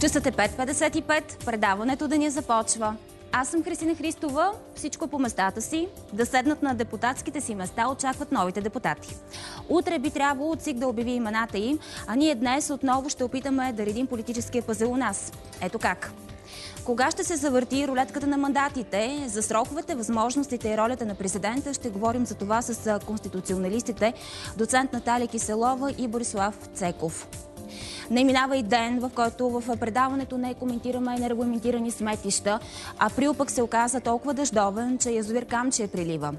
Часът е 5.55, предаването да ни започва. Аз съм Христина Христова, всичко по местата си. Да седнат на депутатските си места очакват новите депутати. Утре би трябвало ЦИК да обяви имената им, а ние днес отново ще опитаме да редим политическия пазел у нас. Ето как. Кога ще се завърти рулетката на мандатите? За сроковете, възможностите и ролята на президента ще говорим за това с конституционалистите доцент Наталия Киселова и Борислав Цеков. Не минава и ден, в който в предаването не коментираме нерегламентирани сметища. Април пък се оказа толкова дъждовен, че язовир Камче прилива.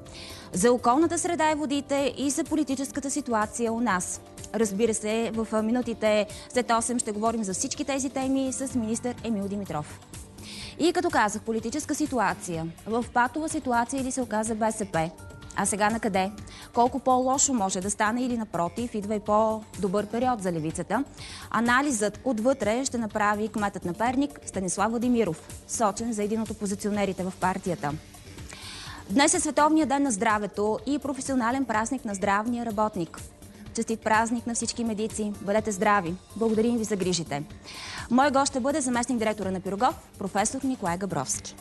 За околната среда и водите и за политическата ситуация у нас. Разбира се, в минутите след 8 ще говорим за всички тези теми с министър Емил Димитров. И като казах, политическа ситуация. В патова ситуация ли се оказа БСП? А сега на къде? Колко по-лошо може да стане или напротив, идва и по-добър период за левицата. Анализът отвътре ще направи кметът на Перник Станислав Владимиров, сочен за един от опозиционерите в партията. Днес е Световния ден на здравето и професионален празник на здравния работник. Честит празник на всички медици. Бъдете здрави. Благодарим ви за грижите. Мой гост ще бъде заместник директора на Пирогов, професор Николай Габровски.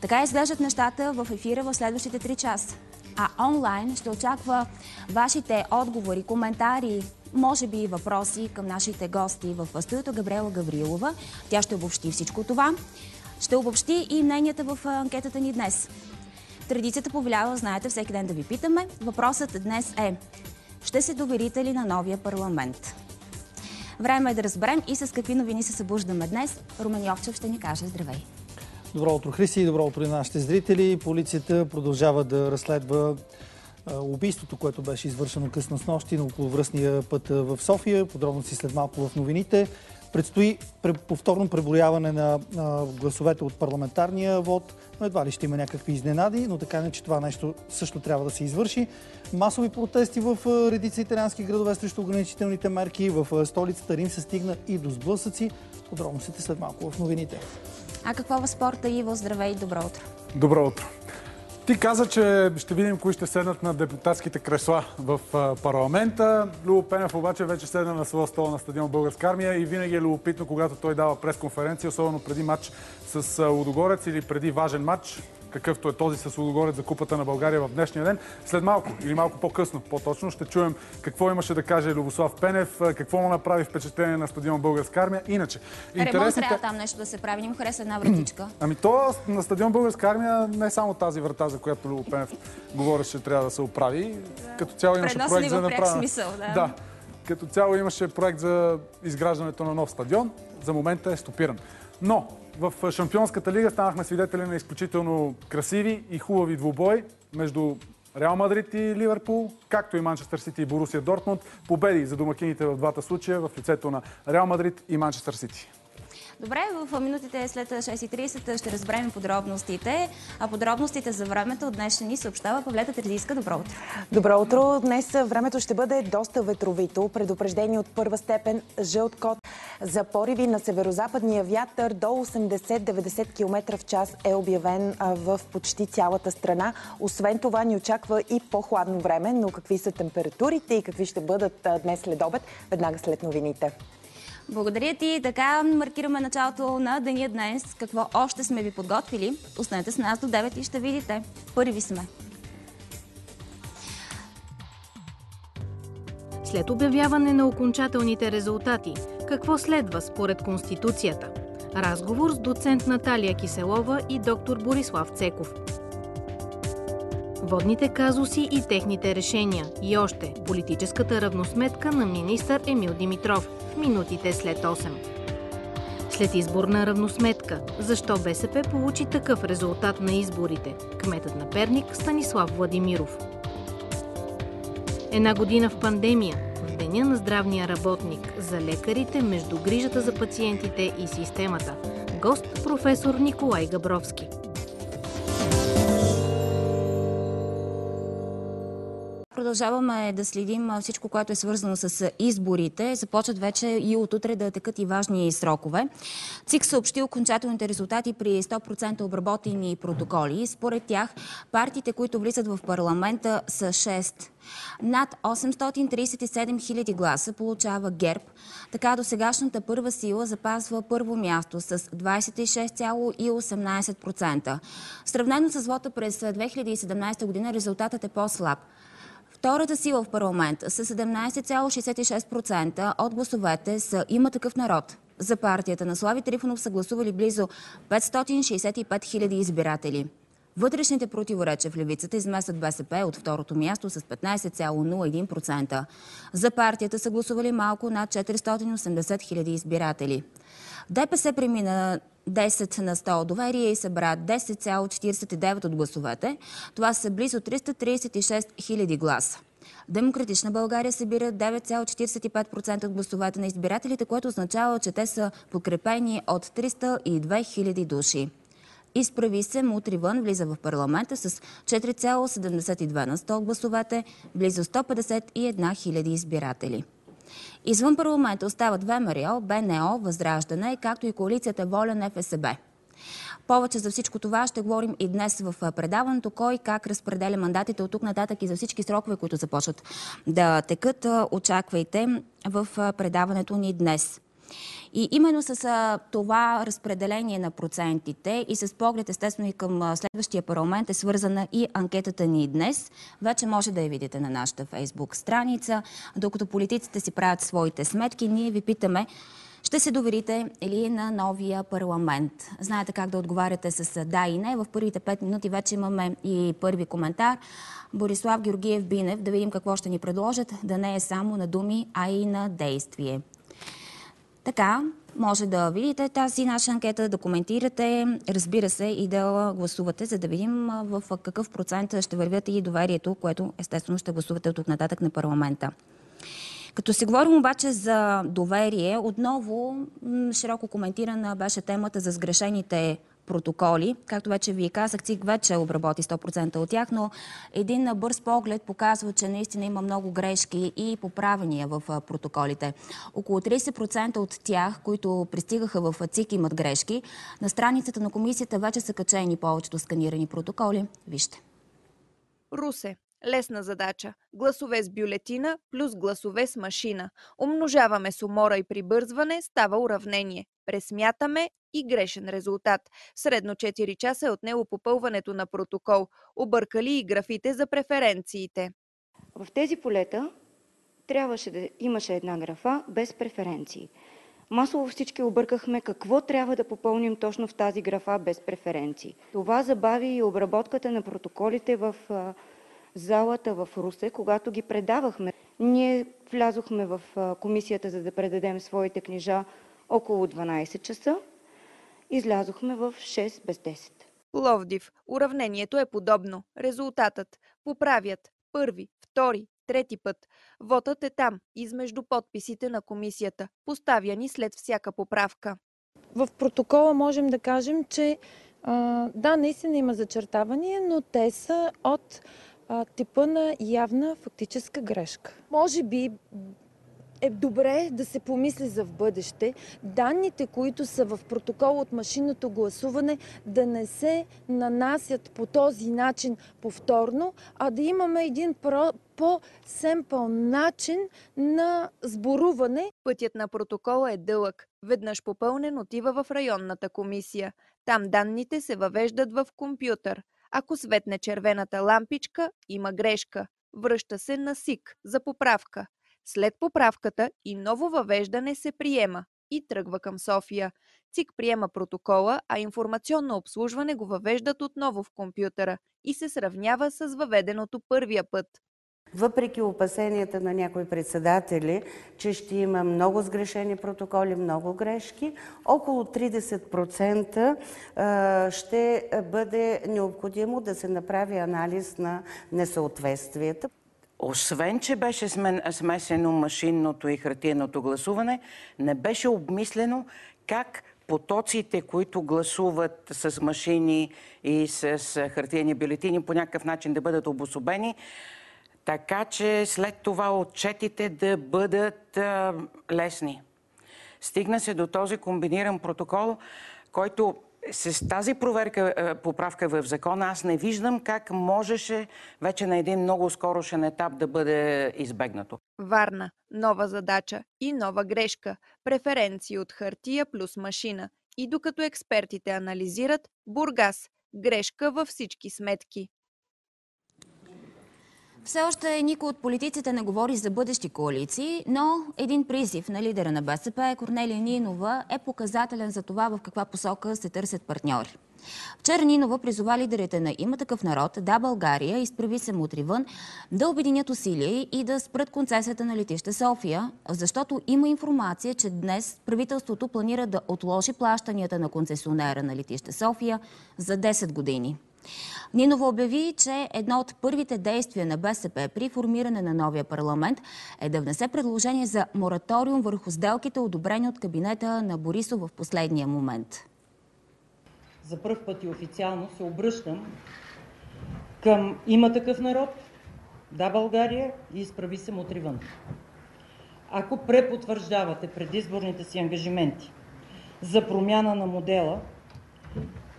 Така изглеждат нещата в ефира в следващите 3 часа. А онлайн ще очаква вашите отговори, коментари, може би и въпроси към нашите гости в студиото Габриела Гаврилова. Тя ще обобщи всичко това. Ще обобщи и мненията в анкетата ни днес. Традицията повелява, знаете, всеки ден да ви питаме. Въпросът днес е ще се доверите ли на новия парламент? Време е да разберем и с какви новини се събуждаме днес. Румен Йовчев ще ни каже здравей. Добро утро, Христи, и добро утро на нашите зрители. Полицията продължава да разследва убийството, което беше извършено късно с нощи на околовръстния път в София. Подробности след малко в новините. Предстои повторно преброяване на гласовете от парламентарния вод, но едва ли ще има някакви изненади, но така не, че това нещо също трябва да се извърши. Масови протести в редица италиански градове срещу ограничителните мерки. В столицата Рим се стигна и до сблъсъци. Подробностите след малко в новините. А какво в спорта, Иво? Здравей и добро утро! Добро утро! Ти каза, че ще видим кои ще седнат на депутатските кресла в парламента. Любо Пенев обаче вече седна на своя стол на стадион Българска армия и винаги е любопитно, когато той дава пресконференция, особено преди матч с Лудогорец или преди важен матч какъвто е този с Лудогорец за Купата на България в днешния ден. След малко или малко по-късно, по-точно, ще чуем какво имаше да каже Любослав Пенев, какво му направи впечатление на стадион Българска армия. Иначе, интересните... Ремонт трябва там нещо да се прави, не му хареса една вратичка. Ами то на стадион Българска армия не е само тази врата, за която Любо Пенев говореше, трябва да се оправи. Като цяло имаше проект за направа. смисъл, да. да. Като цяло имаше проект за изграждането на нов стадион. За момента е стопиран. Но в Шампионската лига станахме свидетели на изключително красиви и хубави двубой между Реал Мадрид и Ливърпул, както и Манчестър Сити и Борусия Дортмунд. Победи за домакините в двата случая в лицето на Реал Мадрид и Манчестър Сити. Добре, в минутите след 6.30 ще разберем подробностите. А подробностите за времето днес ще ни съобщава Павлета Тредиска. Добро утро. Добро утро. Днес времето ще бъде доста ветровито. Предупреждение от първа степен жълт код за пориви на северо-западния вятър до 80-90 км в час е обявен в почти цялата страна. Освен това ни очаква и по-хладно време, но какви са температурите и какви ще бъдат днес след обед, веднага след новините. Благодаря ти. Така маркираме началото на деня днес. Какво още сме ви подготвили? Останете с нас до 9 и ще видите. Първи сме. След обявяване на окончателните резултати, какво следва според Конституцията? Разговор с доцент Наталия Киселова и доктор Борислав Цеков. Водните казуси и техните решения. И още политическата равносметка на министър Емил Димитров. Минутите след 8. След изборна равносметка, защо БСП получи такъв резултат на изборите? Кметът на Перник Станислав Владимиров. Една година в пандемия, в Деня на здравния работник, за лекарите между грижата за пациентите и системата. Гост професор Николай продължаваме да следим всичко, което е свързано с изборите. Започват вече и от утре да текат и важни срокове. ЦИК съобщи окончателните резултати при 100% обработени протоколи. Според тях партиите, които влизат в парламента са 6. Над 837 000 гласа получава ГЕРБ. Така до сегашната първа сила запазва първо място с 26,18%. Сравнено с вота през 2017 година резултатът е по-слаб. Втората сила в парламент с 17,66% от гласовете са има такъв народ. За партията на Слави Трифонов са гласували близо 565 000 избиратели. Вътрешните противоречия в левицата изместват БСП от второто място с 15,01%. За партията са гласували малко над 480 хиляди избиратели. ДПС премина 10 на 100 доверие и събра 10,49 от гласовете. Това са близо 336 хиляди гласа. Демократична България събира 9,45% от гласовете на избирателите, което означава, че те са подкрепени от 302 хиляди души. Изправи се, мутри вън, влиза в парламента с 4,72 на 100 от гласовете, близо 151 хиляди избиратели. Извън парламента остават ВМРО, БНО, Възраждане, както и коалицията Воля на ФСБ. Повече за всичко това ще говорим и днес в предаването. Кой как разпределя мандатите от тук нататък и за всички срокове, които започват да текат. Очаквайте в предаването ни днес. И именно с а, това разпределение на процентите и с поглед естествено и към следващия парламент е свързана и анкетата ни днес. Вече може да я видите на нашата фейсбук страница. Докато политиците си правят своите сметки, ние ви питаме ще се доверите или на новия парламент? Знаете как да отговаряте с да и не. В първите пет минути вече имаме и първи коментар. Борислав Георгиев Бинев, да видим какво ще ни предложат, да не е само на думи, а и на действие. Така, може да видите тази наша анкета, да коментирате, разбира се и да гласувате, за да видим в какъв процент ще вървят и доверието, което естествено ще гласувате от тук нататък на парламента. Като си говорим обаче за доверие, отново широко коментирана беше темата за сгрешените протоколи. Както вече ви казах, ЦИК вече обработи 100% от тях, но един бърз поглед показва, че наистина има много грешки и поправения в протоколите. Около 30% от тях, които пристигаха в ЦИК, имат грешки. На страницата на комисията вече са качени повечето сканирани протоколи. Вижте. Русе. Лесна задача. Гласове с бюлетина плюс гласове с машина. Умножаваме с умора и прибързване, става уравнение. Пресмятаме и грешен резултат. Средно 4 часа е отнело попълването на протокол. Объркали и графите за преференциите. В тези полета трябваше да имаше една графа без преференции. Масово всички объркахме какво трябва да попълним точно в тази графа без преференции. Това забави и обработката на протоколите в залата в Русе, когато ги предавахме. Ние влязохме в комисията, за да предадем своите книжа около 12 часа. Излязохме в 6 без 10. Ловдив. Уравнението е подобно. Резултатът. Поправят. Първи, втори, трети път. Вотът е там, измежду подписите на комисията, поставяни след всяка поправка. В протокола можем да кажем, че да, наистина има зачертавания, но те са от а, типа на явна фактическа грешка. Може би е добре да се помисли за в бъдеще данните, които са в протокол от машинното гласуване, да не се нанасят по този начин повторно, а да имаме един по-семпъл начин на сборуване. Пътят на протокола е дълъг. Веднъж попълнен отива в районната комисия. Там данните се въвеждат в компютър. Ако светне червената лампичка, има грешка. Връща се на СИК за поправка. След поправката и ново въвеждане се приема и тръгва към София. ЦИК приема протокола, а информационно обслужване го въвеждат отново в компютъра и се сравнява с въведеното първия път. Въпреки опасенията на някои председатели, че ще има много сгрешени протоколи, много грешки, около 30% ще бъде необходимо да се направи анализ на несъответствията. Освен, че беше смесено машинното и хартиеното гласуване, не беше обмислено как потоците, които гласуват с машини и с хартиени бюлетини, по някакъв начин да бъдат обособени, така че след това отчетите да бъдат а, лесни. Стигна се до този комбиниран протокол, който с тази проверка, поправка в закона, аз не виждам как можеше вече на един много скорошен етап да бъде избегнато. Варна – нова задача и нова грешка. Преференции от хартия плюс машина. И докато експертите анализират, Бургас – грешка във всички сметки. Все още никой от политиците не говори за бъдещи коалиции, но един призив на лидера на БСП, Корнелия Нинова, е показателен за това в каква посока се търсят партньори. Вчера Нинова призова лидерите на Има такъв народ, Да България, изправи се мутри вън, да обединят усилия и да спрат концесията на летище София, защото има информация, че днес правителството планира да отложи плащанията на концесионера на летище София за 10 години. Нинова обяви, че едно от първите действия на БСП при формиране на новия парламент е да внесе предложение за мораториум върху сделките, одобрени от кабинета на Борисов в последния момент. За първ път и официално се обръщам към Има такъв народ, Да България и изправи се мутри вън. Ако препотвърждавате предизборните си ангажименти за промяна на модела,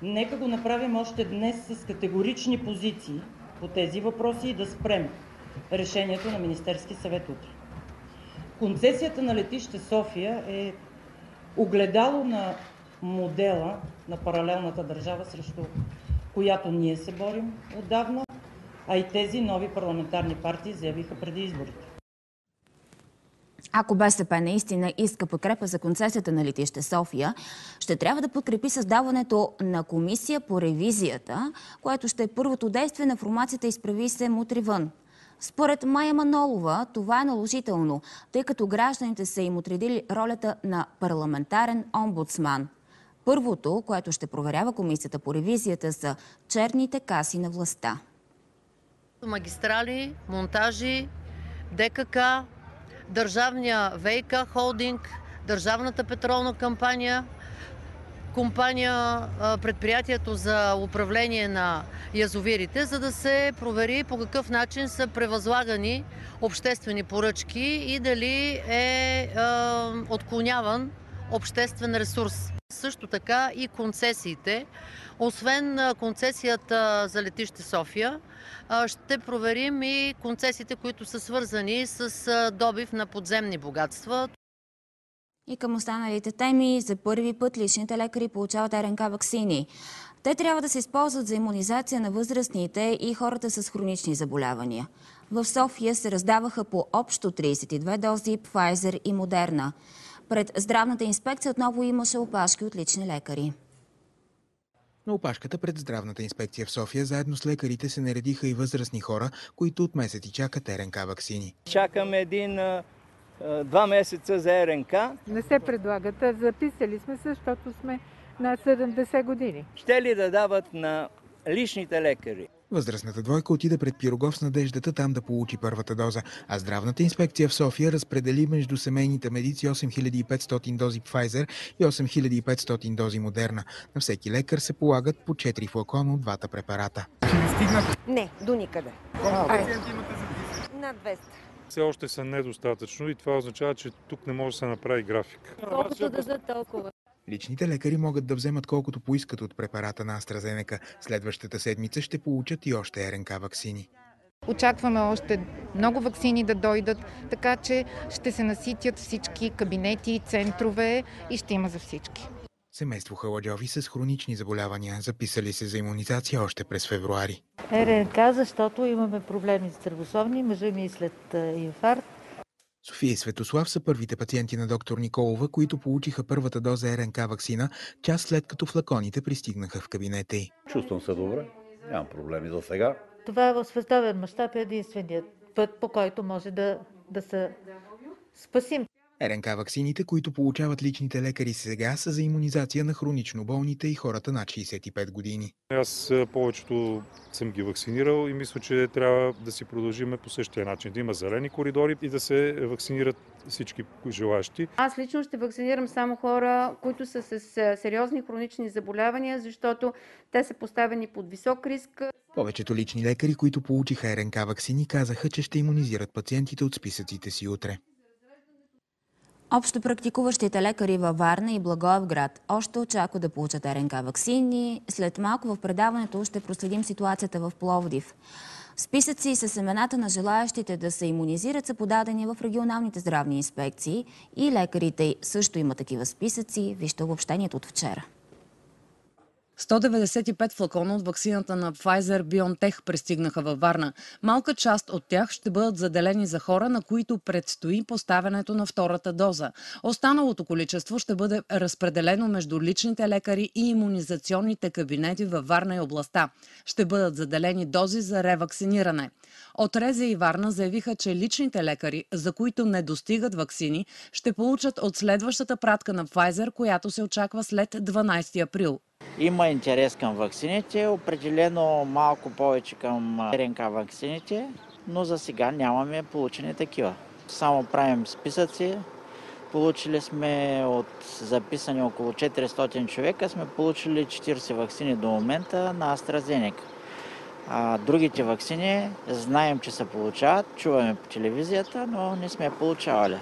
Нека го направим още днес с категорични позиции по тези въпроси и да спрем решението на Министерския съвет утре. Концесията на летище София е огледало на модела на паралелната държава, срещу която ние се борим отдавна, а и тези нови парламентарни партии заявиха преди изборите. Ако БСП наистина иска подкрепа за концесията на летище София, ще трябва да подкрепи създаването на комисия по ревизията, което ще е първото действие на формацията Изправи се мутри вън. Според Майя Манолова това е наложително, тъй като гражданите са им отредили ролята на парламентарен омбудсман. Първото, което ще проверява комисията по ревизията са черните каси на властта. Магистрали, монтажи, ДКК, Държавния ВИК холдинг, Държавната петролна компания, компания, предприятието за управление на язовирите, за да се провери по какъв начин са превъзлагани обществени поръчки и дали е отклоняван обществен ресурс. Също така и концесиите. Освен концесията за летище София, ще проверим и концесиите, които са свързани с добив на подземни богатства. И към останалите теми, за първи път личните лекари получават РНК вакцини. Те трябва да се използват за иммунизация на възрастните и хората с хронични заболявания. В София се раздаваха по общо 32 дози Pfizer и Moderna. Пред здравната инспекция отново имаше опашки от лични лекари. На опашката пред здравната инспекция в София заедно с лекарите се наредиха и възрастни хора, които от месеци чакат РНК вакцини. Чакаме един два месеца за РНК. Не се предлагат. Записали сме се, защото сме на 70 години. Ще ли да дават на личните лекари? Възрастната двойка отида пред Пирогов с надеждата там да получи първата доза, а здравната инспекция в София разпредели между семейните медици 8500 дози Pfizer и 8500 дози Модерна. На всеки лекар се полагат по 4 флакона от двата препарата. Не, до никъде. Колко пациенти имате за Над 200 все още са недостатъчно и това означава, че тук не може да се направи график. Колкото дадат толкова. Личните лекари могат да вземат колкото поискат от препарата на AstraZeneca. Следващата седмица ще получат и още РНК вакцини. Очакваме още много вакцини да дойдат, така че ще се наситят всички кабинети, центрове и ще има за всички. Семейство Халаджови с хронични заболявания, записали се за иммунизация още през февруари. РНК, защото имаме проблеми с здравословни, мъжа ми след инфаркт София и Светослав са първите пациенти на доктор Николова, които получиха първата доза РНК вакцина, час след като флаконите пристигнаха в кабинета й. Чувствам се добре, нямам проблеми за сега. Това е в световен мащаб единственият път, по който може да, да се спасим. РНК ваксините, които получават личните лекари сега, са за иммунизация на хронично болните и хората над 65 години. Аз повечето съм ги вакцинирал и мисля, че трябва да си продължиме по същия начин. Да има зелени коридори и да се вакцинират всички желащи. Аз лично ще вакцинирам само хора, които са с сериозни хронични заболявания, защото те са поставени под висок риск. Повечето лични лекари, които получиха РНК вакцини, казаха, че ще иммунизират пациентите от списъците си утре. Общо практикуващите лекари във Варна и Благоевград още очакват да получат РНК вакцини. След малко в предаването ще проследим ситуацията в Пловдив. Списъци с имената на желаящите да се иммунизират са подадени в регионалните здравни инспекции и лекарите също има такива списъци. Вижте обобщението от вчера. 195 флакона от ваксината на Pfizer BioNTech пристигнаха във Варна. Малка част от тях ще бъдат заделени за хора, на които предстои поставянето на втората доза. Останалото количество ще бъде разпределено между личните лекари и иммунизационните кабинети във Варна и областта. Ще бъдат заделени дози за ревакциниране. От Резе и Варна заявиха, че личните лекари, за които не достигат ваксини, ще получат от следващата пратка на Pfizer, която се очаква след 12 април. Има интерес към ваксините, определено малко повече към РНК ваксините, но за сега нямаме получени такива. Само правим списъци. Получили сме от записани около 400 човека, сме получили 40 вакцини до момента на AstraZeneca. А другите вакцини знаем, че се получават, чуваме по телевизията, но не сме получавали.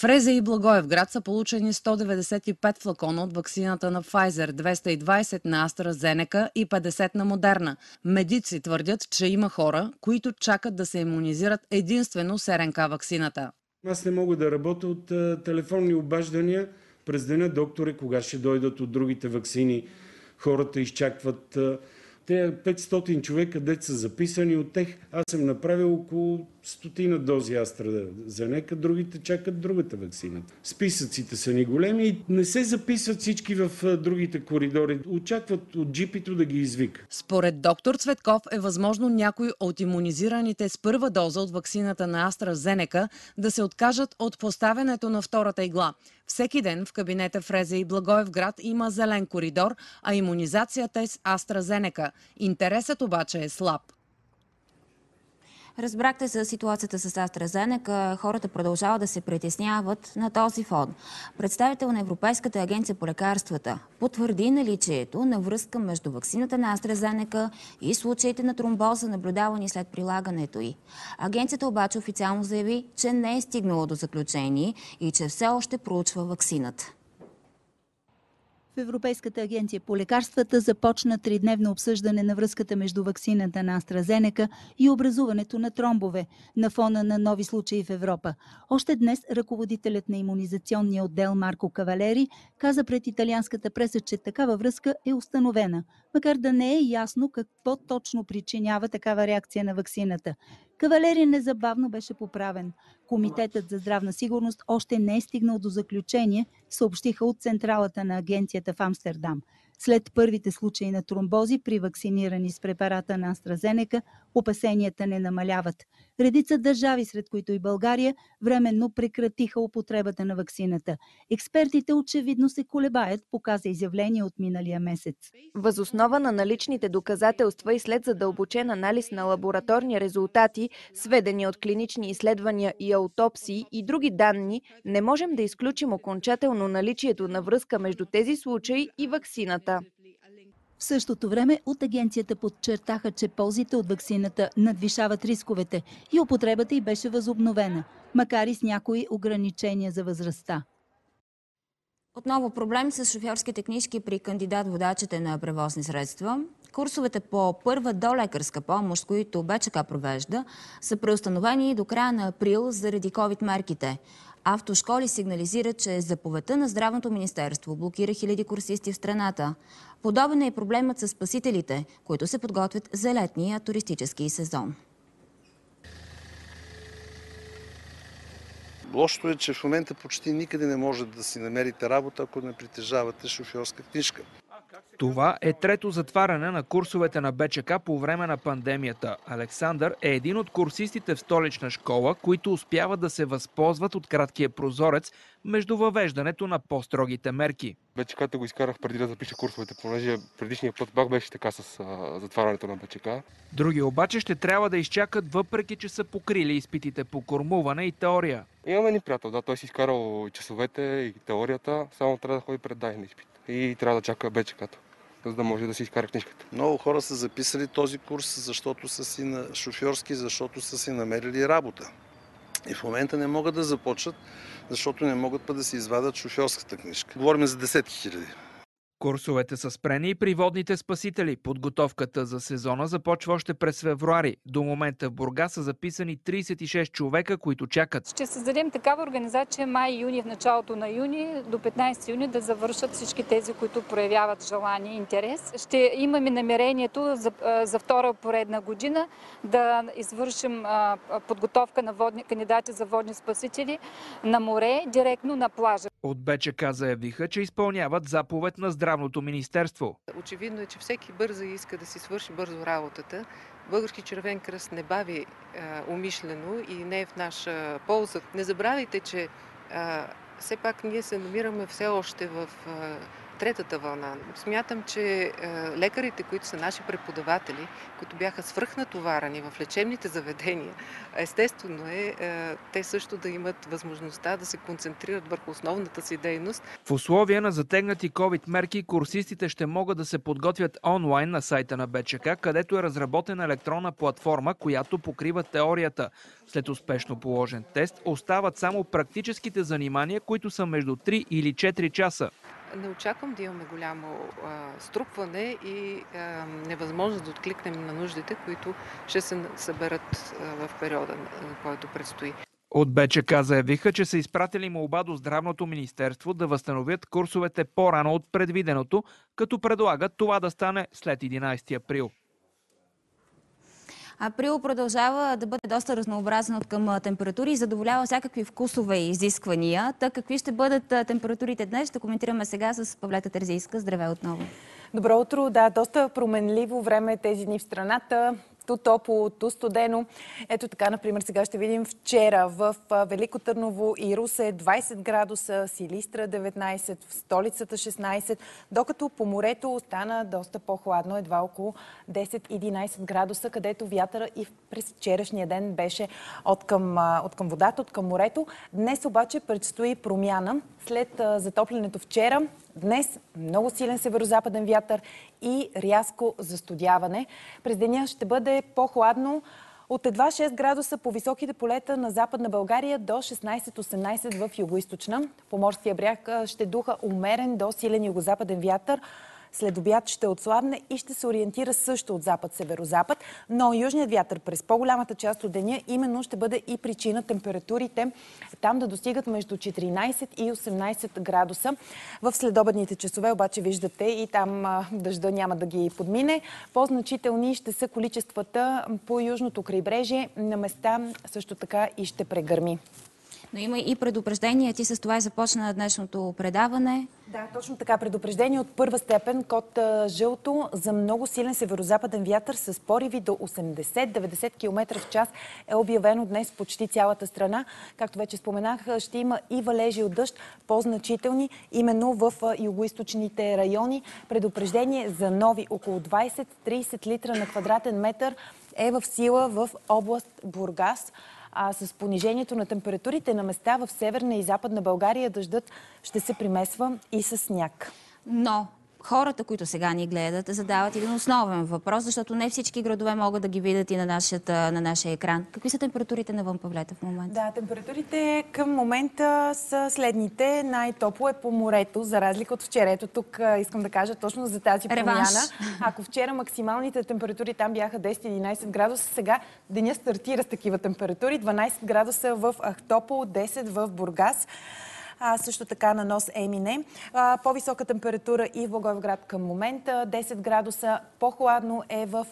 В Резе и Благоевград са получени 195 флакона от вакцината на Pfizer, 220 на AstraZeneca и 50 на Модерна. Медици твърдят, че има хора, които чакат да се иммунизират единствено с РНК вакцината. Аз не мога да работя от а, телефонни обаждания през деня. Докторе, кога ще дойдат от другите вакцини? Хората изчакват. А, те 500 човека, деца са записани от тях, аз съм направил около стотина дози AstraZeneca, другите чакат другата вакцина. Списъците са ни големи и не се записват всички в другите коридори. Очакват от джипито да ги извика. Според доктор Цветков е възможно някои от иммунизираните с първа доза от вакцината на AstraZeneca да се откажат от поставянето на втората игла. Всеки ден в кабинета Фрезе и Благоевград има зелен коридор, а иммунизацията е с AstraZeneca. Интересът обаче е слаб. Разбрахте за ситуацията с AstraZeneca. Хората продължават да се притесняват на този фон. Представител на Европейската агенция по лекарствата потвърди наличието на връзка между вакцината на AstraZeneca и случаите на тромбоза, наблюдавани след прилагането й. Агенцията обаче официално заяви, че не е стигнала до заключение и че все още проучва вакцината. В Европейската агенция по лекарствата започна тридневно обсъждане на връзката между вакцината на AstraZeneca и образуването на тромбове на фона на нови случаи в Европа. Още днес ръководителят на иммунизационния отдел Марко Кавалери каза пред италианската преса, че такава връзка е установена, макар да не е ясно какво точно причинява такава реакция на вакцината. Кавалери незабавно беше поправен. Комитетът за здравна сигурност още не е стигнал до заключение, съобщиха от централата на агенцията в Амстердам. След първите случаи на тромбози при вакцинирани с препарата на AstraZeneca, опасенията не намаляват. Редица държави, сред които и България, временно прекратиха употребата на вакцината. Експертите очевидно се колебаят, показа изявление от миналия месец. Възоснова на наличните доказателства и след задълбочен анализ на лабораторни резултати, сведени от клинични изследвания и аутопсии и други данни, не можем да изключим окончателно наличието на връзка между тези случаи и вакцината. В същото време от агенцията подчертаха, че ползите от вакцината надвишават рисковете и употребата й беше възобновена, макар и с някои ограничения за възрастта. Отново проблем с шофьорските книжки при кандидат-водачите на превозни средства. Курсовете по първа до лекарска помощ, които БЧК провежда, са преустановени до края на април заради COVID-мерките. Автошколи сигнализират, че заповедта на Здравното министерство блокира хиляди курсисти в страната. Подобен е и проблемът с спасителите, които се подготвят за летния туристически сезон. Лошото е, че в момента почти никъде не може да си намерите работа, ако не притежавате шофьорска книжка. Това е трето затваряне на курсовете на БЧК по време на пандемията. Александър е един от курсистите в столична школа, които успяват да се възползват от краткия прозорец между въвеждането на по-строгите мерки. БЧК-та го изкарах преди да запиша курсовете, понеже предишния път пак беше така с а, затварянето на БЧК. Други обаче ще трябва да изчакат, въпреки че са покрили изпитите по кормуване и теория. Имаме ни приятел, да, той си изкарал часовете и теорията, само трябва да ходи пред дайен изпит. И трябва да чака БЧК-то за да може да си изкара книжката. Много хора са записали този курс, защото са си на шофьорски, защото са си намерили работа. И в момента не могат да започнат, защото не могат път да си извадят шофьорската книжка. Говорим за десетки хиляди. Курсовете са спрени и при водните спасители. Подготовката за сезона започва още през февруари. До момента в Бурга са записани 36 човека, които чакат. Ще създадем такава организация май и юни, в началото на юни, до 15 юни да завършат всички тези, които проявяват желание и интерес. Ще имаме намерението за, за втора поредна година да извършим подготовка на водни, кандидати за водни спасители на море, директно на плажа. От БЧК заявиха, че изпълняват заповед на Здравното министерство. Очевидно е, че всеки бързо иска да си свърши бързо работата. Български червен кръст не бави а, умишлено и не е в наша полза. Не забравяйте, че а, все пак ние се намираме все още в а, третата вълна. Смятам, че е, лекарите, които са наши преподаватели, които бяха свръхнатоварани в лечебните заведения, естествено е, е те също да имат възможността да се концентрират върху основната си дейност. В условия на затегнати COVID мерки, курсистите ще могат да се подготвят онлайн на сайта на БЧК, където е разработена електронна платформа, която покрива теорията. След успешно положен тест остават само практическите занимания, които са между 3 или 4 часа не очаквам да имаме голямо а, струпване и а, невъзможност да откликнем на нуждите, които ще се съберат а, в периода, който предстои. От БЧК заявиха, че са изпратили молба до Здравното министерство да възстановят курсовете по-рано от предвиденото, като предлагат това да стане след 11 април. Април продължава да бъде доста разнообразен от към температури и задоволява всякакви вкусове и изисквания. Та какви ще бъдат температурите днес, ще коментираме сега с Павлета Терзийска. Здравей отново! Добро утро! Да, доста променливо време е тези дни в страната ту топло, ту студено. Ето така, например, сега ще видим вчера в Велико Търново и Русе 20 градуса, Силистра 19, в столицата 16, докато по морето остана доста по-хладно, едва около 10-11 градуса, където вятъра и през вчерашния ден беше от към, от към водата, от към морето. Днес обаче предстои промяна. След затоплянето вчера, днес много силен северо-западен вятър и рязко застудяване. През деня ще бъде по-хладно от едва 6 градуса по високите полета на Западна България до 16-18 в югоисточна. По морския бряг ще духа умерен до силен югозападен вятър. След обяд ще отслабне и ще се ориентира също от запад-северозапад, но южният вятър през по-голямата част от деня именно ще бъде и причина температурите там да достигат между 14 и 18 градуса. В следобедните часове обаче виждате и там дъжда няма да ги подмине. По-значителни ще са количествата по южното крайбрежие. На места също така и ще прегърми. Но има и предупреждение. Ти с това е започна днешното предаване. Да, точно така. Предупреждение от първа степен, код жълто за много силен северо-западен вятър с пориви до 80-90 км в час е обявено днес почти цялата страна. Както вече споменах, ще има и валежи от дъжд, по-значителни, именно в югоисточните райони. Предупреждение за нови около 20-30 литра на квадратен метър е в сила в област Бургас а с понижението на температурите на места в северна и западна България дъждът ще се примесва и с сняг. Но хората, които сега ни гледат, задават един основен въпрос, защото не всички градове могат да ги видят и на, нашата, на нашия екран. Какви са температурите на Павлета в момента? Да, температурите към момента са следните. Най-топло е по морето, за разлика от вчера. Ето тук искам да кажа точно за тази промяна. Ако вчера максималните температури там бяха 10-11 градуса, сега деня стартира с такива температури. 12 градуса в Ахтопол, 10 в Бургас а, също така на нос Емине. По-висока температура и в Благоевград към момента, 10 градуса. По-хладно е в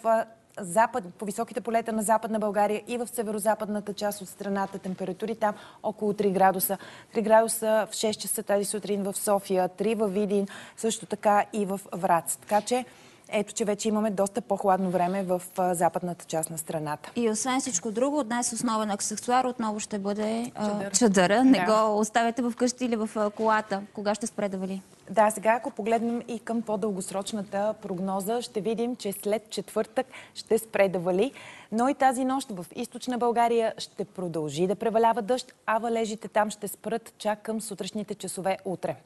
запад, по високите полета на Западна България и в северо-западната част от страната. Температури там около 3 градуса. 3 градуса в 6 часа тази сутрин в София, 3 в Видин, също така и в Врац. Така че ето, че вече имаме доста по-хладно време в западната част на страната. И освен всичко друго, днес основен аксесуар отново ще бъде чадъра. Не Да. го оставяте в къщи или в колата. Кога ще спре да вали? Да, сега ако погледнем и към по-дългосрочната прогноза, ще видим, че след четвъртък ще спре да вали, но и тази нощ в източна България ще продължи да превалява дъжд, а валежите там ще спрат чак към сутрешните часове утре.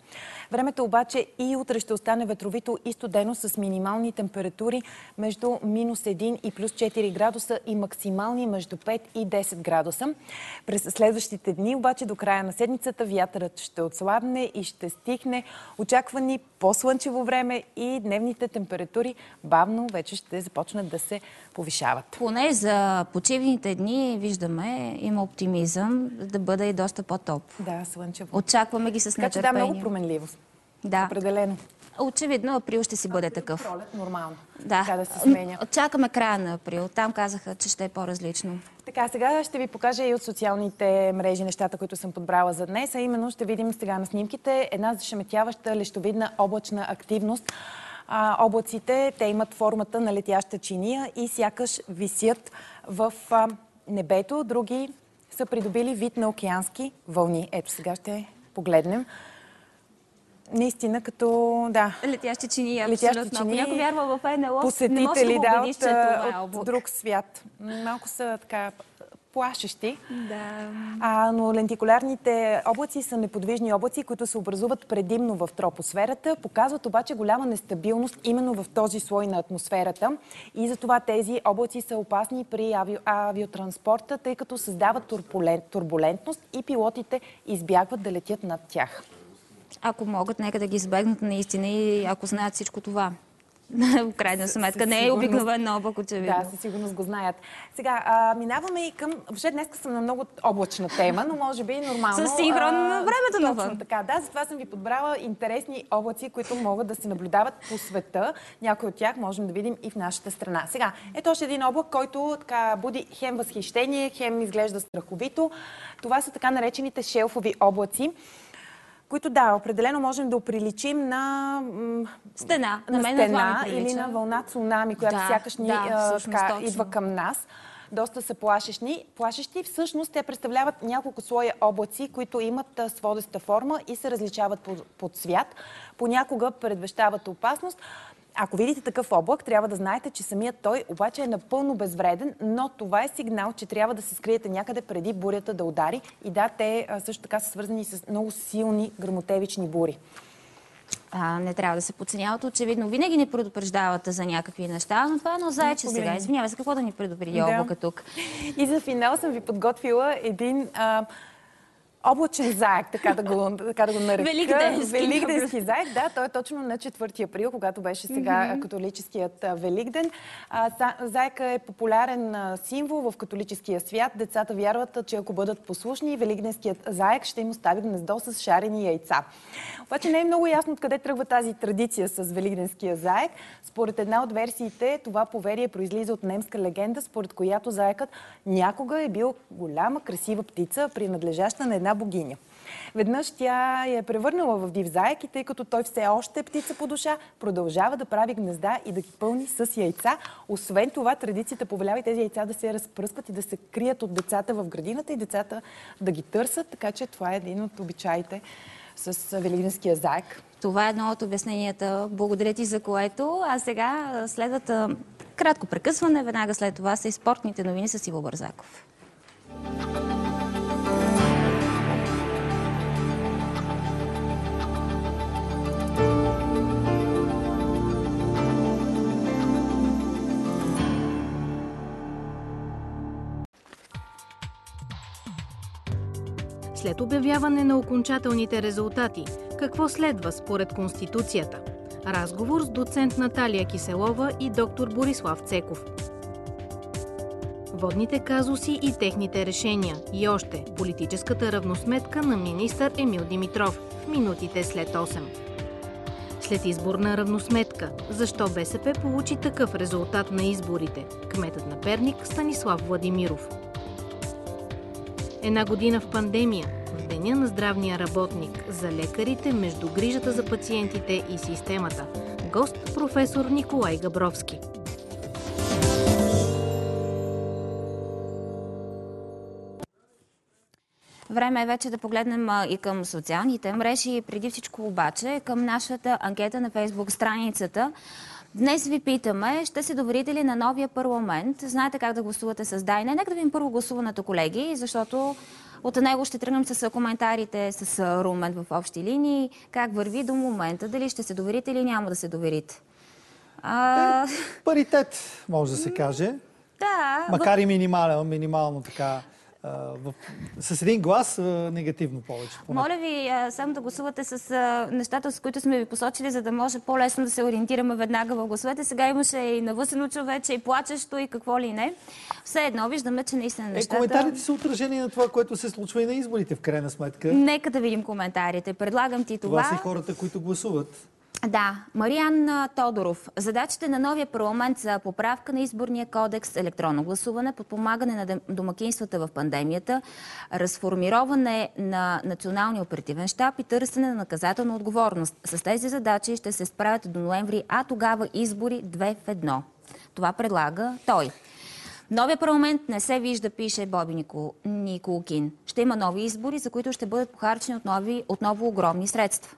Времето обаче и утре ще остане ветровито и студено с минимални температури между минус 1 и плюс 4 градуса и максимални между 5 и 10 градуса. През следващите дни обаче до края на седмицата вятърът ще отслабне и ще стихне. Очаквани по-слънчево време и дневните температури бавно вече ще започнат да се повишават. Поне за почивните дни виждаме, има оптимизъм да бъде и доста по-топ. Да, слънчево. Очакваме ги с Така че да, нетърпение. много променливост. Да. Определено. Очевидно април ще си бъде такъв. Пролет, нормално. Да. Така да се сменя. Чакаме края на април. Там казаха, че ще е по-различно. Така, сега ще ви покажа и от социалните мрежи нещата, които съм подбрала за днес, а именно ще видим сега на снимките една зашеметяваща лещовидна облачна активност. А, облаците, те имат формата на летяща чиния и сякаш висят в а, небето. Други са придобили вид на океански вълни. Ето сега ще погледнем. Наистина като, да. Летящи чини, Летящи абсолютно. Ако чинии, някой вярва в НЛО, не може посетители, да да, убедиш, от, че това е от облак. друг свят. Малко са така плашещи. Да. А, но лентикулярните облаци са неподвижни облаци, които се образуват предимно в тропосферата, показват обаче голяма нестабилност именно в този слой на атмосферата. И затова тези облаци са опасни при ави... авиотранспорта, тъй като създават турбулент... турбулентност и пилотите избягват да летят над тях. Ако могат, нека да ги избегнат наистина и ако знаят всичко това. В крайна сметка. Не е обикновен облак, очевидно. Да, със сигурност го знаят. Сега, а, минаваме и към... Въобще днес съм на много облачна тема, но може би нормално. С синхрон на времето навън. Точно така, да. Затова съм ви подбрала интересни облаци, които могат да се наблюдават по света. Някои от тях можем да видим и в нашата страна. Сега, ето още един облак, който така буди хем възхищение, хем изглежда страховито. Това са така наречените шелфови облаци които да, определено можем да оприличим на Стена. На на стена или на вълна цунами, която Да, сякаш ни да, а, така, точно. идва към нас. Доста са плашещи. плашещи. Всъщност те представляват няколко слоя облаци, които имат сводеста форма и се различават по, по цвят. Понякога предвещават опасност. Ако видите такъв облак, трябва да знаете, че самият той обаче е напълно безвреден, но това е сигнал, че трябва да се скриете някъде преди бурята да удари. И да, те също така са свързани с много силни грамотевични бури. А, не трябва да се подценяват. Очевидно, винаги ни предупреждавате за някакви неща, но това е едно зайче сега. Извинявай се, какво да ни предупреди Да. облака тук? И за финал съм ви подготвила един а, облачен заек, така да го, така да го нарека. Великденски. Великденски заек, да, той е точно на 4 април, когато беше сега католическият Великден. А, за- заека е популярен символ в католическия свят. Децата вярват, че ако бъдат послушни, Великденският заек ще им остави гнездо с шарени яйца. Обаче не е много ясно откъде тръгва тази традиция с Великденския заек. Според една от версиите, това поверие произлиза от немска легенда, според която заекът някога е бил голяма, красива птица, принадлежаща на една богиня. Веднъж тя я е превърнала в див заек и тъй като той все още е птица по душа, продължава да прави гнезда и да ги пълни с яйца. Освен това, традицията повелява и тези яйца да се разпръскват и да се крият от децата в градината и децата да ги търсят, така че това е един от обичаите с Великденския заек. Това е едно от обясненията. Благодаря ти за което. А сега следват кратко прекъсване. Веднага след това са и спортните новини с Иво Бързаков. След обявяване на окончателните резултати, какво следва според Конституцията? Разговор с доцент Наталия Киселова и доктор Борислав Цеков. Водните казуси и техните решения. И още политическата равносметка на министър Емил Димитров в минутите след 8. След изборна равносметка, защо БСП получи такъв резултат на изборите? Кметът на Перник Станислав Владимиров. Една година в пандемия. в Деня на здравния работник за лекарите между грижата за пациентите и системата. Гост професор Николай Габровски. Време е вече да погледнем и към социалните мрежи, преди всичко обаче към нашата анкета на фейсбук страницата. Днес ви питаме, ще се доверите ли на новия парламент? Знаете как да гласувате с да и не. Нека да видим първо гласуването, колеги, защото от него ще тръгнем с коментарите с Румен в общи линии. Как върви до момента? Дали ще се доверите или няма да се доверите? А... Е, паритет, може да се каже. Да. Макар и минимално, минимално така в, с един глас негативно повече. Поне. Моля ви само да гласувате с нещата, с които сме ви посочили, за да може по-лесно да се ориентираме веднага в гласовете. Сега имаше и навъсено човече, и плачещо, и какво ли не. Все едно виждаме, че наистина нещата... Е, коментарите са отражение на това, което се случва и на изборите, в крайна сметка. Нека да видим коментарите. Предлагам ти това. Това са хората, които гласуват. Да, Мариан Тодоров. Задачите на новия парламент са поправка на изборния кодекс, електронно гласуване, подпомагане на домакинствата в пандемията, разформироване на националния оперативен щаб и търсене на наказателна отговорност. С тези задачи ще се справят до ноември, а тогава избори две в едно. Това предлага той. Новия парламент не се вижда, пише Боби Николкин. Ще има нови избори, за които ще бъдат похарчени отново огромни средства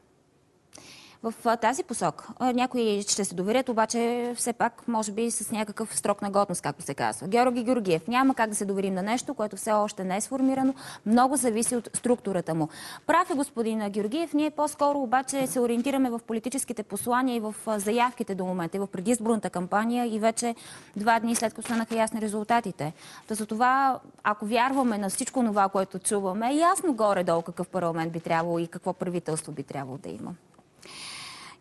в тази посок. Някои ще се доверят, обаче все пак, може би, с някакъв строк на годност, както се казва. Георги Георгиев. Няма как да се доверим на нещо, което все още не е сформирано. Много зависи от структурата му. Прав е господин Георгиев. Ние по-скоро обаче се ориентираме в политическите послания и в заявките до момента, и в предизборната кампания и вече два дни след като станаха ясни резултатите. Та за това, ако вярваме на всичко това, което чуваме, е ясно горе-долу какъв парламент би трябвало и какво правителство би трябвало да има.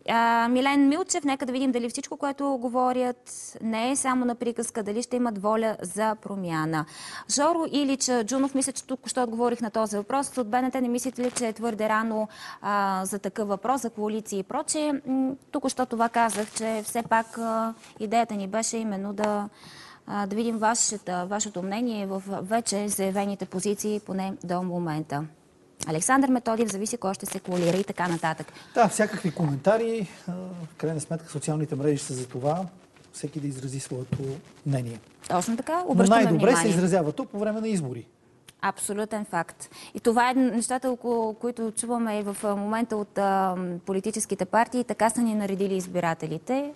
А, Милен Милчев, нека да видим дали всичко, което говорят, не е само на приказка, дали ще имат воля за промяна. Жоро Илич Джунов, мисля, че тук ще отговорих на този въпрос. От БНТ не мислите ли, че е твърде рано а, за такъв въпрос, за коалиции и прочее? Тук що това казах, че все пак а, идеята ни беше именно да да видим вашата, вашето мнение в вече заявените позиции, поне до момента. Александър Методиев зависи кой ще се коалира и така нататък. Да, всякакви коментари. В крайна сметка социалните мрежи са за това всеки да изрази своето мнение. Точно така. Но най-добре се изразява тук по време на избори. Абсолютен факт. И това е нещата, които чуваме и в момента от а, политическите партии. Така са ни наредили избирателите.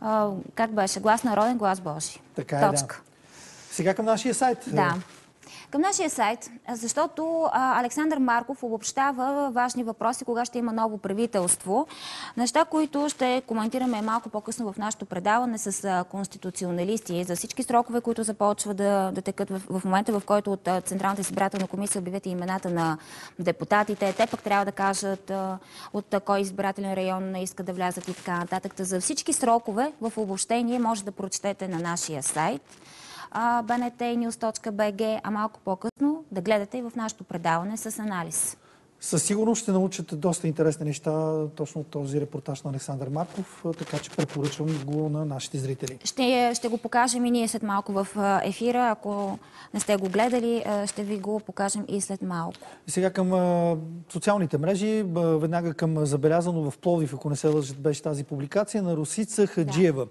А, как беше? Глас народен, глас Божи. Така е, Точка. да. Сега към нашия сайт. Да към нашия сайт, защото а, Александър Марков обобщава важни въпроси, кога ще има ново правителство. Неща, които ще коментираме малко по-късно в нашото предаване с а, конституционалисти за всички срокове, които започват да, да текат в, в момента, в който от Централната избирателна комисия обявят имената на депутатите. Те пък трябва да кажат от кой избирателен район искат да влязат и така нататък. За всички срокове в обобщение може да прочетете на нашия сайт bntnews.bg, а малко по-късно да гледате и в нашото предаване с анализ. Със сигурност ще научите доста интересни неща точно от този репортаж на Александър Марков, така че препоръчвам го на нашите зрители. Ще, ще го покажем и ние след малко в ефира. Ако не сте го гледали, ще ви го покажем и след малко. И сега към социалните мрежи, веднага към забелязано в Пловдив, ако не се лъжат, беше тази публикация на Русица Хаджиева. Да.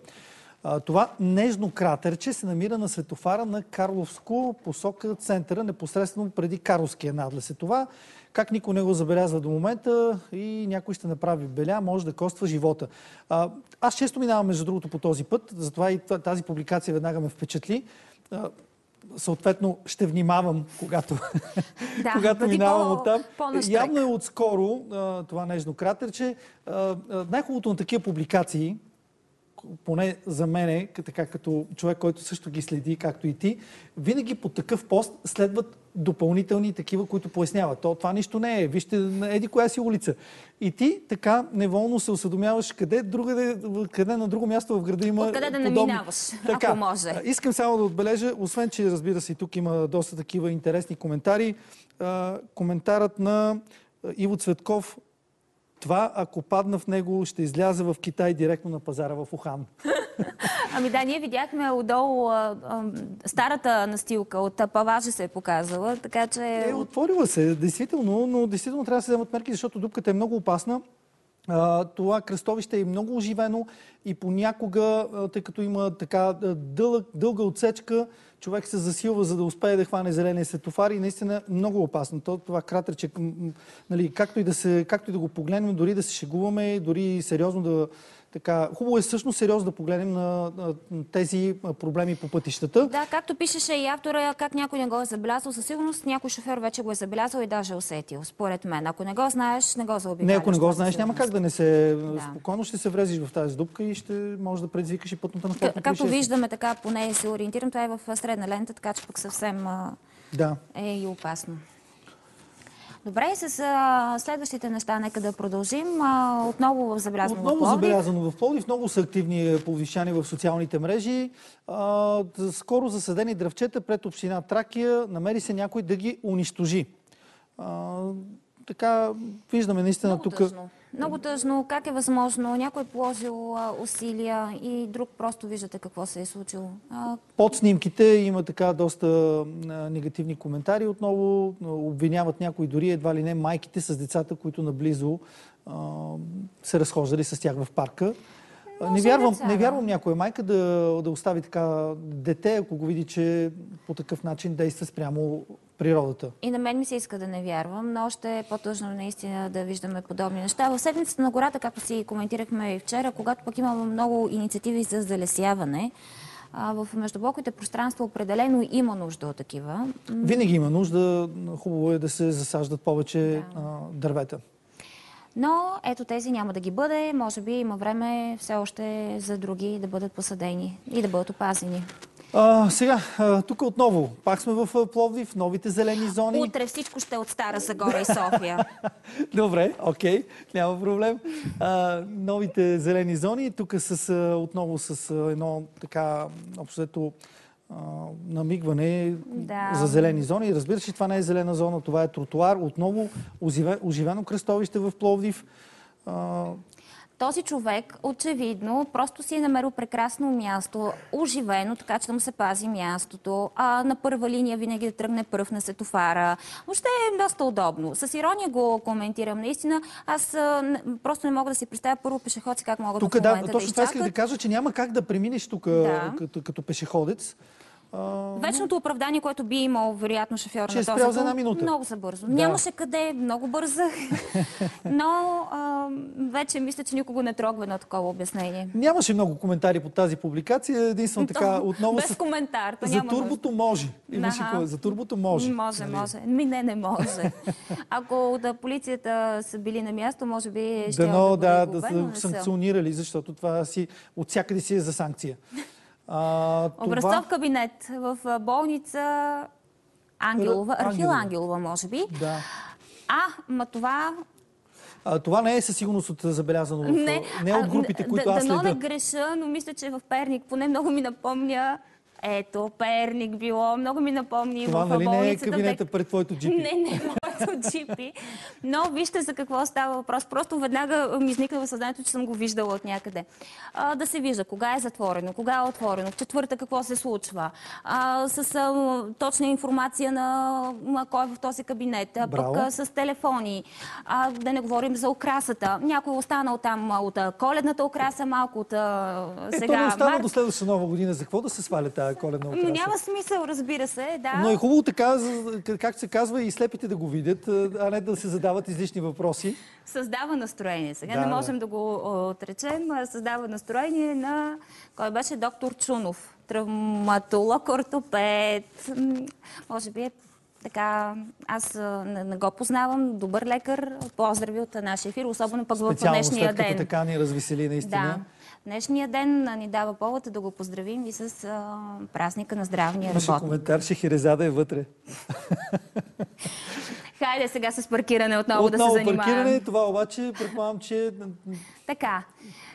Това нежно кратерче се намира на светофара на Карловско посока центъра, непосредствено преди Карловския надлез. Е това, как никой не го забелязва до момента и някой ще направи беля, може да коства живота. Аз често минавам, между другото, по този път, затова и тази публикация веднага ме впечатли съответно ще внимавам, когато, да, когато минавам от там. Явно е отскоро това нежно кратерче. Най-хубавото на такива публикации поне за мен, така като човек, който също ги следи, както и ти, винаги по такъв пост следват допълнителни такива, които поясняват. То, това нищо не е. Вижте, еди коя си улица. И ти така неволно се осъдомяваш къде, другаде, къде на друго място в града има Откъде да не минаваш, така, ако може. Искам само да отбележа, освен, че разбира се, тук има доста такива интересни коментари. коментарът на Иво Цветков това, ако падна в него, ще изляза в Китай директно на пазара в Ухан. Ами да, ние видяхме отдолу а, а, старата настилка от паважа се е показала, така че... Е, отворила се, действително, но действително трябва да се вземат мерки, защото дупката е много опасна. А, това кръстовище е много оживено и понякога, тъй като има така дълъг, дълга отсечка, човек се засилва, за да успее да хване зеления светофар и наистина много опасно. То, това кратерче, нали, както, и да се, както и да го погледнем, дори да се шегуваме, дори сериозно да, така, хубаво е всъщност сериозно да погледнем на, на тези а, проблеми по пътищата. Да, както пишеше и автора, как някой не го е забелязал, със сигурност някой шофьор вече го е забелязал и даже усетил, според мен. Ако не го знаеш, не го заобикаляш. Не, ако не го знаеш, няма как да не се... Спокойно ще се влезеш в тази дупка и ще може да предизвикаш и пътната на Както виждаме, така поне се ориентирам, това е в средна лента, така че пък съвсем Да. е и опасно. Добре, с а, следващите неща нека да продължим. А, отново в забелязано Отново в Пловдив. забелязано в Пловдив. Много са активни повишани в социалните мрежи. А, скоро засадени дръвчета пред община Тракия. Намери се някой да ги унищожи. Така, виждаме наистина Много тук... тъжно. Много тъжно. Как е възможно? Някой е положил а, усилия и друг просто виждате какво се е случило. А, Под снимките има така доста а, негативни коментари отново. Обвиняват някои дори едва ли не майките с децата, които наблизо се разхождали с тях в парка. Не вярвам, деца, не да. вярвам някоя майка да, да остави така дете, ако го види, че по такъв начин действа спрямо природата. И на мен ми се иска да не вярвам, но още е по-тъжно наистина да виждаме подобни неща. В седмицата на гората, както си коментирахме и вчера, когато пък имаме много инициативи за залесяване, в междублоковите пространства определено има нужда от такива. Винаги има нужда. Хубаво е да се засаждат повече а, дървета. Но ето тези няма да ги бъде. Може би има време все още за други да бъдат посадени и да бъдат опазени. А, сега, тук отново, пак сме в Пловдив, новите зелени зони. Утре всичко ще е от Стара Загора и София. Добре, окей, няма проблем. А, новите зелени зони, тук с, отново с едно така, общо намигване Да. за зелени зони. Разбира се, това не е зелена зона, това е тротуар. Отново оживе- оживено кръстовище в Пловдив. Този човек очевидно просто си е намерил прекрасно място, оживено, така че да му се пази мястото. А, на първа линия винаги да тръгне пръв на сетофара. Въобще е доста удобно. С ирония го коментирам. Наистина, аз а, просто не мога да си представя първо пешеходци как могат тук в да, момента да точно това исках да кажа, че няма как да преминеш тук Да. като, като пешеходец. Вечното оправдание, което би имал, вероятно, шофьор на е този спрял за една минута. Много за бързо. Да. Нямаше къде, много бързах. Но а, вече мисля, че никого не трогва на такова обяснение. Нямаше много коментари по тази публикация. Единствено така, отново Без с... коментар. То За турбото може. Имаше За турбото може. Може, Нали? може. Ми не, не може. Ако да полицията са били на място, може би ще Дано да, да са не са. санкционирали, защото това си от всякъде си е за санкция. А, Образцов кабинет в а, болница Ангелова, Р- Архил Ангелова. Може би. Да. А, ма това А, това не е със сигурност от забелязано не, не а, от групите, които аз Дано не следя. греша, но мисля, че в Перник поне много ми напомня Ето, Перник било, много ми напомни Това в нали не е болницата. кабинета дек- пред твоето джипи? Не, не, моето джипи. Но вижте за какво става въпрос. Просто веднага ми изникна в съзнанието, че съм го виждала от някъде. А, да се вижда кога е затворено, кога е отворено, в четвърта какво се случва. А, с а, точна информация на, кой е в този кабинет. А, пък а, с телефони. А, да не говорим за украсата. Някой е останал там от коледната украса, малко от а, Е, сега то не остана март. до следващата нова година. За какво да се сваля тази коледна Но украса? няма смисъл, разбира се, да. Но е хубаво така, както се казва, и слепите да го видят, а не да се задават излишни въпроси. Създава настроение. Сега Да, не да. можем да го отречем. а Създава настроение на... Кой беше? Доктор Чунов. Травматолог, ортопед. Може би е така... Аз а, не, не го познавам. Добър лекар. Поздрави от нашия ефир, особено пък в Специално днешния след като ден. така ни развесели наистина. Да. Днешния ден ни дава повод да го поздравим и с а, празника на здравния Имаше работник. коментар, че Херезада е вътре. Хайде сега с паркиране отново, да Отново се занимаваме. паркиране, това обаче предполагам, че Така.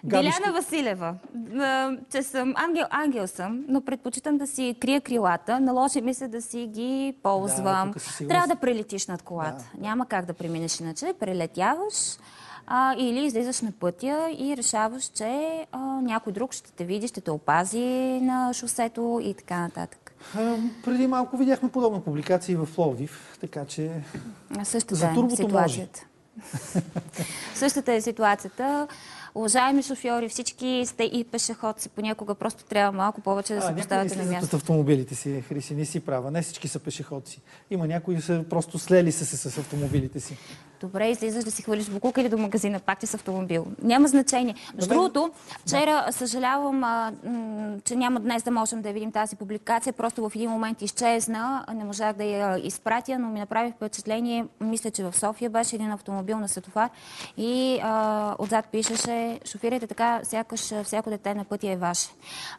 Габи, Диляна Василева, че съм ангел, ангел съм, но предпочитам да си крия крилата. Наложи ми се да си ги ползвам. със сигурност- Трябва да прелетиш над колата. Няма как да преминеш иначе. Прелетяваш. А, или излизаш на пътя и решаваш, че а, някой друг ще те види, ще те опази на шосето и така нататък. А, преди малко видяхме подобна публикация и в Пловдив, така че Същата за турбото може. ситуацията. Същата е ситуацията. Уважаеми шофьори, всички сте и пешеходци. Понякога просто трябва малко повече да се поставяте на място. от автомобилите си, Хриси, не си права. Не всички са пешеходци. Има някои са просто слели са се с автомобилите си. Добре, излизаш да си хвърлиш буклук или до магазина, пак ти с автомобил. Няма значение. Между другото, вчера съжалявам, а, че няма днес да можем да видим тази публикация. Просто в един момент изчезна. Не можах да я изпратя, но ми направи впечатление. Мисля, че в София беше един автомобил на светофар и а, отзад пишеше шофирайте така, сякаш всяко дете на пътя е ваше.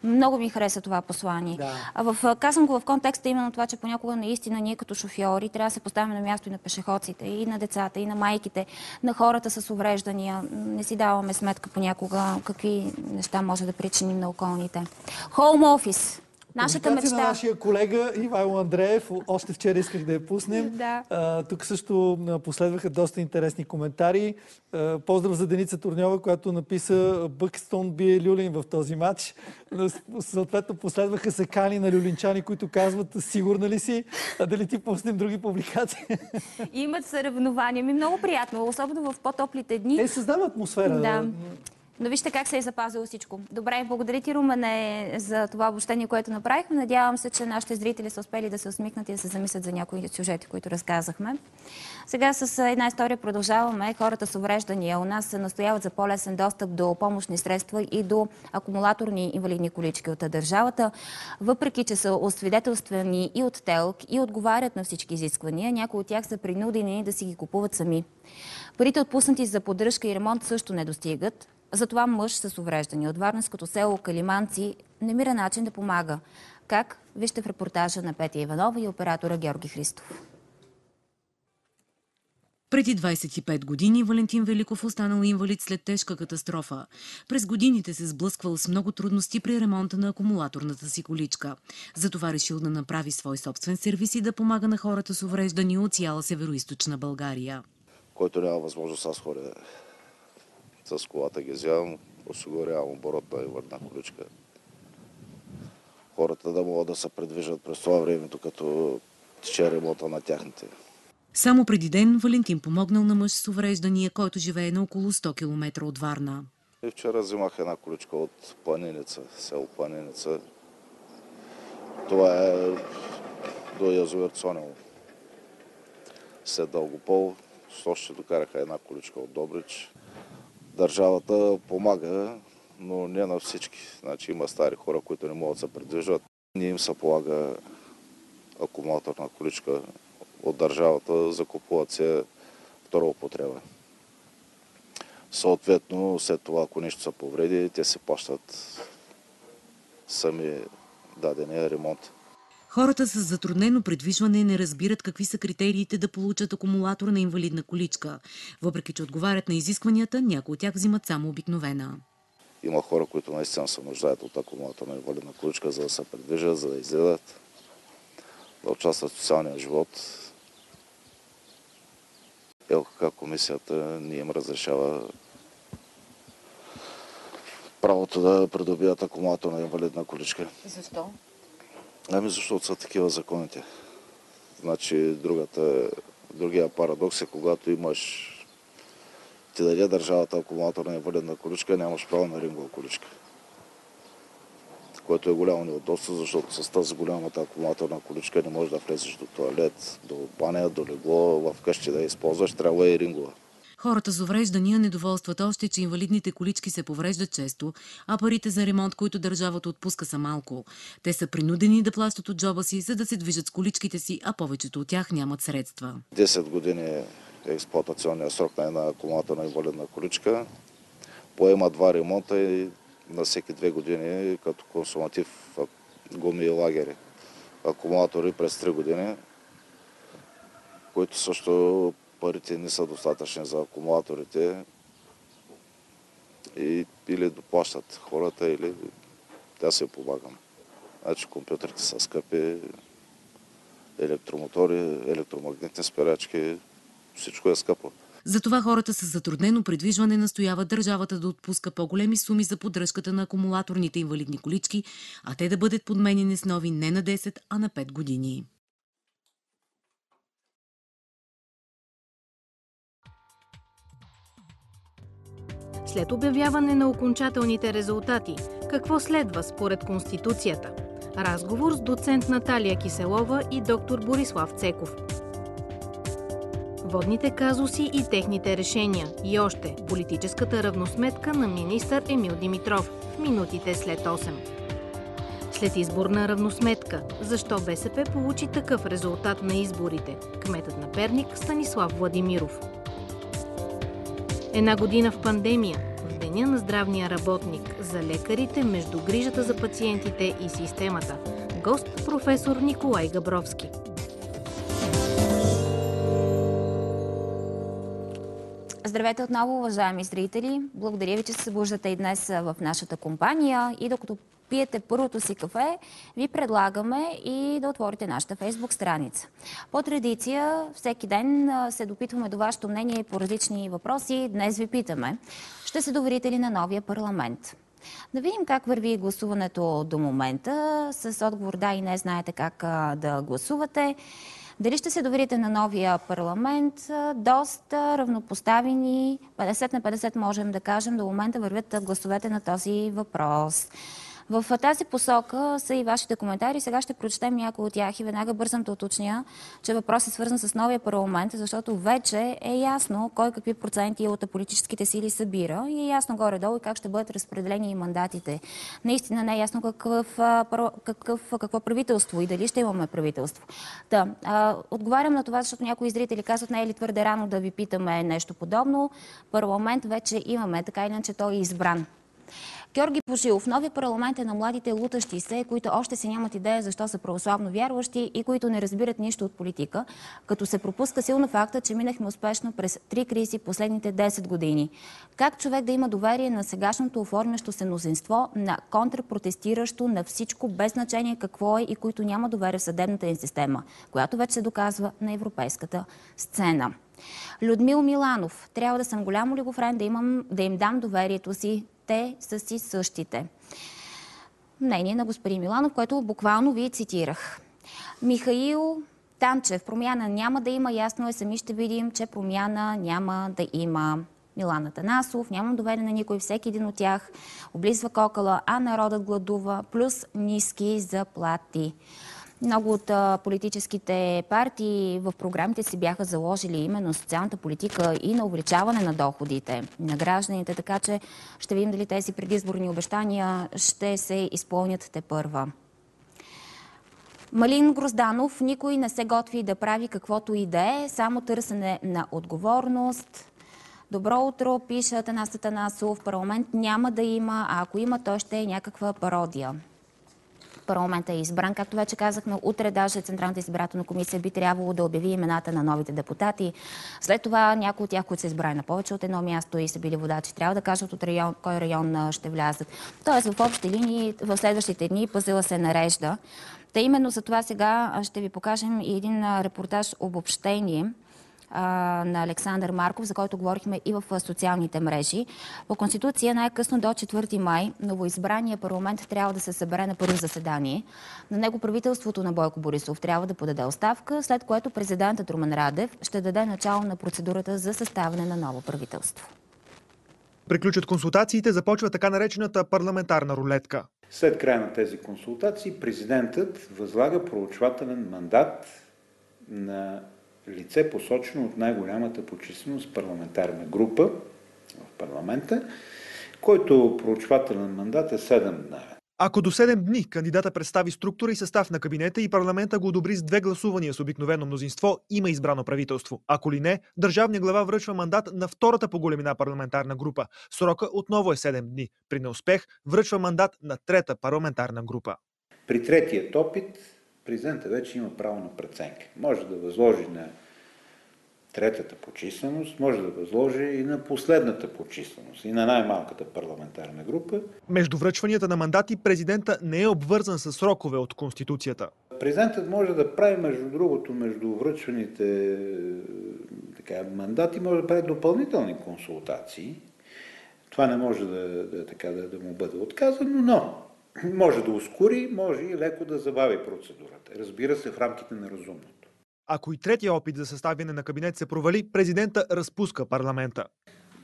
Много ми хареса това послание. Да. В, казвам го в контекста именно това, че понякога наистина ние като шофьори трябва да се поставяме на място и на пешеходците, и на децата, и на майките, на хората с увреждания. Не си даваме сметка понякога какви неща може да причиним на околните. Хоум офис. Нашата мечта. на нашия колега Ивайло Андреев. Още вчера исках да я пуснем. Да. А, тук също последваха доста интересни коментари. А, поздрав за Деница Турньова, която написа Бъкстон бие Люлин в този матч. Съответно последваха се кани на люлинчани, които казват сигурна ли си, а дали ти пуснем други публикации. Имат съревнования. Ми много приятно, особено в по-топлите дни. Те създава атмосфера. Да. Но вижте как се е запазило всичко. Добре, благодаря ти, Румене, за това обобщение, което направихме. Надявам се, че нашите зрители са успели да се усмихнат и да се замислят за някои сюжети, които разказахме. Сега с а, една история продължаваме. Хората с увреждания у нас се настояват за по-лесен достъп до помощни средства и до акумулаторни инвалидни колички от държавата. Въпреки, че са освидетелствани и от ТЕЛК и отговарят на всички изисквания, някои от тях са принудени да си ги купуват сами. Парите отпуснати за поддръжка и ремонт също не достигат. Затова мъж с увреждания от Варненското село Калиманци намира начин да помага. Как? Вижте в репортажа на Петя Иванова и оператора Георги Христов. Преди 25 години Валентин Великов останал инвалид след тежка катастрофа. През годините се сблъсквал с много трудности при ремонта на акумулаторната си количка. Затова решил да направи свой собствен сервис и да помага на хората с увреждания от цяла североизточна България. който няма възможност аз ходя с колата ги вземам, осигурявам оборот на инвалидна количка. Хората да могат да се предвижат през това времето, като тече ремонта на тяхните. Само преди ден Валентин помогнал на мъж с увреждания, който живее на около 100 км от Варна. И вчера взимах една количка от Планиница, село Планиница. Това е до язовир Цонево. След Дългопол, с още докараха една количка от Добрич. Държавата помага, но не на всички. Значи има стари хора, които не могат да се придвижват. Ние им се полага акумулаторна количка от държавата, закупуват се втора употреба. Съответно, след това, ако нещо се повреди, те се плащат сами дадения ремонт. Хората с затруднено предвижване не разбират какви са критериите да получат акумулатор на инвалидна количка. Въпреки, че отговарят на изискванията, някои от тях взимат само обикновена. Има хора, които наистина се нуждаят от акумулаторна инвалидна количка, за да се предвижат, за да излизат, да участват в социалния живот. ЛКК комисията ни им разрешава правото да придобият акумулаторна инвалидна количка. Защо? Ами защото са такива законите. Значи другата, другия парадокс е, когато имаш ти даде държавата акумулаторна инвалидна количка, нямаш право на рингова количка. Което е голямо неудобство, защото с тази голямата акумулаторна количка не можеш да влезеш до туалет, до баня, до легло, вкъщи да я използваш, трябва и рингова. Хората с увреждания недоволстват още, че инвалидните колички се повреждат често, а парите за ремонт, които държавата отпуска са малко. Те са принудени да плащат от джоба си, за да се движат с количките си, а повечето от тях нямат средства. 10 години е експлуатационния срок на една акумулаторна инвалидна количка. Поема два ремонта и на всеки две години като консуматив гуми и лагери. Акумулатори през 3 години, които също парите не са достатъчни за акумулаторите и или доплащат хората, или тя се помагам. Значи компютрите са скъпи, електромотори, електромагнитни спирачки, всичко е скъпо. Затова хората с затруднено придвижване настояват държавата да отпуска по-големи суми за поддръжката на акумулаторните инвалидни колички, а те да бъдат подменени с нови не на 10, а на 5 години. След обявяване на окончателните резултати, какво следва според Конституцията? Разговор с доцент Наталия Киселова и доктор Борислав Цеков. Водните казуси и техните решения. И още политическата равносметка на министър Емил Димитров. Минутите след 8. След изборна равносметка. Защо БСП получи такъв резултат на изборите? Кметът на Перник Станислав Владимиров. Една година в пандемия. В Деня на здравния работник. За лекарите между грижата за пациентите и системата. Гост професор Николай Габровски. Здравейте отново, уважаеми зрители! Благодаря ви, че се събуждате и днес в нашата компания. И докато пиете първото си кафе, ви предлагаме и да отворите нашата фейсбук страница. По традиция, всеки ден се допитваме до вашето мнение по различни въпроси. Днес ви питаме, ще се доверите ли на новия парламент? Да видим как върви гласуването до момента. С отговор да и не знаете как да гласувате. Дали ще се доверите на новия парламент? Доста равнопоставени, 50 на 50 можем да кажем, до момента вървят гласовете на този въпрос. В тази посока са и вашите коментари. Сега ще прочетем някои от тях и веднага бързам да уточня, че въпрос е свързан с новия парламент, защото вече е ясно кой какви проценти от политическите сили събира и е ясно горе-долу как ще бъдат разпределени и мандатите. Наистина не е ясно какъв, какъв, какво правителство и дали ще имаме правителство. Да, отговарям на това, защото някои зрители казват, не е ли твърде рано да ви питаме нещо подобно. Парламент вече имаме, така иначе той е избран. Георги Пожилов, новия парламент е на младите лутащи се, които още си нямат идея защо са православно вярващи и които не разбират нищо от политика, като се пропуска силно факта, че минахме успешно през три кризи последните 10 години. Как човек да има доверие на сегашното оформящо се мнозинство, на контрпротестиращо на всичко, без значение какво е и които няма доверие в съдебната им система, която вече се доказва на европейската сцена. Людмил Миланов. Трябва да съм голям олигофрен, да, имам, да им дам доверието си те са си същите. Мнение на господин Миланов, което буквално ви цитирах. Михаил Танчев, промяна няма да има, ясно е, сами ще видим, че промяна няма да има. Милана Танасов, нямам доверие на никой, всеки един от тях облизва кокала, а народът гладува, плюс ниски заплати. Много от политическите партии в програмите си бяха заложили именно социалната политика и на увеличаване на доходите на гражданите, така че ще видим дали тези предизборни обещания ще се изпълнят те първа. Малин Грозданов, никой не се готви да прави каквото и да е, само търсене на отговорност. Добро утро, пише Атанас Атанасов. Парламент няма да има, а ако има, то ще е някаква пародия парламента е избран. Както вече казахме, утре даже Централната избирателна комисия би трябвало да обяви имената на новите депутати. След това някои от тях, които са избрани на повече от едно място и са били водачи, трябва да кажат от район, кой район ще влязат. Тоест в общи линии в следващите дни пъзела се нарежда. Та именно за това сега ще ви покажем и един репортаж обобщение на Александър Марков, за който говорихме и в социалните мрежи. По Конституция най-късно до 4 май новоизбрания парламент трябва да се събере на първо заседание. На него правителството на Бойко Борисов трябва да подаде оставка, след което президентът Румен Радев ще даде начало на процедурата за съставяне на ново правителство. Приключат консултациите, започва така наречената парламентарна рулетка. След края на тези консултации президентът възлага проучвателен мандат на лице, посочено от най-голямата по численост парламентарна група в парламента, който проучвателен мандат е 7 дневен. Ако до 7 дни кандидата представи структура и състав на кабинета и парламента го одобри с две гласувания с обикновено мнозинство, има избрано правителство. Ако ли не, държавния глава връчва мандат на втората по големина парламентарна група. Срока отново е 7 дни. При неуспех връчва мандат на трета парламентарна група. При третият опит президента вече има право на преценка. Може да възложи на третата по численост, може да възложи и на последната по численост, и на най-малката парламентарна група. Между връчванията на мандати президента не е обвързан с срокове от Конституцията. Президентът може да прави, между другото, между връчваните така, мандат и може да прави допълнителни консултации. Това не може да, да, така, да, да му бъде отказано, но може да ускори, може и леко да забави процедурата. Разбира се, в рамките на разумното. Ако и третия опит за съставяне на кабинет се провали, президента разпуска парламента.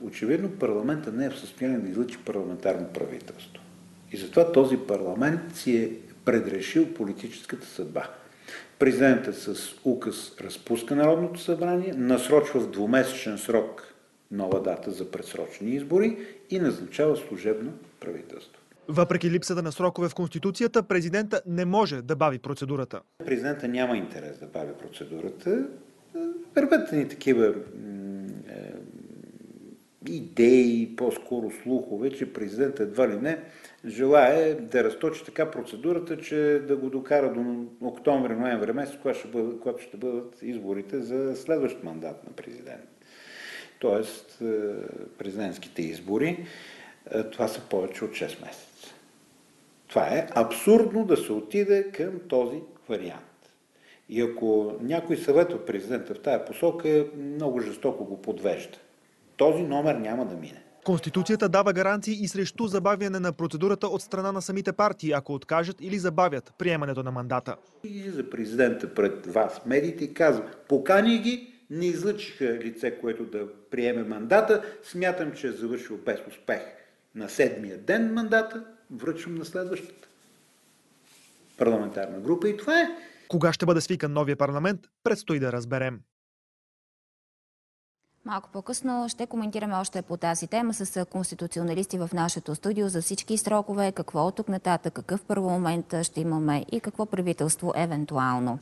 Очевидно парламента не е в състояние да излъчи парламентарно правителство. И затова този парламент си е предрешил политическата съдба. Президентът с указ разпуска Народното събрание, насрочва в двумесечен срок нова дата за предсрочни избори и назначава служебно правителство. Въпреки липсата на срокове в Конституцията, президента не може да бави процедурата. Президента няма интерес да бави процедурата. Върват ни такива е, идеи, по-скоро слухове, че президент едва ли не желае да разточи така процедурата, че да го докара до октомври-ноември месец, когато ще, бъдат, когато ще бъдат изборите за следващ мандат на президент. Тоест, е, президентските избори, е, това са повече от 6 месеца. Това е абсурдно да се отиде към този вариант. И ако някой съветва президента в тая посока, много жестоко го подвежда. Този номер няма да мине. Конституцията дава гаранции и срещу забавяне на процедурата от страна на самите партии, ако откажат или забавят приемането на мандата. И за президента пред вас, медиите, и казва, покани ги, не излъчиха лице, което да приеме мандата. Смятам, че е завършил без успех на седмия ден мандата, връчвам на следващата парламентарна група и това е. Кога ще бъде свикан новия парламент, предстои да разберем. Малко по-късно ще коментираме още по тази тема с конституционалисти в нашето студио за всички срокове, какво от тук нататък, какъв първо момент ще имаме и какво правителство евентуално.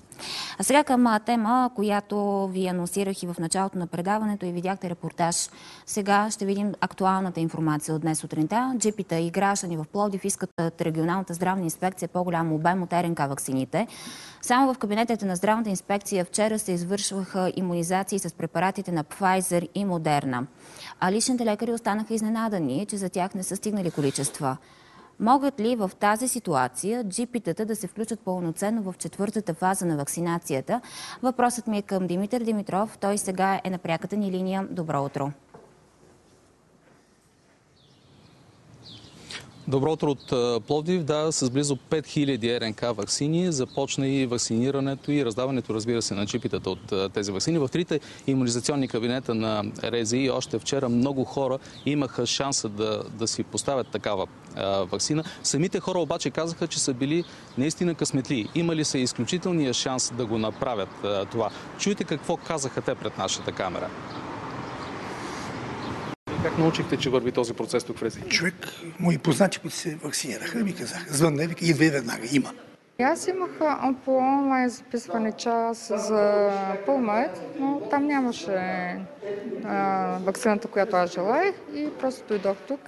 А сега към тема, която ви анонсирах и в началото на предаването и видяхте репортаж. Сега ще видим актуалната информация от днес сутринта. Джипита и граждани в Пловдив искат от регионалната здравна инспекция по-голям обем от РНК вакцините. Само в кабинетите на здравната инспекция вчера се извършваха иммунизации с препаратите на Pfizer и Moderna. А личните лекари останаха изненадани, че за тях не са стигнали количества. Могат ли в тази ситуация джипитата да се включат пълноценно в четвъртата фаза на вакцинацията? Въпросът ми е към Димитър Димитров. Той сега е на пряката ни линия. Добро утро. Добро утро от Пловдив. Да, с близо 5000 РНК вакцини започна и вакцинирането и раздаването, разбира се, на чипитата от тези вакцини. В трите иммунизационни кабинета на РЗИ още вчера много хора имаха шанса да, да си поставят такава а, вакцина. Самите хора обаче казаха, че са били наистина късметли. Имали са изключителния шанс да го направят това. Чуйте какво казаха те пред нашата камера. Как научихте, че върви този процес тук в Рези? Човек, мои познати, които се вакцинираха, ми казаха, звънне, вика, идва и веднага, има. Аз имах по онлайн записване час за пълмет, но там нямаше а, вакцината, която аз желаях и просто дойдох тук.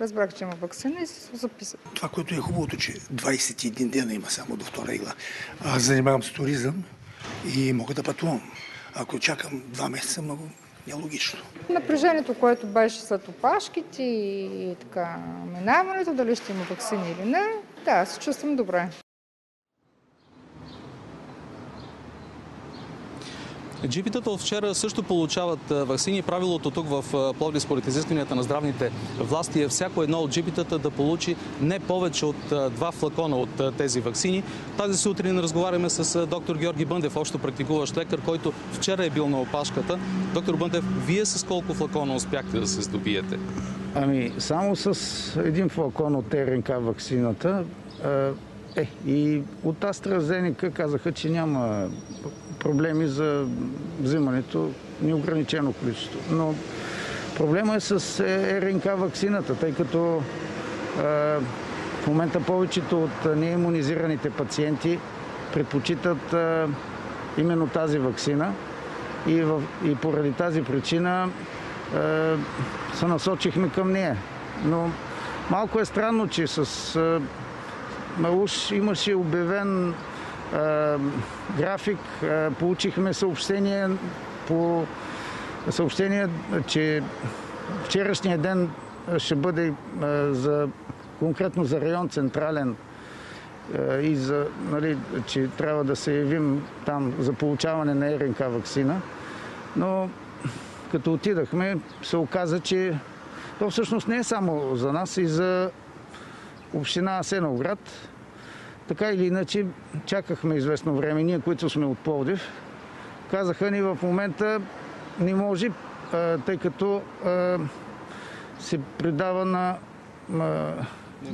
Разбрах, че има вакцина и се записах. Това, което е хубавото, че 21 дена има само до втора игла. Аз занимавам с туризъм и мога да пътувам. Ако чакам два месеца, много нелогично. Напрежението, което беше след опашките и така минаването, дали ще има вакцини или не, да, се чувствам добре. Джипитата от вчера също получават вакцини. Правилото тук в Пловди според изискванията на здравните власти е всяко едно от джипитата да получи не повече от два флакона от тези вакцини. Тази сутрин разговаряме с доктор Георги Бъндев, общо практикуващ лекар, който вчера е бил на опашката. Доктор Бъндев, вие с колко флакона успяхте да се здобиете? Ами, само с един флакон от РНК вакцината. Е, и от AstraZeneca казаха, че няма проблеми за взимането неограничено количество. Но проблема е с е, РНК вакцината, тъй като е, в момента повечето от неимунизираните пациенти предпочитат е, именно тази вакцина и, поради тази причина се насочихме към нея. Но малко е странно, че с уж имаше обявен график. Получихме съобщение по съобщение, че вчерашния ден ще бъде за, конкретно за район Централен и за, нали, че трябва да се явим там за получаване на РНК вакцина. Но като отидахме, се оказа, че то всъщност не е само за нас и за община Асеновград. Така или иначе, чакахме известно време, ние, които сме от Пловдив. Казаха ни в момента не може, тъй като се предава на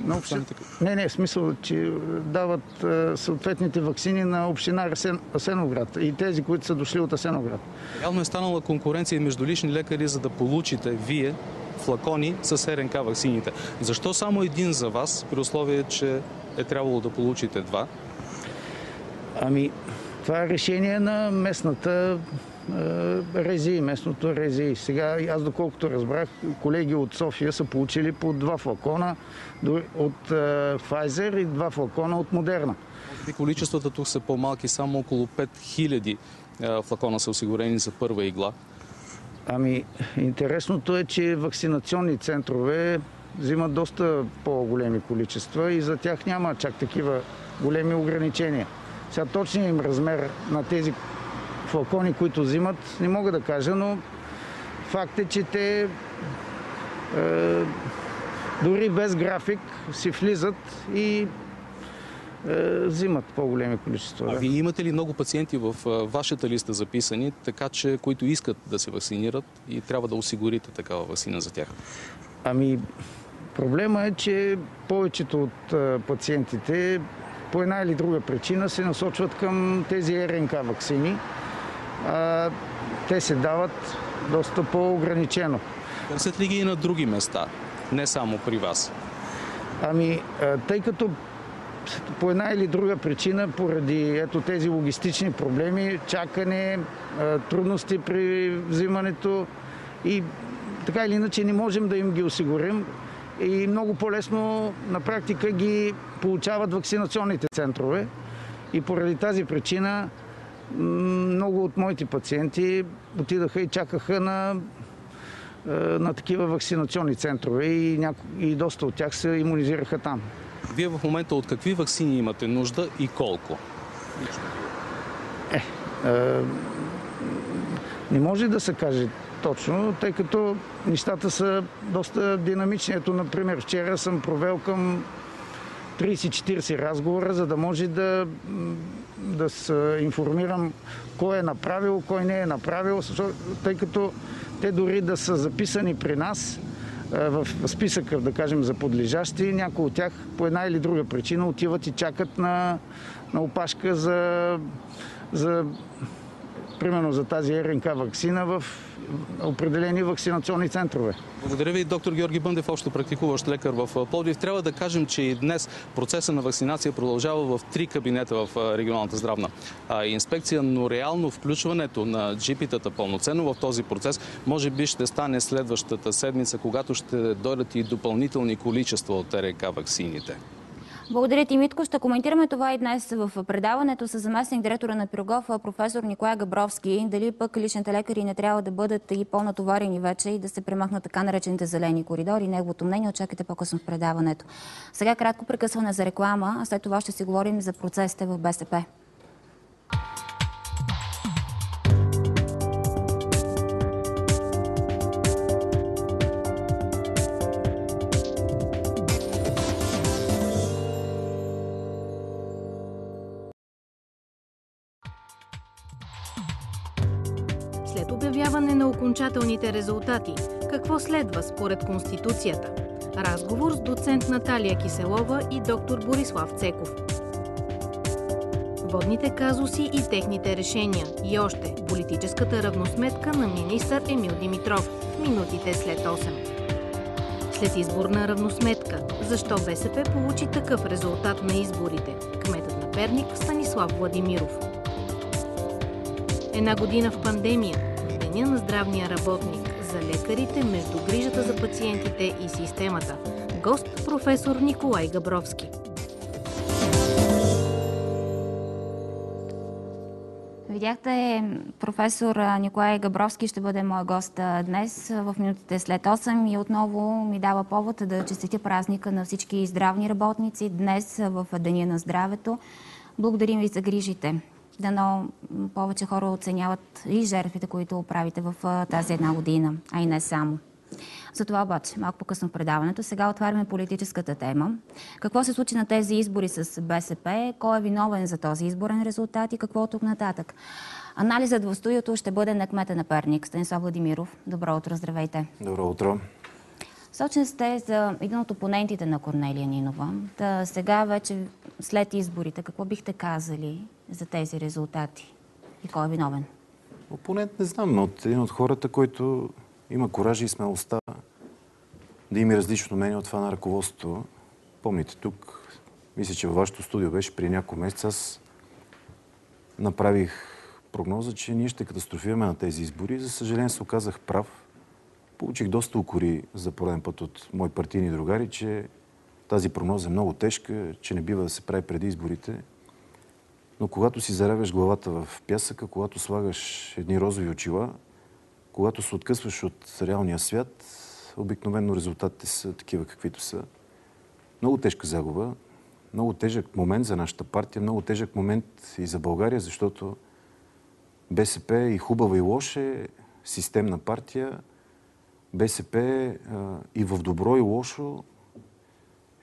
на община... Не, не, в смисъл, че дават съответните вакцини на община Асеноград и тези, които са дошли от Асеноград. Реално е станала конкуренция между лични лекари, за да получите вие флакони с РНК вакцините. Защо само един за вас, при условие, че е трябвало да получите два? Ами, това е решение на местната рези, местното рези. Сега, аз доколкото разбрах, колеги от София са получили по два флакона от Pfizer и два флакона от Модерна. И количествата тук са по-малки, само около 5000 флакона са осигурени за първа игла. Ами, интересното е, че вакцинационни центрове взимат доста по-големи количества и за тях няма чак такива големи ограничения. Сега точният им размер на тези флакони, които взимат, не мога да кажа, но факт е, че те е, дори без график си влизат и е, взимат по-големи количества. А вие имате ли много пациенти в е, вашата листа записани, така че които искат да се вакцинират и трябва да осигурите такава вакцина за тях? Ами, проблема е, че повечето от пациентите по една или друга причина се насочват към тези РНК вакцини те се дават доста по-ограничено. Търсят ли ги и на други места, не само при вас? Ами, тъй като по една или друга причина, поради ето тези логистични проблеми, чакане, трудности при взимането и така или иначе не можем да им ги осигурим и много по-лесно на практика ги получават вакцинационните центрове. И поради тази причина много от моите пациенти отидаха и чакаха на, е, на такива вакцинационни центрове и, няко... и доста от тях се иммунизираха там. Вие в момента от какви вакцини имате нужда и колко? Е, е, не може да се каже точно, тъй като нещата са доста динамични. Ето, например, вчера съм провел към 30-40 разговора, за да може да да се информирам кой е направил, кой не е направил, тъй като те дори да са записани при нас в списъка, да кажем, за подлежащи, някои от тях по една или друга причина отиват и чакат на, на опашка за, за примерно за тази РНК вакцина в определени вакцинационни центрове. Благодаря ви, доктор Георги Бъндев, още практикуващ лекар в Пловдив. Трябва да кажем, че и днес процеса на вакцинация продължава в три кабинета в регионалната здравна инспекция, но реално включването на джипитата пълноценно в този процес може би ще стане следващата седмица, когато ще дойдат и допълнителни количества от РК вакцините. Благодаря ти, Митко. Ще коментираме това и днес в предаването с заместник директора на Пирогов, професор Николай Габровски. Дали пък личните лекари не трябва да бъдат и по-натоварени вече и да се премахнат така наречените зелени коридори. Неговото мнение очакайте по-късно в предаването. Сега кратко прекъсване за реклама, а след това ще си говорим за процесите в БСП. Окончателните резултати. Какво следва според Конституцията? Разговор с доцент Наталия Киселова и доктор Борислав Цеков. Водните казуси и техните решения. И още политическата равносметка на министър Емил Димитров. Минутите след 8. След изборна равносметка. Защо БСП получи такъв резултат на изборите? Кметът на Перник Станислав Владимиров. Една година в пандемия. Деня на здравния работник за лекарите между грижата за пациентите и системата. Гост професор Николай Габровски. Видяхте, професор Николай Габровски ще бъде мой гост днес в минутите след 8 и отново ми дава повод да честитя празника на всички здравни работници днес в Деня на здравето. Благодарим ви за грижите. Дано повече хора оценяват и жертвите, които правите в тази една година, а и не само. За това обаче, малко по-късно в предаването, сега отваряме политическата тема. Какво се случи на тези избори с БСП? Кой е виновен за този изборен резултат и какво тук нататък? Анализът в студиото ще бъде на кмета на Перник, Станислав Владимиров. Добро утро, здравейте. Добро утро. Сочен сте за един от опонентите на Корнелия Нинова. Та сега вече след изборите, какво бихте казали за тези резултати? И кой е виновен? Опонент не знам, но от един от хората, който има коража и смелостта да има различно мнение от това на ръководството. Помните тук, мисля, че във вашето студио беше при няколко месеца, аз направих прогноза, че ние ще катастрофираме на тези избори. За съжаление се оказах прав. Получих доста укори за пореден път от мои партийни другари, че тази прогноза е много тежка, че не бива да се прави преди изборите. Но когато си заревеш главата в пясъка, когато слагаш едни розови очила, когато се откъсваш от реалния свят, обикновено резултатите са такива каквито са. Много тежка загуба, много тежък момент за нашата партия, много тежък момент и за България, защото БСП и хубава и лоша системна партия. БСП и в добро и лошо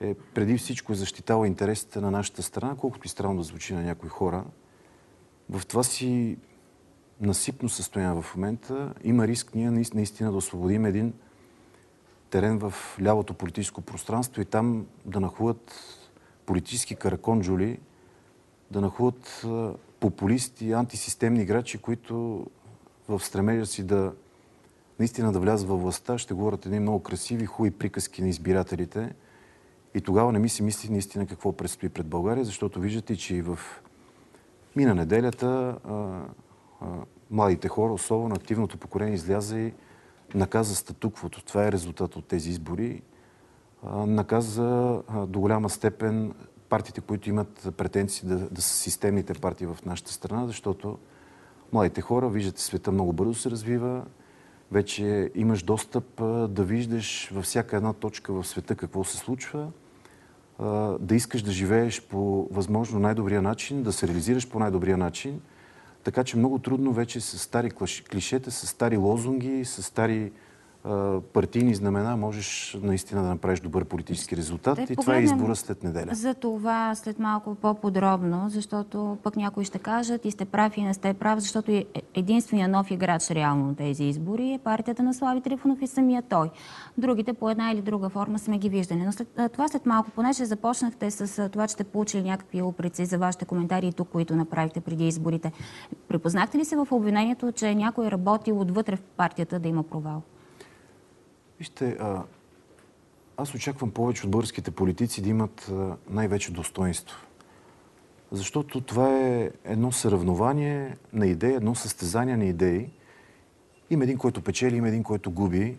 е преди всичко защитава интересите на нашата страна, колкото и странно да звучи на някои хора. В това си насипно състояние в момента има риск ние наистина да освободим един терен в лявото политическо пространство и там да нахуват политически караконджули, да нахуват популисти, антисистемни играчи, които в стремежа си да наистина да влязат във властта, ще говорят едни много красиви, хубави приказки на избирателите. И тогава не ми се мисли наистина какво предстои пред България, защото виждате, че и в мина неделята а, а, младите хора, особено активното поколение, изляза и наказа статуквото. Това е резултат от тези избори. Наказа до голяма степен партиите, които имат претенции да, да са системните партии в нашата страна, защото младите хора, виждате, света много бързо се развива, вече имаш достъп да виждаш във всяка една точка в света какво се случва, да искаш да живееш по възможно най-добрия начин, да се реализираш по най-добрия начин – така че много трудно вече с стари клишета, с стари лозунги, с стари партийни знамена можеш наистина да направиш добър политически резултат. Ще и това е избора след неделя. За това след малко по-подробно, защото пък някои ще кажат и сте прав и не сте прав, защото е единствения нов играч реално на тези избори е партията на Слави Трифонов и самия той. Другите по една или друга форма сме ги виждали. Но след, това след малко, понеже започнахте с това, че сте получили някакви упреци за вашите коментари и тук, които направихте преди изборите. Припознахте ли се в обвинението, че някой е работил отвътре в партията да има провал? Вижте, а, аз очаквам повече от българските политици да имат най-вече достоинство. Защото това е едно съревнование на идеи, едно състезание на идеи. Има един, който печели, има един, който губи.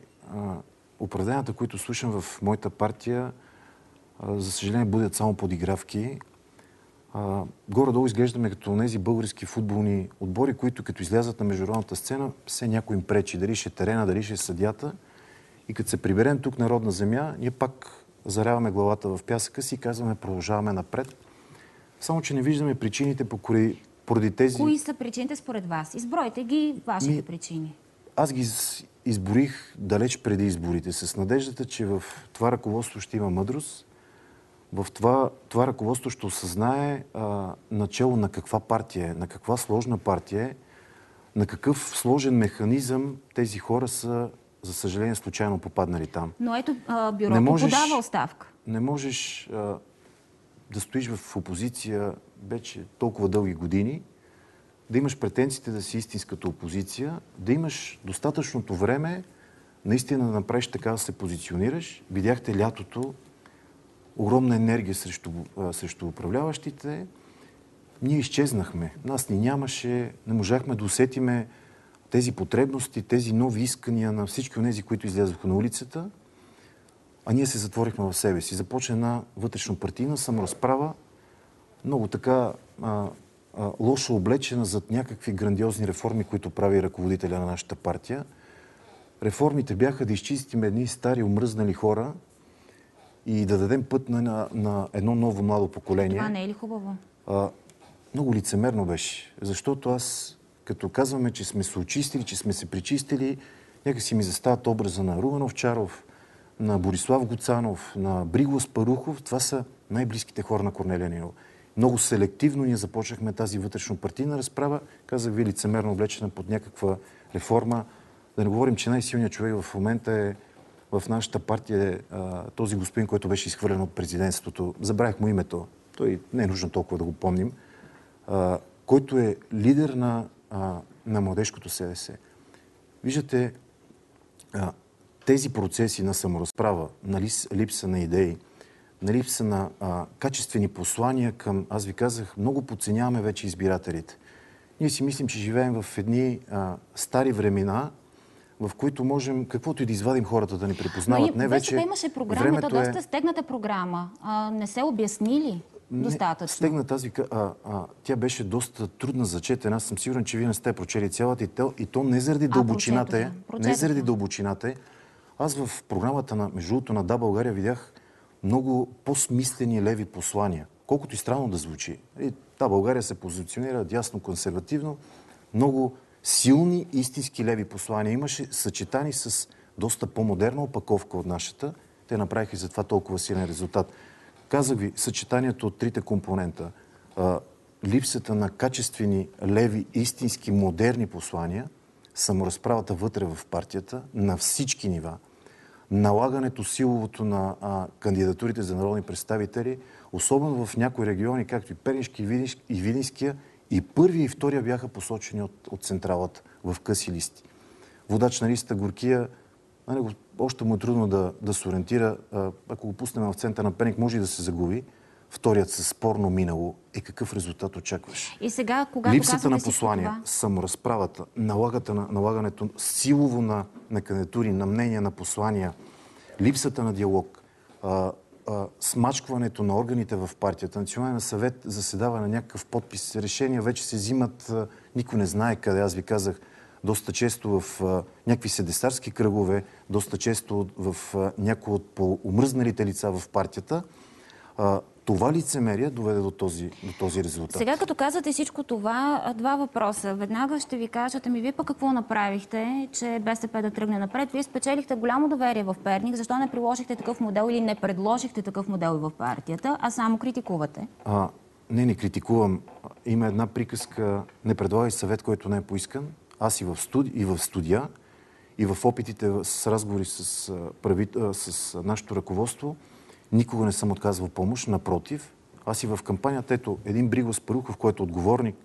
Оправданията, които слушам в моята партия, за съжаление, будят само подигравки. Горе-долу изглеждаме като тези български футболни отбори, които като излязат на международната сцена, все някой им пречи. Дали ще е терена, дали ще е съдята. И като се приберем тук на родна земя, ние пак заряваме главата в пясъка си и казваме продължаваме напред. Само, че не виждаме причините поради, поради тези... Кои са причините според вас? Избройте ги вашите Ми... причини. Аз ги изборих далеч преди изборите, с надеждата, че в това ръководство ще има мъдрост, в това, това ръководство ще осъзнае а, начало на каква партия е, на каква сложна партия е, на какъв сложен механизъм тези хора са за съжаление, случайно попаднали там. Но ето, бюрото не можеш, подава оставка. Не можеш а, да стоиш в опозиция вече толкова дълги години, да имаш претенциите да си истинската опозиция, да имаш достатъчното време наистина да направиш така да се позиционираш. Видяхте лятото, огромна енергия срещу, а, срещу управляващите. Ние изчезнахме. Нас ни нямаше, не можахме да усетиме тези потребности, тези нови искания на всички от тези, които излязоха на улицата, а ние се затворихме в себе си. Започна една вътрешно-партийна саморазправа, много така а, а, лошо облечена зад някакви грандиозни реформи, които прави ръководителя на нашата партия. Реформите бяха да изчистим едни стари, омръзнали хора и да дадем път на, на, на едно ново младо поколение. Това не е ли хубаво? А, много лицемерно беше. Защото аз, като казваме, че сме се очистили, че сме се причистили, някакси ми застават образа на Румен Овчаров, на Борислав Гоцанов, на Бриго Спарухов. Това са най-близките хора на Корнелия Нинова. Много селективно ние започнахме тази вътрешно-партийна разправа. Казах ви лицемерно облечена под някаква реформа. Да не говорим, че най-силният човек в момента е в нашата партия е този господин, който беше изхвърлен от президентството. Забравих му името. Той не е нужно толкова да го помним. А, който е лидер на, а, на младежкото СДС. Виждате, а, тези процеси на саморазправа, на липса на идеи, на липса на а, качествени послания към, аз ви казах, много подценяваме вече избирателите. Ние си мислим, че живеем в едни а, стари времена, в които можем каквото и да извадим хората да ни припознават. Но не вече. имаше програма, то доста е... стегната програма. А, не се обяснили достатъчно. Стегна тази, а, а, тя беше доста трудна за четене. Аз съм сигурен, че вие не сте прочели цялата и то, и то не заради дълбочината е. Не заради дълбочината е. Аз в програмата на, между другото, на Да България видях много по-смислени леви послания. Колкото и странно да звучи. И, да, България се позиционира дясно консервативно. Много силни истински леви послания имаше, съчетани с доста по-модерна опаковка от нашата. Те направиха и затова толкова силен резултат. Казах ви, съчетанието от трите компонента, а, липсата на качествени, леви, истински, модерни послания, саморазправата вътре в партията, на всички нива, налагането силовото на а, кандидатурите за народни представители, особено в някои региони, както и Пернишки и Видинския, и първия и втория бяха посочени от, от централата в къси листи. Водач на листа Горкия, на него още му е трудно да, да се ориентира. Ако го пуснем в център на Пеник, може и да се загуби. Вторият със спорно минало. Е какъв резултат очакваш? И сега, когато Липсата на послания, това... саморазправата, на, налагането силово на, на кандидатури, на мнения, на послания, липсата на диалог, а, смачкването на органите в партията. Национален съвет заседава на някакъв подпис. Решения вече се взимат, никой не знае къде. Аз ви казах, доста често в а, някакви седесарски кръгове, доста често в а, някои от по-умръзналите лица в партията. А, това лицемерие доведе до този, до този резултат. Сега като казвате всичко това, два въпроса. Веднага ще ви кажат, ами вие пък какво направихте, че БСП да тръгне напред? Вие спечелихте голямо доверие в Перник. Защо не приложихте такъв модел или не предложихте такъв модел в партията, а само критикувате? А, не, не критикувам. Има една приказка, не предлагай съвет, който не е поискан. Аз и в, студи, и в студия, и в опитите с разговори с, прави, с нашето ръководство, Никога не съм отказвал помощ, напротив. Аз и в кампанията, ето, един Бригос Парухов, който е отговорник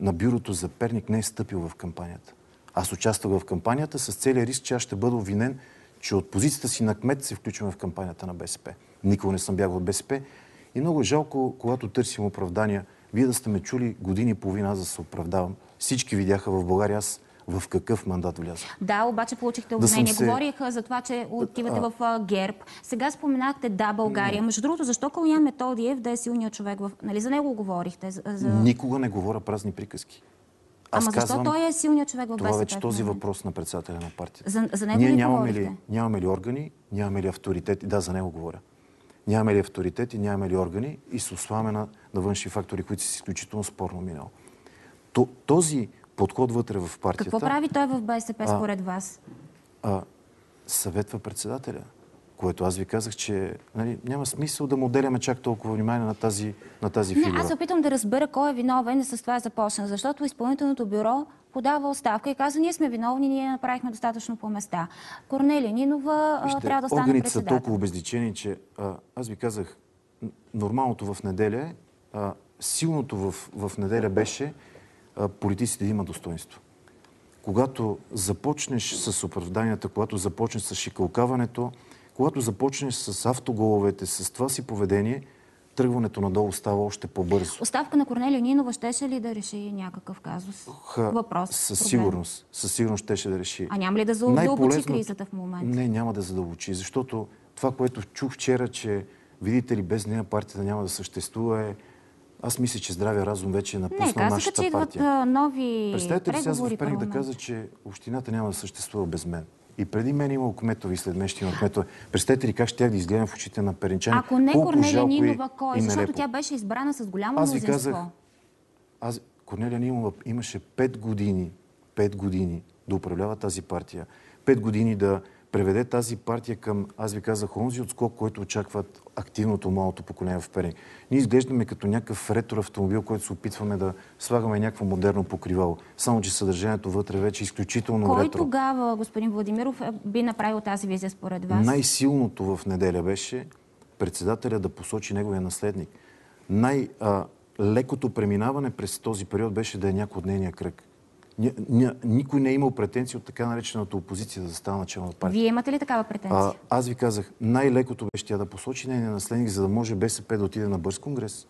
на бюрото за Перник, не е стъпил в кампанията. Аз участвах в кампанията с целия риск, че аз ще бъда обвинен, че от позицията си на кмет се включвам в кампанията на БСП. Никога не съм бягал от БСП. И много жалко, когато търсим оправдания, вие да сте ме чули години и половина, аз да се оправдавам. Всички видяха в България аз в какъв мандат вляза. Да, обаче получихте обвинение. Да се... Говориха за това, че отивате а... в ГЕРБ. Сега споменахте да, България. Между другото, защо Калуян Методиев да е силният човек? В... Нали за него говорихте? За... Никога не говоря празни приказки. Аз Ама защо той е силният човек в БСП? Това вече този въпрос на председателя на партията. За, за него Ние ли нямаме ли, нямаме ли органи, нямаме ли авторитети? Да, за него говоря. Нямаме ли авторитети, нямаме ли органи и се осламе на, на външни фактори, които са изключително спорно минало. То, този подход вътре в партията. Какво прави той в БСП според вас? А, съветва председателя. Което аз ви казах, че нали, няма смисъл да моделяме чак толкова внимание на тази, на тази фигура. Не, аз опитам да разбера кой е виновен и с това започна. Защото изпълнителното бюро подава оставка и каза, ние сме виновни, ние направихме достатъчно по места. Корнелия Нинова Вижте, трябва да стане председател. са толкова обезличени, че а, аз ви казах, нормалното в неделя е, а, силното в, в неделя беше политиците да имат достоинство. Когато започнеш с оправданията, когато започнеш с шикалкаването, когато започнеш с автоголовете, с това си поведение, тръгването надолу става още по-бързо. Оставка на Корнелия Нинова щеше ли да реши някакъв казус? Ха, Въпрос. Със проблем. сигурност. Със сигурност щеше да реши. А няма ли да задълбочи кризата в момента? Не, няма да задълбочи, защото това, което чух вчера, че видите ли, без нея партията няма да съществува, е аз мисля, че здравия разум вече е напуснал не, нашата че партия. идват нови Представете ли сега в Перник да кажа, че общината няма да съществува без мен? И преди мен има кметови, след мен ще има кметове. Представете ли как ще тях да изгледам в очите на перенчани? Ако не Корнелия Нинова, кой? Защото тя беше избрана с голямо Аз ви казах, аз, Корнелия Нимова имаше 5 години, 5 години да управлява тази партия, 5 години да преведе тази партия към, аз ви казах, онзи отскок, който очакват активното малото поколение в Перник. Ние изглеждаме като някакъв ретро автомобил, който се опитваме да слагаме някакво модерно покривало. Само, че съдържанието вътре вече е изключително Кой ретро. тогава, господин Владимиров, е- би направил тази визия според вас? Най-силното в неделя беше председателя да посочи неговия наследник. Най-лекото преминаване през този период беше да е някой от нейния кръг. Никой не е имал претенции от така наречената опозиция да застава начало на партия. Вие имате ли такава претенция? А, аз ви казах, най-лекото беше тя да посочи нейния наследник, за да може БСП да отиде на бърз конгрес,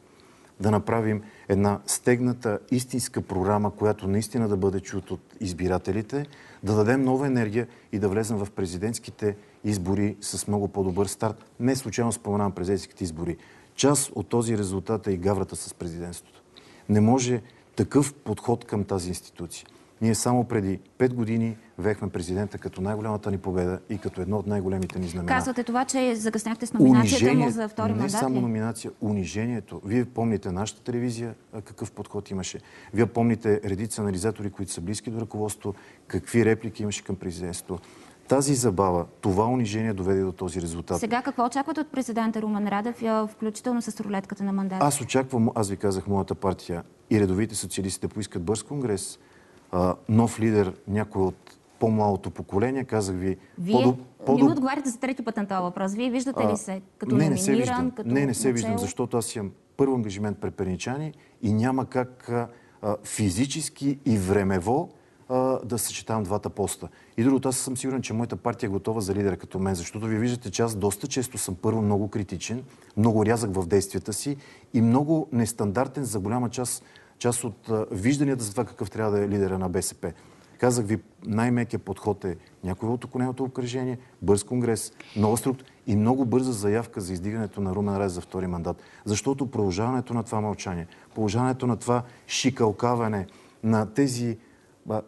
да направим една стегната истинска програма, която наистина да бъде чут от избирателите, да дадем нова енергия и да влезем в президентските избори с много по-добър старт. Не случайно споменавам президентските избори. Част от този резултат е и гаврата с президентството. Не може такъв подход към тази институция. Ние само преди 5 години вехме президента като най-голямата ни победа и като едно от най-големите ни знамена. Казвате това, че закъсняхте с номинацията му за втори не мандат само ли? номинация, унижението. Вие помните нашата телевизия, какъв подход имаше. Вие помните редица анализатори, които са близки до ръководство, какви реплики имаше към президентството. Тази забава, това унижение доведе до този резултат. Сега какво очаквате от президента Румен Радев, включително с рулетката на мандата? Аз очаквам, аз ви казах, моята партия и редовите социалисти да поискат бърз конгрес, а, нов лидер, някой от по-малото поколение, казах ви... Вие по-доб- не по-доб- ми отговаряте за трети път на този въпрос. Вие виждате ли се като не, не се виждам. като Не, не се начало? виждам, защото аз имам първо ангажимент пред перничани и няма как а, а, физически и времево да съчетавам двата поста. И другото, аз съм сигурен, че моята партия е готова за лидера като мен, защото вие виждате, че аз доста често съм първо много критичен, много рязък в действията си и много нестандартен за голяма част, част от вижданията за това какъв трябва да е лидера на БСП. Казах ви, най-мекият подход е някой от околеното обкръжение, бърз конгрес, нова структура и много бърза заявка за издигането на Румен Рез за втори мандат. Защото продължаването на това мълчание, продължаването на това шикалкаване, на тези...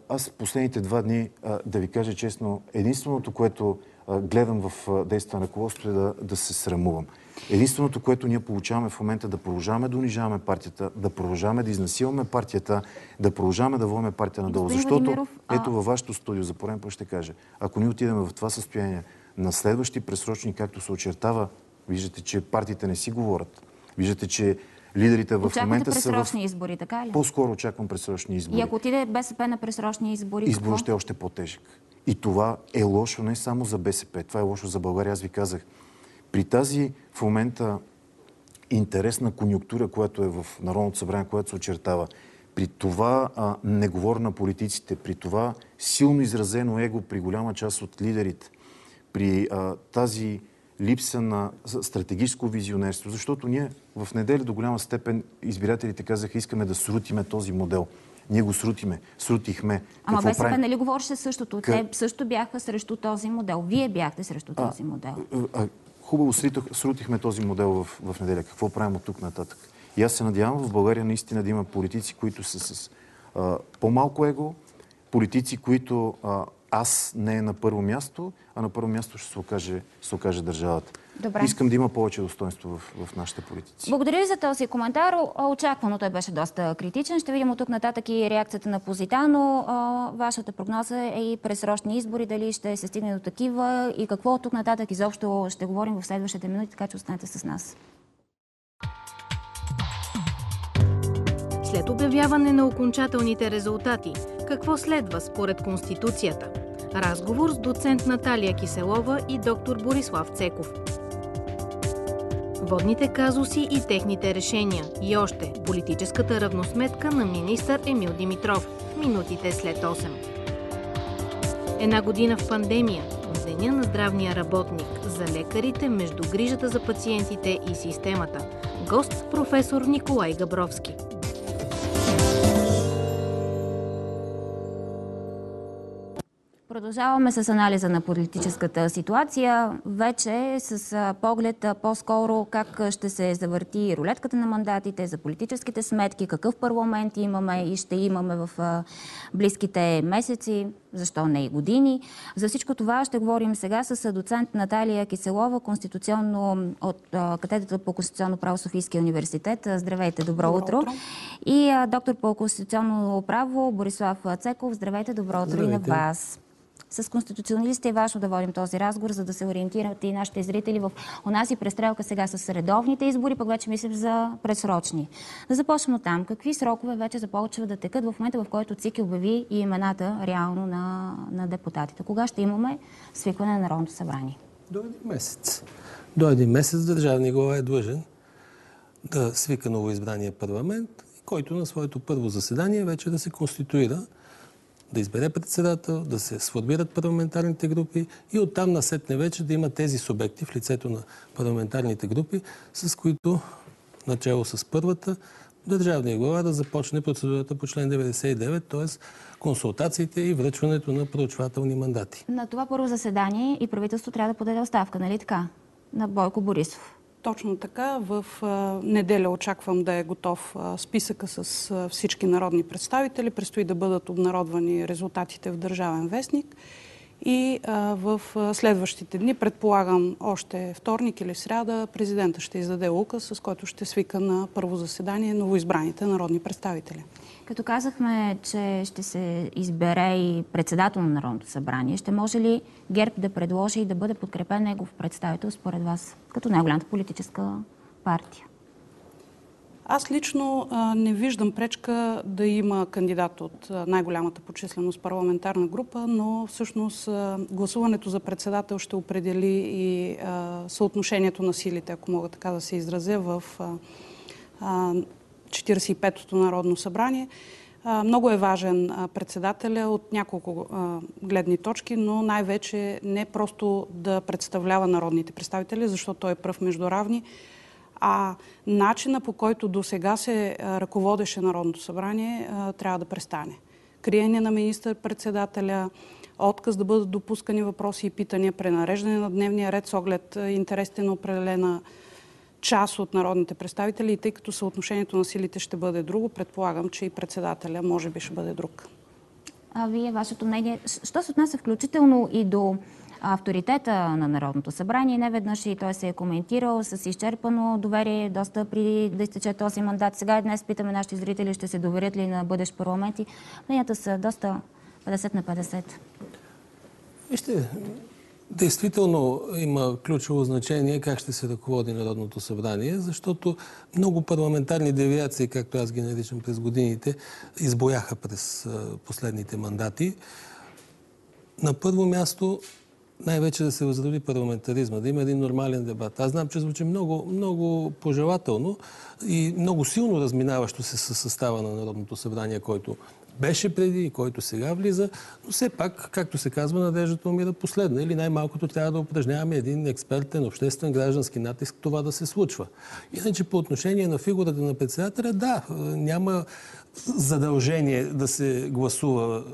Аз последните два дни, да ви кажа честно, единственото, което гледам в а, действие на ръководството е да се срамувам. Единственото, което ние получаваме в момента е да продължаваме да унижаваме партията, да продължаваме да изнасилваме партията, да продължаваме да водим партия надолу. Господин Защото, Владимиров, ето във вашето студио, за пореден път ще кажа, ако ние отидем в това състояние на следващи пресрочни, както се очертава, виждате, че партиите не си говорят. Виждате, че лидерите в Очаквате момента са в... пресрочни избори, така ли? По-скоро очаквам пресрочни избори. И ако отиде БСП на пресрочни избори, Избор ще е още по-тежък. И това е лошо не само за БСП, това е лошо за България. Аз ви казах, при тази в момента интересна конюнктура, която е в Народното събрание, която се очертава, при това а, неговор на политиците, при това силно изразено его при голяма част от лидерите, при а, тази липса на стратегическо визионерство, защото ние в неделя до голяма степен избирателите казаха, искаме да срутиме този модел. Ние го срутиме, срутихме. Ама Какво БСП правим? нали говореше същото? Къ- Те също бяха срещу този модел. Вие бяхте срещу А, този модел. А, хубаво срутихме този модел в, в неделя. Какво правим от тук нататък? И аз се надявам в България наистина да има политици, които са с а, по-малко его, политици, които а, аз не е на първо място, а на първо място ще се окаже, се окаже държавата. Добре. Искам да има повече достоинство в, в нашите политици. Благодаря ви за този коментар. Очаквано той беше доста критичен. Ще видим от тук нататък и реакцията на Позитано. Вашата прогноза е и пресрочни избори. Дали ще се стигне до такива и какво от тук нататък изобщо ще говорим в следващите минути, така че останете с нас. След обявяване на окончателните резултати, какво следва според Конституцията? Разговор с доцент Наталия Киселова и доктор Борислав Цеков. Водните казуси и техните решения. И още политическата равносметка на министър Емил Димитров. Минутите след 8. Една година в пандемия. В Деня на здравния работник. За лекарите между грижата за пациентите и системата. Гост професор Николай Габровски. Продължаваме с анализа на политическата ситуация. Вече с поглед по-скоро как ще се завърти рулетката на мандатите, за политическите сметки, какъв парламент имаме и ще имаме в близките месеци, защо не и години. За всичко това ще говорим сега с доцент Наталия Киселова, конституционно от катедрата по конституционно право Софийския университет. Здравейте, добро, добро утро. утро. И доктор по конституционно право Борислав Цеков. Здравейте, добро утро Здравейте. и на вас с конституционалисти е важно да водим този разговор, за да се ориентират и нашите зрители в онази престрелка сега с редовните избори, пък вече мислим за предсрочни. Да започнем от там. Какви срокове вече започват да текат в момента, в който ЦИК обяви и имената реално на, на депутатите? Кога ще имаме свикване на Народното събрание? До един месец. До един месец държавния глава е длъжен да свика новоизбрания парламент, който на своето първо заседание вече да се конституира да избере председател, да се сформират парламентарните групи и оттам насетне вече да има тези субекти в лицето на парламентарните групи, с които, начало с първата, държавния глава да започне процедурата по член 99, т.е. консултациите и връчването на проучвателни мандати. На това първо заседание и правителство трябва да подаде оставка, нали така? На Бойко Борисов. Точно така. В неделя очаквам да е готов списъка с всички народни представители. Престои да бъдат обнародвани резултатите в Държавен вестник. И в следващите дни, предполагам още вторник или сряда, президента ще издаде указ, с който ще свика на първо заседание новоизбраните народни представители. Като казахме, че ще се избере и председател на Народното събрание, ще може ли ГЕРБ да предложи и да бъде подкрепен негов представител според вас, като най-голямата политическа партия? Аз лично а, не виждам пречка да има кандидат от най-голямата почисленост парламентарна група, но всъщност а, гласуването за председател ще определи и а, съотношението на силите, ако мога така да се изразя, в 45-то Народно събрание. Много е важен председателя от няколко гледни точки, но най-вече не просто да представлява народните представители, защото той е пръв между равни, а начина по който до сега се ръководеше Народното събрание трябва да престане. Криене на министър-председателя, отказ да бъдат допускани въпроси и питания, пренареждане на дневния ред с оглед интересите на определена част от народните представители и тъй като съотношението на силите ще бъде друго, предполагам, че и председателя може би ще бъде друг. А вие, вашето мнение, що се отнася включително и до авторитета на Народното събрание. Не веднъж и той се е коментирал с изчерпано доверие, доста преди да изтече този мандат. Сега и днес питаме нашите зрители, ще се доверят ли на бъдещ парламент и мненията са доста 50 на 50. Вижте, Действително има ключово значение как ще се ръководи Народното събрание, защото много парламентарни девиации, както аз ги наричам през годините, избояха през последните мандати. На първо място най-вече да се възроди парламентаризма, да има един нормален дебат. Аз знам, че звучи много, много пожелателно и много силно разминаващо се със състава на Народното събрание, който беше преди който сега влиза, но все пак, както се казва, надеждата умира последна. Или най-малкото трябва да упражняваме един експертен, обществен, граждански натиск това да се случва. Иначе по отношение на фигурата на председателя, да, няма задължение да се гласува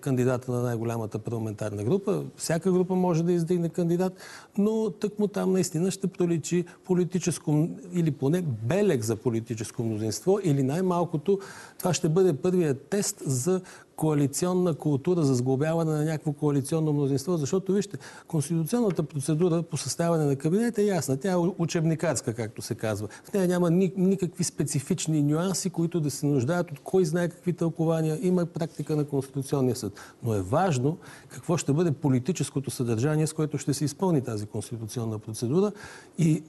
кандидата на най-голямата парламентарна група. Всяка група може да издигне кандидат, но тъкмо там наистина ще проличи политическо или поне белег за политическо мнозинство или най-малкото това ще бъде първият тест за коалиционна култура за сглобяване на някакво коалиционно мнозинство, защото вижте, конституционната процедура по съставяне на кабинет е ясна. Тя е учебникарска, както се казва. В нея няма ни, никакви специфични нюанси, които да се нуждаят от кой знае какви тълкования. Има практика на Конституционния съд. Но е важно какво ще бъде политическото съдържание, с което ще се изпълни тази конституционна процедура и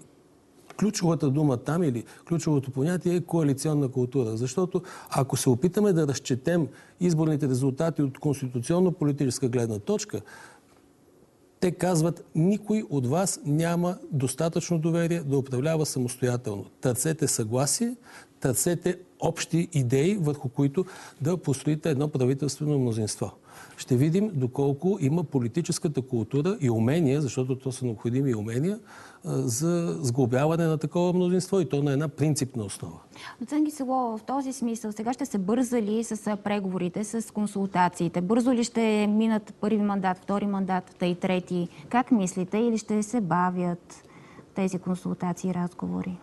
ключовата дума там или ключовото понятие е коалиционна култура. Защото ако се опитаме да разчетем изборните резултати от конституционно-политическа гледна точка, те казват, никой от вас няма достатъчно доверие да управлява самостоятелно. Търсете съгласие, търсете общи идеи, върху които да построите едно правителствено мнозинство. Ще видим доколко има политическата култура и умения, защото то са необходими умения, за сглобяване на такова мнозинство и то на една принципна основа. Доцент Село, в този смисъл, сега ще се бърза ли с преговорите, с консултациите? Бързо ли ще минат първи мандат, втори мандат, и трети? Как мислите? Или ще се бавят тези консултации и разговори?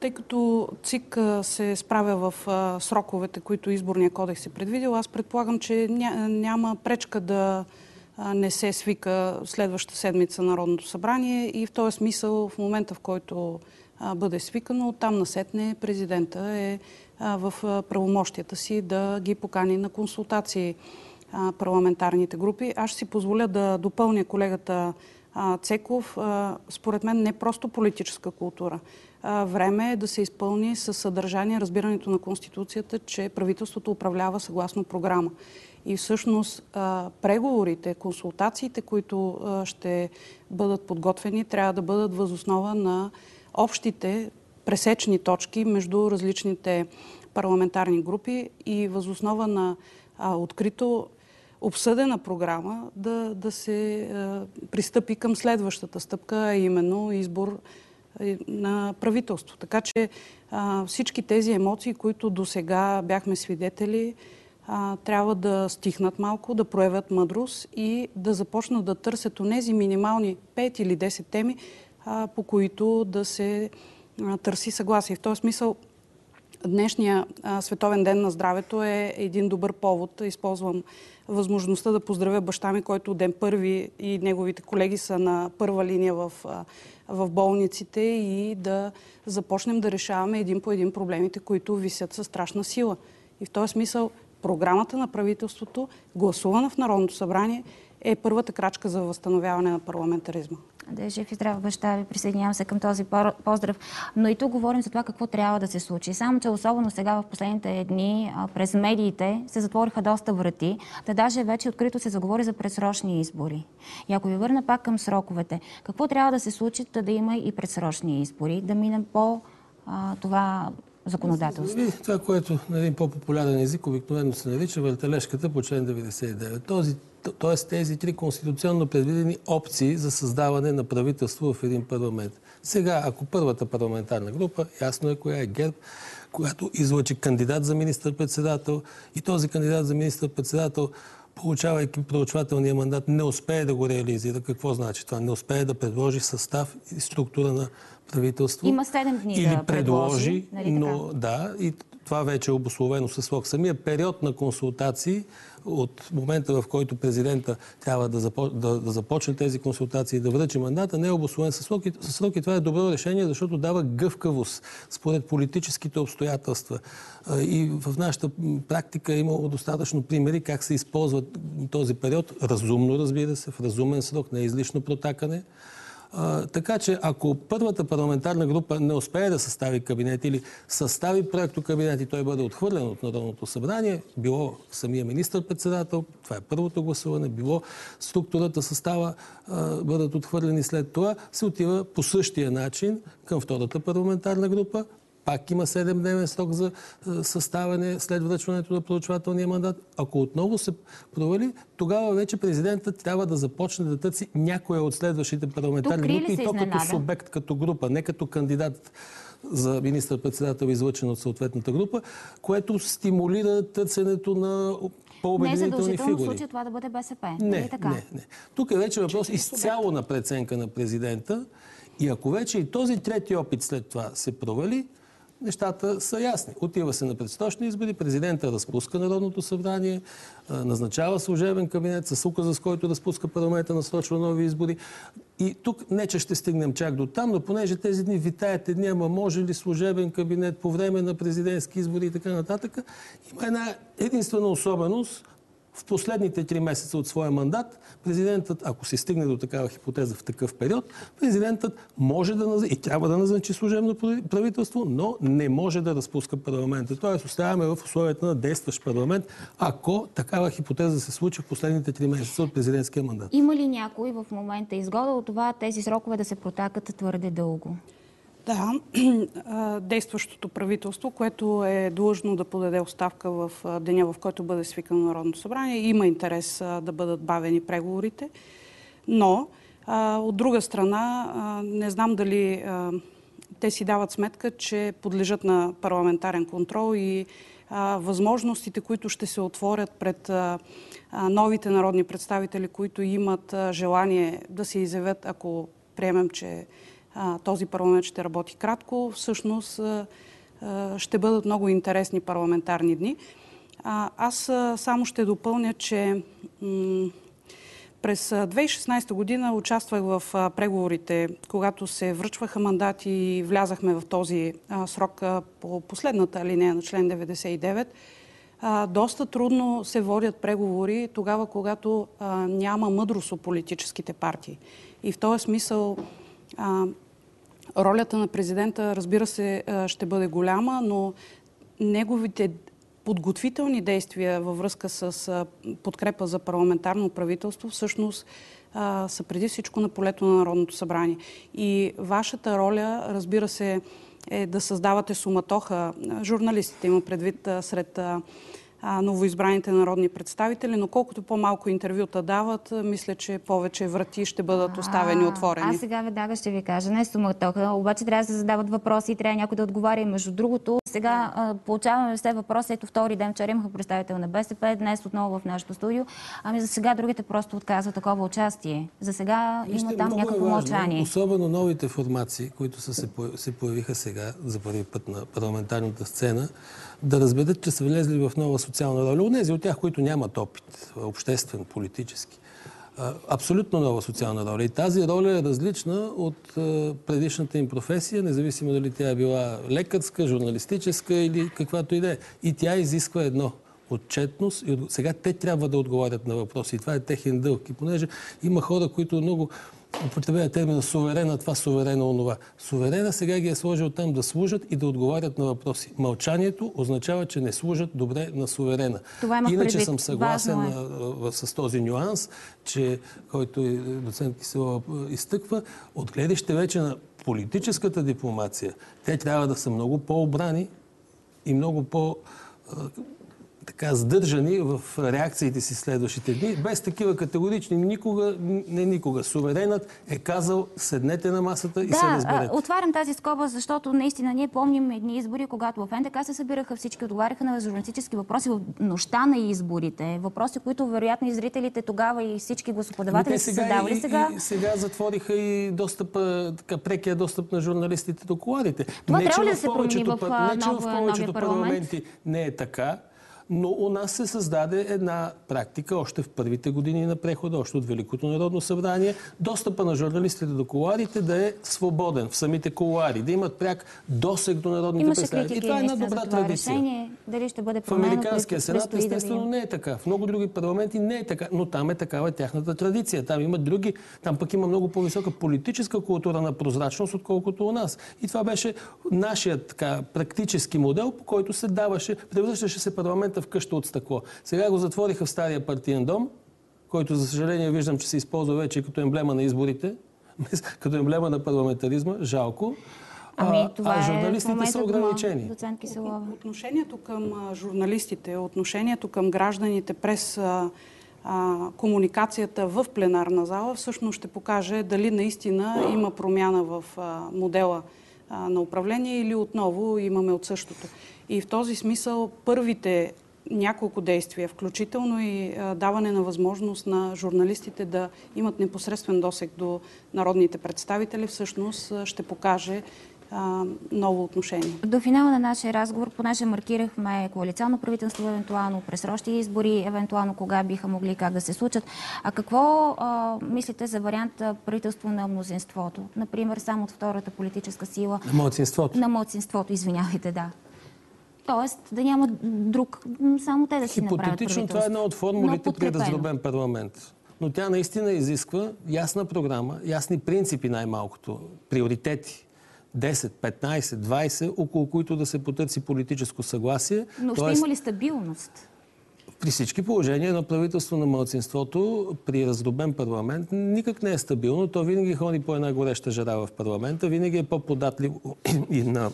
Тъй като ЦИК се справя в сроковете, които изборния кодекс е предвидил, аз предполагам, че няма пречка да не се свика следващата седмица Народното събрание и в този смисъл в момента, в който бъде свикано, там насетне президента е в правомощията си да ги покани на консултации парламентарните групи. Аз ще си позволя да допълня колегата Цеков. Според мен не просто политическа култура. Време е да се изпълни със съдържание разбирането на Конституцията, че правителството управлява съгласно програма. И всъщност преговорите, консултациите, които ще бъдат подготвени, трябва да бъдат възоснова на общите пресечни точки между различните парламентарни групи и възоснова на открито обсъдена програма да, да се пристъпи към следващата стъпка, а именно избор на правителство. Така че всички тези емоции, които до сега бяхме свидетели, а, трябва да стихнат малко, да проявят мъдрост и да започнат да търсят онези минимални 5 или 10 теми, а, по които да се а, търси съгласие. В този смисъл днешния а, Световен ден на здравето е един добър повод. Използвам възможността да поздравя баща ми, който ден първи и неговите колеги са на първа линия в, в болниците и да започнем да решаваме един по един проблемите, които висят със страшна сила. И в този смисъл програмата на правителството, гласувана в Народното събрание, е първата крачка за възстановяване на парламентаризма. Да е жив и здрав баща ви. Присъединявам се към този поздрав. Но и тук говорим за това какво трябва да се случи. Само, че особено сега в последните дни през медиите се затвориха доста врати. Да даже вече открито се заговори за предсрочни избори. И ако ви върна пак към сроковете, какво трябва да се случи, да, да има и предсрочни избори, да минем по това законодателство? Това, което на един по-популярен език обикновено се нарича въртележката по член 99. Този т.е. тези три конституционно предвидени опции за създаване на правителство в един парламент. Сега, ако първата парламентарна група, ясно е коя е ГЕРБ, която излъчи кандидат за министър-председател и този кандидат за министър-председател получавайки проучвателния мандат, не успее да го реализира. Какво значи това? Не успее да предложи състав и структура на правителство. Има 7 дни Или да предложи, нали но да, и това вече е обословено със срок. Самия период на консултации от момента, в който президента трябва да, запо... да, да започне тези консултации и да връчи мандата, не е обословен със срок. И, със срок и това е добро решение, защото дава гъвкавост според политическите обстоятелства. И в нашата практика е имало достатъчно примери как се използва този период. Разумно, разбира се, в разумен срок, не излишно протакане. Така че ако първата парламентарна група не успее да състави кабинет или състави проекто кабинет и той бъде отхвърлен от Народното събрание, било самия министр-председател, това е първото гласуване, било структурата, състава а, бъдат отхвърлени след това, се отива по същия начин към втората парламентарна група, пак има 7-дневен срок за съставяне след връчването на проучвателния мандат. Ако отново се провали, тогава вече президентът трябва да започне да търси някоя от следващите парламентарни групи и то като субект, като група, не като кандидат за министър-председател, излъчен от съответната група, което стимулира търсенето на по-обединителни фигури. Не е задължително случай това да бъде БСП. Не, не, така? не, не. Тук е вече въпрос изцяло на преценка на президента. И ако вече и този трети опит след това се провали, нещата са ясни. Отива се на предсточни избори, президента разпуска Народното събрание, назначава служебен кабинет с указа, с който разпуска парламента, насрочва нови избори. И тук не, че ще стигнем чак до там, но понеже тези дни витаят едни, ама може ли служебен кабинет по време на президентски избори и така нататък, има една единствена особеност, в последните три месеца от своя мандат, президентът, ако се стигне до такава хипотеза в такъв период, президентът може да назначи и трябва да назначи служебно правителство, но не може да разпуска парламента. Тоест оставяме в условията на действащ парламент, ако такава хипотеза се случи в последните три месеца от президентския мандат. Има ли някой в момента изгода от това тези срокове да се протакат твърде дълго? Да, действащото правителство, което е длъжно да подаде оставка в деня, в който бъде свикано Народното събрание, има интерес да бъдат бавени преговорите, но От друга страна, не знам дали те си дават сметка, че подлежат на парламентарен контрол и възможностите, които ще се отворят пред новите народни представители, които имат желание да се изявят, ако приемем, че този парламент ще работи кратко, всъщност ще бъдат много интересни парламентарни дни. Аз само ще допълня, че през 2016 година участвах в преговорите, когато се връчваха мандати и влязахме в този срок по последната линия на член 99. Доста трудно се водят преговори тогава, когато няма мъдрост от политическите партии. И в този смисъл ролята на президента, разбира се, ще бъде голяма, но неговите подготвителни действия във връзка с подкрепа за парламентарно правителство всъщност са преди всичко на полето на Народното събрание. И вашата роля, разбира се, е да създавате суматоха. Журналистите има предвид сред новоизбраните народни представители, но колкото по-малко интервюта дават, мисля, че повече врати ще бъдат оставени отворени. Аз сега веднага ще ви кажа, не суматоха, обаче трябва да се задават въпроси и трябва някой да отговаря. И между другото, сега а, получаваме все въпроси. Ето втори ден, вчера имаха представител на БСП, днес отново в нашото студио. Ами за сега другите просто отказват такова участие. За сега Вижте, има там някакво е мълчание. Особено новите формации, които са се, се появиха сега за първи път на парламентарната сцена, да разберат, че са влезли в нова социална роля. Унези от тях, които нямат опит, обществен, политически. Абсолютно нова социална роля. И тази роля е различна от предишната им професия, независимо дали тя е била лекарска, журналистическа или каквато и да е. И тя изисква едно отчетност и сега те трябва да отговарят на въпроси. И това е техен дълг. И понеже има хора, които много употребява термина суверена, това суверена, онова. Суверена сега ги е сложил там да служат и да отговарят на въпроси. Мълчанието означава, че не служат добре на суверена. Иначе предвид. съм съгласен е. с този нюанс, че, който доцент Киселова изтъква, от гледаще вече на политическата дипломация, те трябва да са много по-обрани и много по- така сдържани в реакциите си следващите дни, без такива категорични. Никога, не никога. Суверенът е казал, седнете на масата и да, се разберете. Да, отварям тази скоба, защото наистина ние помним едни избори, когато в НДК се събираха всички, отговаряха на журналистически въпроси в нощта на изборите. Въпроси, които вероятно и зрителите тогава и всички гласоподаватели са задавали. И, сега... И, сега затвориха и достъпа, така, прекия достъп на журналистите до коларите. Това не, трябва ли да се промени в, в, не, в повечето парламенти не е така. Но у нас се създаде една практика още в първите години на прехода, още от Великото народно събрание, достъпа на журналистите до колуарите да е свободен в самите колуари, да имат пряк досег до народните представители. И това е една добра традиция. Решение, дали ще бъде в Американския сенат естествено не е така. В много други парламенти не е така, но там е такава тяхната традиция. Там има други, там пък има много по-висока политическа култура на прозрачност, отколкото у нас. И това беше нашият така, практически модел, по който се даваше, превръщаше се парламента в къща от стъкло. Сега го затвориха в стария партиен дом, който за съжаление виждам, че се използва вече като емблема на изборите, като емблема на парламентаризма. Жалко. Ами, това а журналистите е са ограничени. Отношението към журналистите, отношението към гражданите през а, а, комуникацията в пленарна зала всъщност ще покаже дали наистина има промяна в а, модела а, на управление или отново имаме от същото. И в този смисъл първите няколко действия, включително и даване на възможност на журналистите да имат непосредствен досек до народните представители, всъщност ще покаже ново отношение. До финала на нашия разговор, понеже маркирахме коалиционно правителство, евентуално пресрощи избори, евентуално кога биха могли как да се случат. А какво а, мислите за вариант правителство на мнозинството? Например, само от втората политическа сила. На младсинството. На младсинството, извинявайте, да. Тоест да няма друг, само те да си направят Хипотетично това е една от формулите при раздробен парламент. Но тя наистина изисква ясна програма, ясни принципи най-малкото, приоритети. 10, 15, 20, около които да се потърси политическо съгласие. Но ще има ли стабилност? При всички положения на правителство на младсинството при раздробен парламент никак не е стабилно. То винаги ходи по една гореща жара в парламента, винаги е по-податливо и на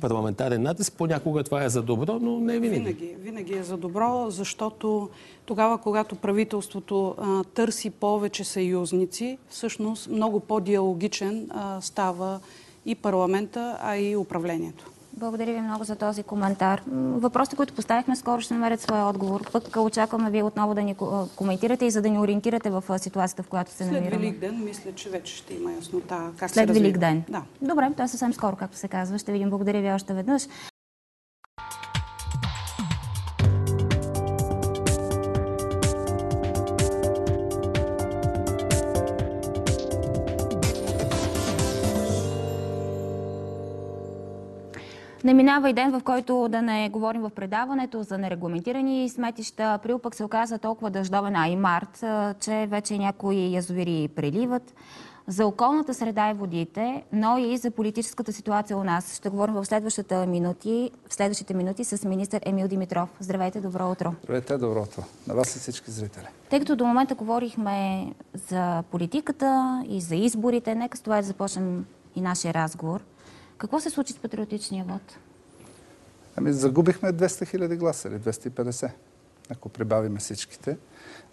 парламентарен натиск. Понякога това е за добро, но не винаги. Винаги, винаги е за добро, защото тогава, когато правителството а, търси повече съюзници, всъщност много по-диалогичен става и парламента, а и управлението. Благодаря ви много за този коментар. Въпросите, които поставихме, скоро ще намерят своя отговор. Пък очакваме вие отново да ни коментирате и за да ни ориентирате в ситуацията, в която се След намираме. Велик ден, мисля, че вече ще има яснота как След се. Велик ден. Да. Добре, това е съвсем скоро, както се казва. Ще видим. Благодаря ви още веднъж. Не минава и ден, в който да не говорим в предаването за нерегламентирани сметища. Април пък се оказа толкова дъждовен, а и март, че вече някои язовири преливат. За околната среда и водите, но и за политическата ситуация у нас. Ще говорим в, следващата минути, в следващите минути с министър Емил Димитров. Здравейте, добро утро. Здравейте, добро утро. На вас и всички зрители. Тъй като до момента говорихме за политиката и за изборите, нека с това да започнем и нашия разговор. Какво се случи с патриотичния вод? Ами загубихме 200 хиляди гласа или 250, ако прибавиме всичките.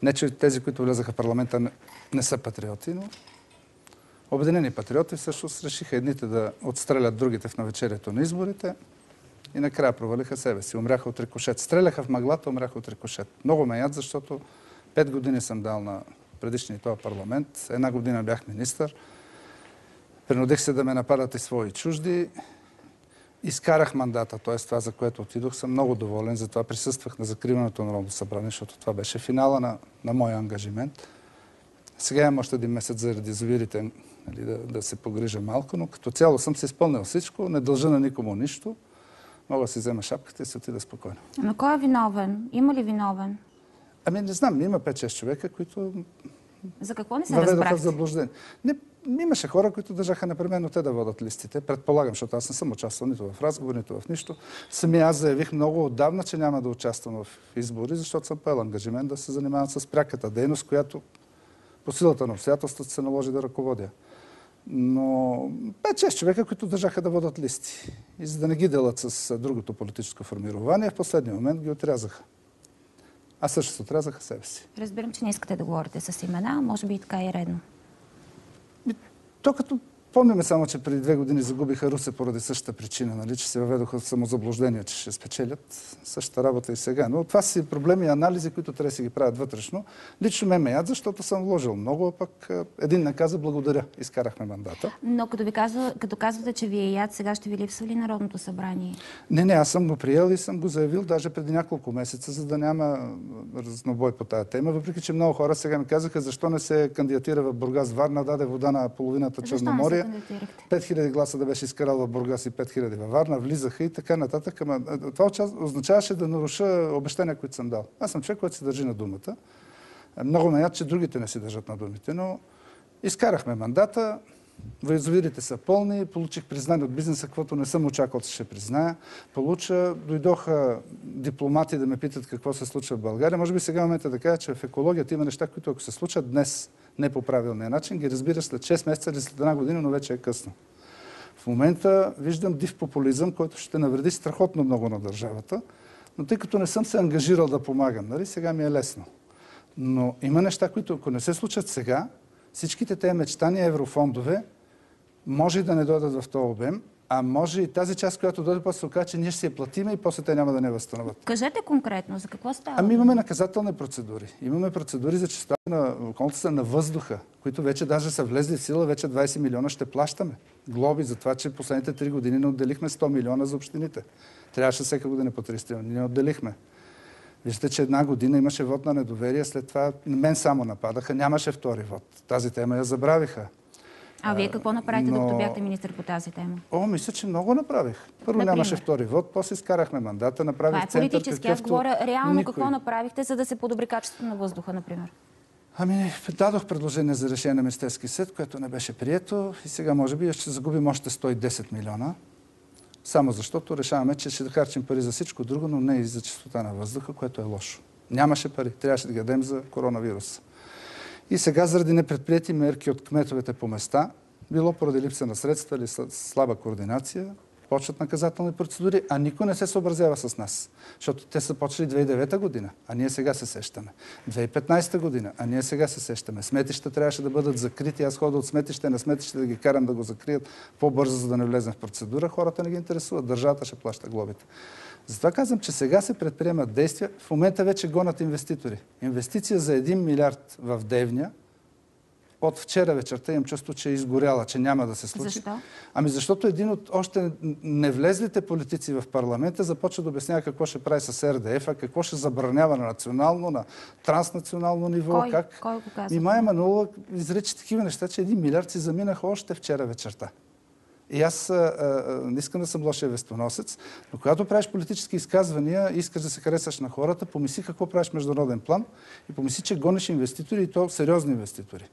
Не, че тези, които влезаха в парламента не, не са патриоти, но Обединени патриоти всъщност решиха едните да отстрелят другите в навечерието на изборите и накрая провалиха себе си. Умряха от рикошет. Стреляха в мъглата, умряха от рикошет. Много ме яд, защото пет години съм дал на предишния този парламент. Една година бях министър. Принудих се да ме нападат и свои чужди. Изкарах мандата, т.е. това, за което отидох, съм много доволен. Затова присъствах на закриването на Народното събрание, защото това беше финала на, на моя ангажимент. Сега имам още един месец заради завирите нали, да, да се погрижа малко, но като цяло съм се изпълнил всичко, не дължа на никому нищо. Мога да си взема шапката и се отида спокойно. Но кой е виновен? Има ли виновен? Ами не знам, има 5-6 човека, които За какво не се въведоха в разбрахте? заблуждение. Не, имаше хора, които държаха непременно те да водат листите. Предполагам, защото аз не съм участвал нито в разговор, нито в нищо. Самия аз заявих много отдавна, че няма да участвам в избори, защото съм поел ангажимент да се занимавам с пряката дейност, която по силата на обстоятелствата се наложи да ръководя. Но 5-6 човека, които държаха да водат листи. И за да не ги делят с другото политическо формирование, в последния момент ги отрязаха. А също се отрязаха себе си. Разбирам, че не искате да говорите с имена, може би и така е редно. То като помняме само, че преди две години загубиха Русе поради същата причина, нали, че се въведоха в самозаблуждение, че ще спечелят същата работа и сега. Но това си проблеми и анализи, които трябва да си ги правят вътрешно. Лично ме ме яд, защото съм вложил много, а пък един не каза благодаря. Изкарахме мандата. Но като, ви казва, като казвате, че ви е яд, сега ще ви липсва ли Народното събрание? Не, не, аз съм го приел и съм го заявил даже преди няколко месеца, за да няма разнобой по тая тема. Въпреки, че много хора сега ми казаха, защо не се кандидатира в Бургас. Варна даде вода на половината Черноморие. Кандидатирахте? 5000 гласа да беше изкарал в Бургас и 5000 във Варна, влизаха и така нататък. Ама, това означаваше да наруша обещания, които съм дал. Аз съм човек, който се държи на думата. Много яд, че другите не си държат на думите, но изкарахме мандата. Язовирите са пълни, получих признание от бизнеса, каквото не съм очаквал, че ще призная. Получа, дойдоха дипломати да ме питат какво се случва в България. Може би сега момента да кажа, че в екологията има неща, които ако се случат днес не по правилния начин, ги разбира след 6 месеца или след една година, но вече е късно. В момента виждам див популизъм, който ще навреди страхотно много на държавата, но тъй като не съм се ангажирал да помагам, нали, сега ми е лесно. Но има неща, които ако не се случат сега, всичките тези мечтания еврофондове може да не дойдат в този обем, а може и тази част, която дойде, после се окаже, че ние ще си я платиме и после те няма да не възстановят. Кажете конкретно, за какво става? Ами имаме наказателни процедури. Имаме процедури за чистота на околната на въздуха, които вече даже са влезли в сила, вече 20 милиона ще плащаме. Глоби за това, че последните 3 години не отделихме 100 милиона за общините. Трябваше всяка година по 30 милиона. Не отделихме. Виждате, че една година имаше вод на недоверие, след това мен само нападаха, нямаше втори вод. Тази тема я забравиха. А вие какво направихте, но- докато бяхте министър по тази тема? О, мисля, че много направих. Първо Например? нямаше втори вод, после изкарахме мандата, Това направих е център, политически. Аз говоря реално никой. какво направихте, за да се подобри качеството на въздуха, например. Ами, дадох предложение за решение на Министерски съд, което не беше прието и сега може би ще загубим още 110 милиона. Само защото решаваме, че ще харчим пари за всичко друго, но не и за чистота на въздуха, което е лошо. Нямаше пари. Трябваше да ги дадем за коронавирус. И сега, заради непредприяти мерки от кметовете по места, било поради липса на средства или слаба координация, почват наказателни процедури, а никой не се съобразява с нас. Защото те са почели 2009 година, а ние сега се сещаме. 2015 година, а ние сега се сещаме. Сметища трябваше да бъдат закрити. Аз хода от сметище на сметище да ги карам да го закрият по-бързо, за да не влезем в процедура. Хората не ги интересуват. Държавата ще плаща глобите. Затова казвам, че сега се предприемат действия. В момента вече гонат инвеститори. Инвестиция за 1 милиард в Девня от вчера вечерта имам чувство, че е изгоряла, че няма да се случи. Защо? Ами защото един от още невлезлите политици в парламента започва да обяснява какво ще прави с РДФ, а какво ще забранява на национално, на транснационално ниво. Кой? Как... Кой го казва? И Майя Манула изрече такива неща, че един милиард си заминаха още вчера вечерта. И аз а, не искам да съм лошия вестоносец, но когато правиш политически изказвания, искаш да се харесаш на хората, помисли какво правиш международен план и помисли, че гониш инвеститори и то сериозни инвеститори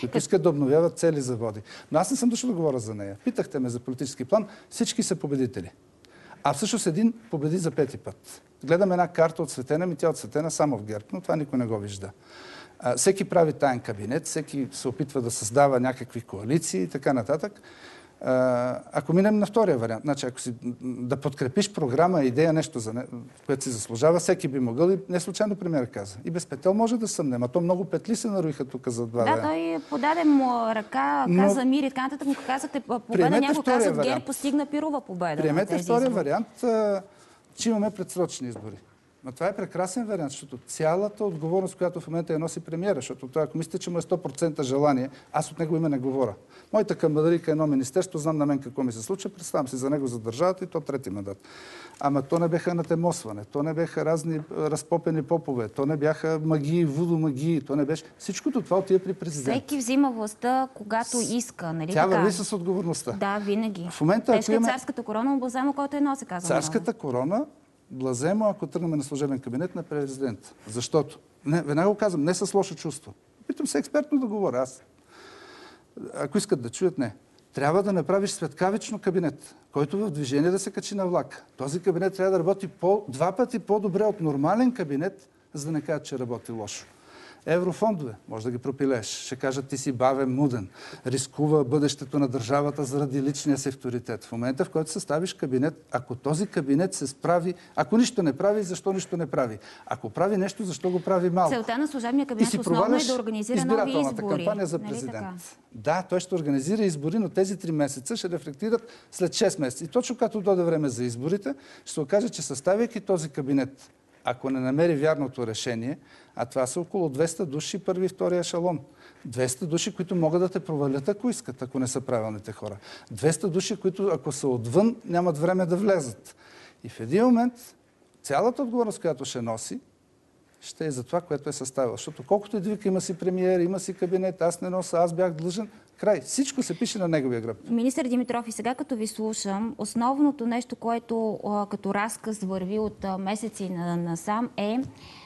които искат да обновяват цели заводи. Но аз не съм дошъл да говоря за нея. Питахте ме за политически план. Всички са победители. А всъщност един победи за пети път. Гледам една карта отсветена, ми тя е отсветена само в ГЕРБ, но това никой не го вижда. А, всеки прави таен кабинет, всеки се опитва да създава някакви коалиции и така нататък. Ако минем на втория вариант, значи ако си да подкрепиш програма, идея, нещо, за не, което си заслужава, всеки би могъл и не случайно премьер каза. И без петел може да съмнем, а то много петли се наруиха тук за два Да, той подаде му ръка, каза мир и така нататък, му казахте победа, някой каза, Гер постигна пирова победа. Приемете втория вариант, че имаме предсрочни избори. Но това е прекрасен вариант, защото цялата отговорност, която в момента я носи премиера, защото той, ако мислите, че му е 100% желание, аз от него име не говоря. Моята камбадарика е едно министерство, знам на мен какво ми се случва, представям си за него за държавата и то трети мандат. Ама то не бяха натемосване, то не бяха разни разпопени попове, то не бяха магии, вудо магии, то не беше... Всичкото това отива при президент. Всеки взима властта, когато иска, нали Тя върви с отговорността. Да, винаги. В момента, Тежка ако има... царската корона, обазема, който е носи, казва. Царската корона блаземо, ако тръгнем на служебен кабинет на президента. Защото, не, веднага го казвам, не с лошо чувство. Питам се експертно да говоря. Аз, ако искат да чуят, не. Трябва да направиш светкавично кабинет, който в движение да се качи на влак. Този кабинет трябва да работи по, два пъти по-добре от нормален кабинет, за да не кажат, че работи лошо. Еврофондове, може да ги пропилеш. Ще кажат, ти си бавен, муден. Рискува бъдещето на държавата заради личния си авторитет. В момента, в който съставиш кабинет, ако този кабинет се справи, ако нищо не прави, защо нищо не прави? Ако прави нещо, защо го прави малко? Целта на служебния кабинет основно е да организира нови избори. кампания за президент. Нали да, той ще организира избори, но тези три месеца ще рефлектират след 6 месеца. И точно като дойде време за изборите, ще се окаже, че съставяйки този кабинет, ако не намери вярното решение, а това са около 200 души първи и втори ешалон. 200 души, които могат да те провалят, ако искат, ако не са правилните хора. 200 души, които ако са отвън, нямат време да влезат. И в един момент цялата отговорност, която ще носи, ще е за това, което е съставил. Защото колкото и да вика, има си премиер, има си кабинет, аз не нося, аз бях длъжен, край. Всичко се пише на неговия гръб. Министър Димитров, и сега като ви слушам, основното нещо, което като разказ върви от месеци насам е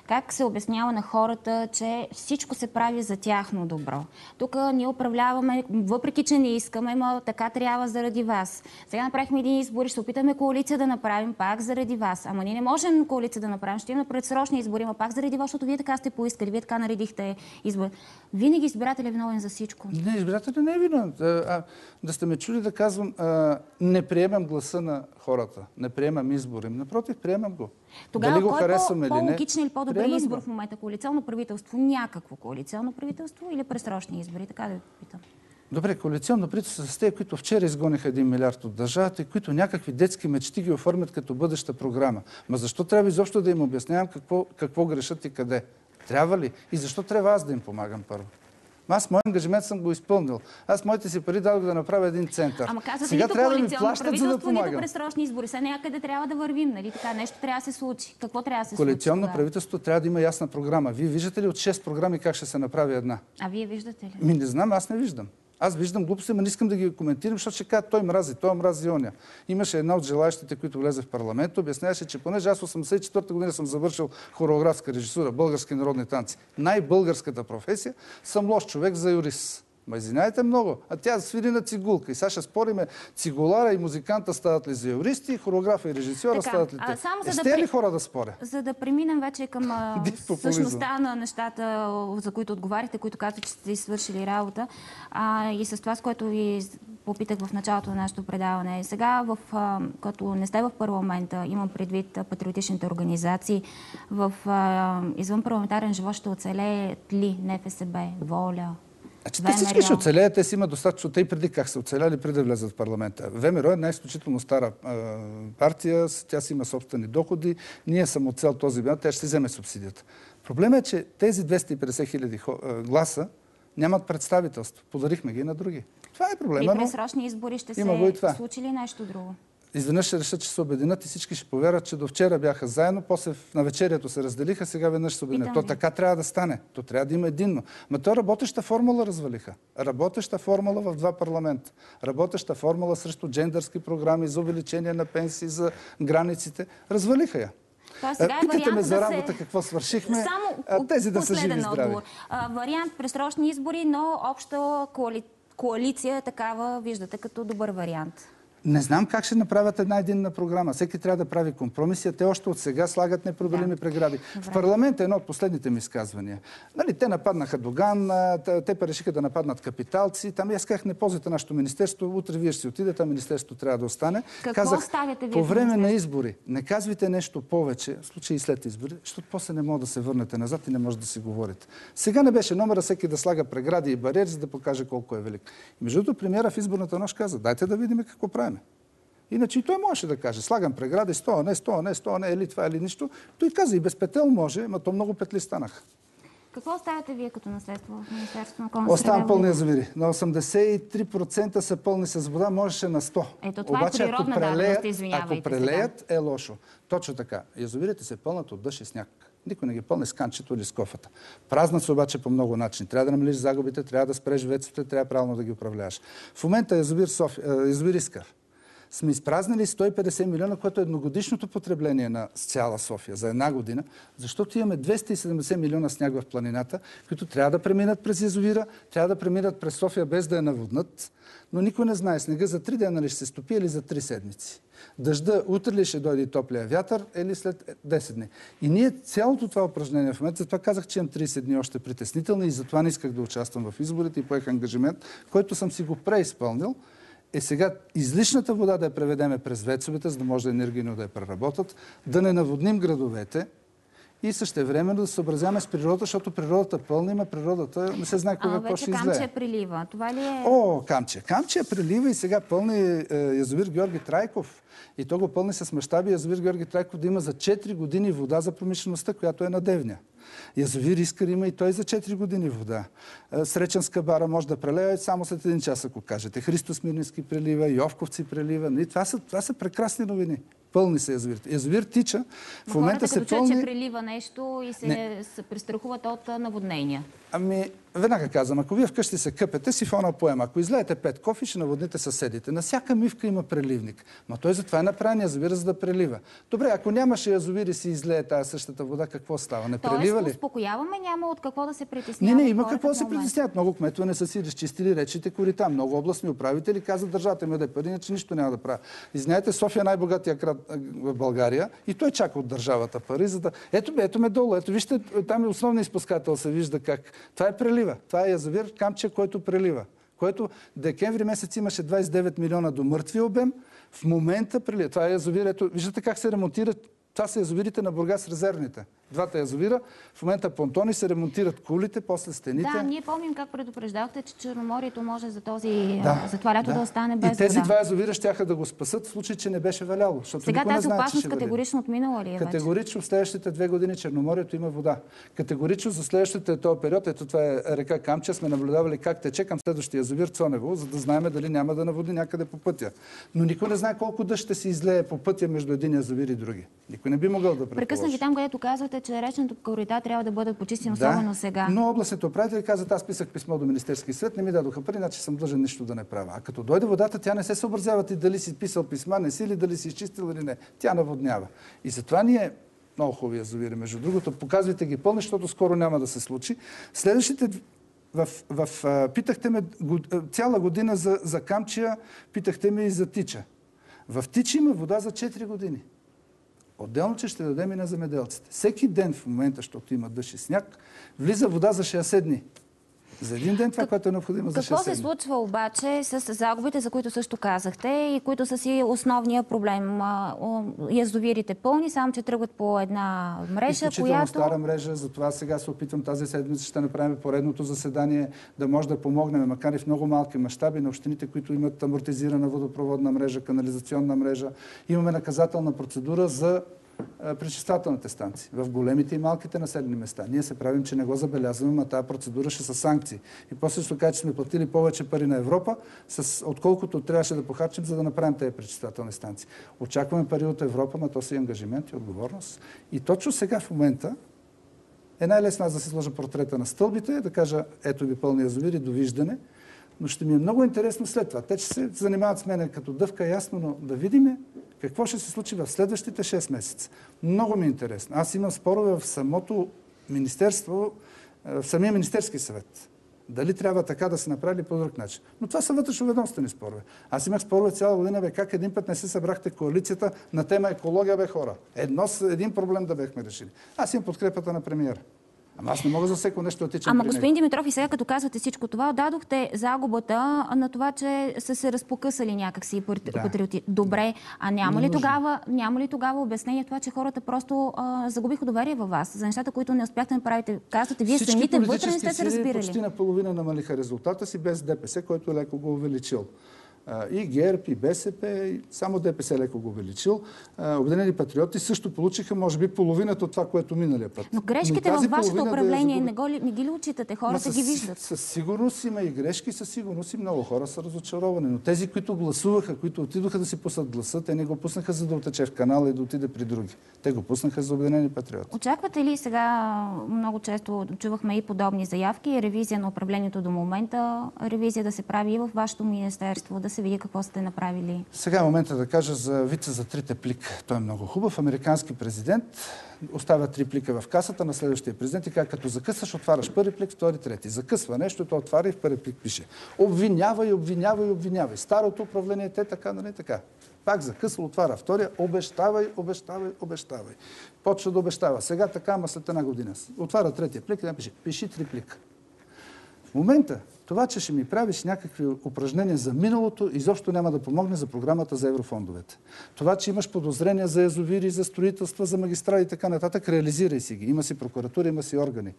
как се обяснява на хората, че всичко се прави за тяхно добро. Тук ние управляваме, въпреки че не искаме, но така трябва заради вас. Сега направихме един избор, ще се опитаме коалиция да направим пак заради вас. Ама ние не можем коалиция да направим, ще имаме предсрочни избори, ама пак заради вас, защото вие така сте поискали, вие така наредихте избор. Винаги избирателят е виновен за всичко. Не, избирателят не е виновен. Да сте ме чули да казвам, а, не приемам гласа на хората, не приемам избори. Напротив, приемам го. Тогава Дали го кой е или не? по-логичен или по-добре приемам избор в момента? Коалиционно правителство, някакво коалиционно правителство или пресрочни избори? Така да ви питам. Добре, коалиционно правителство са с тези, които вчера изгониха 1 милиард от държавата и които някакви детски мечти ги оформят като бъдеща програма. Ма защо трябва изобщо да им обяснявам какво, какво грешат и къде? Трябва ли? И защо трябва аз да им помагам първо? Аз моят ангажимент съм го изпълнил. Аз моите си пари дадох да направя един център. Ама казвате, Сега трябва да ми плащат, за да нито помагам. пресрочни избори. Сега някъде трябва да вървим, нали така? Нещо трябва да се случи. Какво трябва да се случи? Коалиционно правителство трябва да има ясна програма. Вие виждате ли от 6 програми как ще се направи една? А вие виждате ли? Ми не знам, аз не виждам. Аз виждам глупости, но не искам да ги коментирам, защото ще кажат, той мрази, той мрази оня. Имаше една от желаящите, които влезе в парламент, обясняваше, че понеже аз 84-та година съм завършил хореографска режисура, български народни танци, най-българската професия, съм лош човек за юрист. Ма извинявайте много. А тя свири на цигулка. И сега ще спориме цигулара и музиканта стават ли за юристи, хореографа и режисьора Така, стават ли а, те. само за е, да с тези при- ли хора да споря? За да преминем вече към а, същността на нещата, за които отговаряте, които казвате, че сте свършили работа, а, и с това, с което ви попитах в началото на нашето предаване. Сега, в, а, като не сте в парламента, имам предвид а, патриотичните организации, в а, извън парламентарен живот ще оцелеят ли НФСБ, Воля, Значи, те всички ще оцелеят, те си имат достатъчно. Те и преди как са оцеляли, преди да влезат в парламента. ВМРО е една изключително стара а, партия, тя си има собствени доходи, ние съм от цел този бюджет, тя ще си вземе субсидията. Проблемът е, че тези 250 хиляди гласа нямат представителство. Подарихме ги на други. Това е при проблема, но предсрочни избори ще и се случи ли нещо друго? Изведнъж ще решат, че се обединят и всички ще повярват, че до вчера бяха заедно, после на вечерието се разделиха, сега веднъж се обединят. То ви. така трябва да стане. То трябва да има единно. Ма то работеща формула развалиха. Работеща формула в два парламента. Работеща формула срещу джендърски програми за увеличение на пенсии, за границите. Развалиха я. Сега А, е Питате ме за да работа се... какво свършихме, Само а тези да са живи и здрави. А, вариант пресрочни избори, но обща коали... коалиция такава виждате като добър вариант. Не знам как ще направят една единна програма. Всеки трябва да прави компромиси, а те още от сега слагат непреодолими прегради. В парламента е едно от последните ми изказвания. Нали, те нападнаха Доган, те, решиха да нападнат капиталци. Там аз казах, не ползвайте нашето министерство, утре вие ще си отидете, а министерството трябва да остане. Какво казах, оставяте вие по време на избори, не казвайте нещо повече, в случай и след избори, защото после не може да се върнете назад и не може да си говорите. Сега не беше номера всеки да слага прегради и бариери, за да покаже колко е велик. И между другото, премиера в изборната нощ каза, дайте да видим какво правим. Иначе и той можеше да каже, слагам прегради, 100, не 100, не 100, не или това, или нищо. Той каза и без петел може, но то много петли станаха. Какво оставяте вие като наследство в Министерството на околната Оставам пълни язовири. На 83% са пълни с вода, можеше на 100. Ето, това е Обаче, ако природна прелеят, даденост, извинявайте ако прелеят, е лошо. Точно така. Язовирите се пълнат от дъжд и сняг. Никой не ги пълни с канчето или с кофата. Празнат се обаче по много начини. Трябва да намалиш загубите, трябва да спреш веците, трябва правилно да ги управляваш. В момента язовир, София, е, язовир Искър сме изпразнили 150 милиона, което е едногодишното потребление на цяла София за една година, защото имаме 270 милиона сняг в планината, които трябва да преминат през язовира, трябва да преминат през София без да я наводнат, но никой не знае снега за 3 дена ли ще се стопи или за 3 седмици. Дъжда утре ли ще дойде топлия вятър или след 10 дни. И ние цялото това упражнение в момента, затова казах, че имам 30 дни още притеснителни и затова не исках да участвам в изборите и поех ангажимент, който съм си го преизпълнил, е сега излишната вода да я преведеме през вецовете, за да може да енергийно да я преработят, да не наводним градовете и също времено да се съобразяваме с природата, защото природата пълна има, природата не се знае кога какво ще излее. камче прилива. Това ли е... О, Камче. Камче прилива и сега пълни е, язовир Георги Трайков. И то го пълни с мащаби язовир Георги Трайков да има за 4 години вода за промишлеността, която е на Девня. Язовир Искър има и той за 4 години вода. Е, Среченска бара може да прелева и само след един час, ако кажете. Христос Мирнински прелива, Йовковци прелива. Нали? Това, са, това са прекрасни новини. Пълни са язовирите. Язовир тича. В Но момента хората, се като чуят, че пълни... прилива нещо и се, Не. се престрахуват от наводнения. Ами, веднага казвам, ако вие вкъщи се къпете, сифона поема. Ако излеете пет кофи, ще наводните съседите. На всяка мивка има преливник. Ма той затова е направен язовира, за да прелива. Добре, ако нямаше язовир и си излее тази същата вода, какво става? Не прелива Тоест, ли? успокояваме, няма от какво да се Не, притесняват не, има хората какво да се притесняват. Много кметове не са си разчистили речите корита. Много областни управители казват държавата ми да пари, иначе нищо няма да правя. И знаете, София е най-богатия град в България и той чака от държавата пари, за да... Ето, ето ме долу, ето вижте, там е основният изпускател, се вижда как. Това е прелива. Това е язовир Камче, който прелива. Което декември месец имаше 29 милиона до мъртви обем. В момента прелива. Това е язовир. Ето, виждате как се ремонтират това са язовирите на Бургас резервните. Двата язовира. В момента понтони се ремонтират кулите, после стените. Да, ние помним как предупреждахте, че Черноморието може за, този, Да, за това лято да, остане без И тези вода. два язовира ще да го спасат в случай, че не беше валяло. Защото Сега тази знае, опасност категорично отминала ли е? Категорично в следващите две години Черноморието има вода. Категорично за следващите този период, ето това е река Камча, сме наблюдавали как тече към следващия язовир Цонево, за да знаем дали няма да наводи някъде по пътя. Но никой не знае колко дъжд ще се излее по пътя между един язовир и други. Никой не би могъл да Прекъснах предположи. ви там, където казвате, че речното корита трябва да бъдат почистени, особено сега. Но областните управители казват, аз писах писмо до Министерски съвет, не ми дадоха пари, значи съм длъжен нищо да не правя. А като дойде водата, тя не се съобразява ти дали си писал писма, не си или дали си изчистил или не. Тя наводнява. И затова ние много хубави язовири. Между другото, показвайте ги пълни, защото скоро няма да се случи. Следващите В, в, питахте ме цяла година за, за Камчия, питахте ме и за Тича. В Тича има вода за 4 години. Отделно, че ще дадем и на земеделците. Всеки ден в момента, защото има дъжд и сняг, влиза вода за 60 дни. За един ден това, как, което е необходимо за 6 Какво се случва обаче с загубите, за които също казахте и които са си основния проблем? Язовирите пълни, само че тръгват по една мрежа, която... стара мрежа, затова сега се опитвам тази седмица, ще направим поредното заседание, да може да помогнем, макар и в много малки мащаби, на общините, които имат амортизирана водопроводна мрежа, канализационна мрежа. Имаме наказателна процедура за пречиствателните станции в големите и малките населени места. Ние се правим, че не го забелязваме, а тази процедура ще са санкции. И после ще кажа, че сме платили повече пари на Европа, с, отколкото трябваше да похарчим, за да направим тези пречиствателни станции. Очакваме пари от Европа, но то си ангажимент и отговорност. И точно сега в момента е най-лесно аз да се сложа портрета на стълбите, да кажа ето ви пълни язовири, довиждане. Но ще ми е много интересно след това. Те, че се занимават с мене като дъвка, ясно, но да видиме какво ще се случи в следващите 6 месеца. Много ми е интересно. Аз имам спорове в самото министерство, е, в самия Министерски съвет. Дали трябва така да се направи по друг начин. Но това са вътрешно-ведомствени спорове. Аз имах спорове цяла година, бе, как един път не се събрахте коалицията на тема екология, бе хора. Едно, един проблем да бехме решили. Аз имам подкрепата на премиера. Ама аз не мога за всеко нещо да тичам Ама господин Димитров, и сега като казвате всичко това, дадохте загубата на това, че са се разпокъсали някакси да. патриоти. Добре, а няма ли, тогава, няма ли тогава обяснение това, че хората просто а, загубиха доверие във вас за нещата, които не успяхте да направите? Казвате, вие Всички самите вътре не сте се разбирали. почти наполовина намалиха резултата си без ДПС, който леко го увеличил и ГЕРБ, и БСП, и само ДПС леко го увеличил. Обединени патриоти също получиха, може би, половината от това, което миналия път. Но грешките във вашето управление да не, не ги ли учитате? Хората ги виждат. Със сигурност има и грешки, със сигурност и много хора са разочаровани. Но тези, които гласуваха, които отидоха да си пуснат гласа, те не го пуснаха за да отече в канала и да отиде при други. Те го пуснаха за Обединени патриоти. Очаквате ли сега, много често чувахме и подобни заявки, ревизия на управлението до момента, ревизия да се прави и в вашето министерство, да се види какво сте направили? Сега е момента да кажа за вица за трите плика. Той е много хубав. Американски президент оставя три плика в касата на следващия президент и как като закъсваш, отваряш първи плик, втори, трети. Закъсва нещо, то отваря и в първи плик пише. Обвинявай, обвинявай, обвинявай. Старото управление, те така, нали така. Пак закъсва, отваря втория, обещавай, обещавай, обещавай. Почва да обещава. Сега така, ама след една година. Отваря третия плик и напише, пиши три плика. В момента това, че ще ми правиш някакви упражнения за миналото, изобщо няма да помогне за програмата за еврофондовете. Това, че имаш подозрения за язовири, за строителства, за магистрали и така нататък, реализирай си ги. Има си прокуратура, има си органи.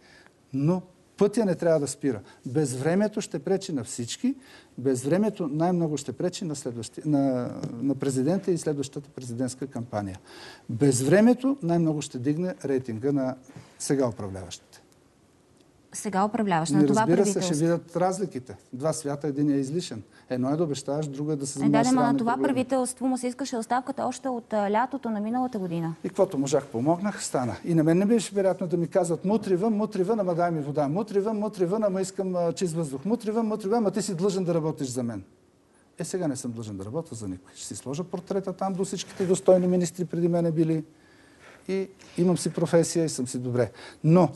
Но пътя не трябва да спира. Безвремието ще пречи на всички. Безвремието най-много ще пречи на, на, на президента и следващата президентска кампания. Безвремието най-много ще дигне рейтинга на сега управляващите сега управляваш на това разбира се, ще видят разликите. Два свята, един е излишен. Едно е да обещаваш, друго е да се занимаваш е, да, да, на това проблеми. правителство му се искаше оставката още от лятото на миналата година. И каквото можах, помогнах, стана. И на мен не беше приятно да ми казват мутри вън, мутри вън, ама дай ми вода. Мутри вън, мутри вън, ама искам чист въздух. Мутри вън, мутри вън, ама ти си длъжен да работиш за мен. Е, сега не съм длъжен да работя за никой. Ще си сложа портрета там до всичките достойни министри преди мене били. И имам си професия и съм си добре. Но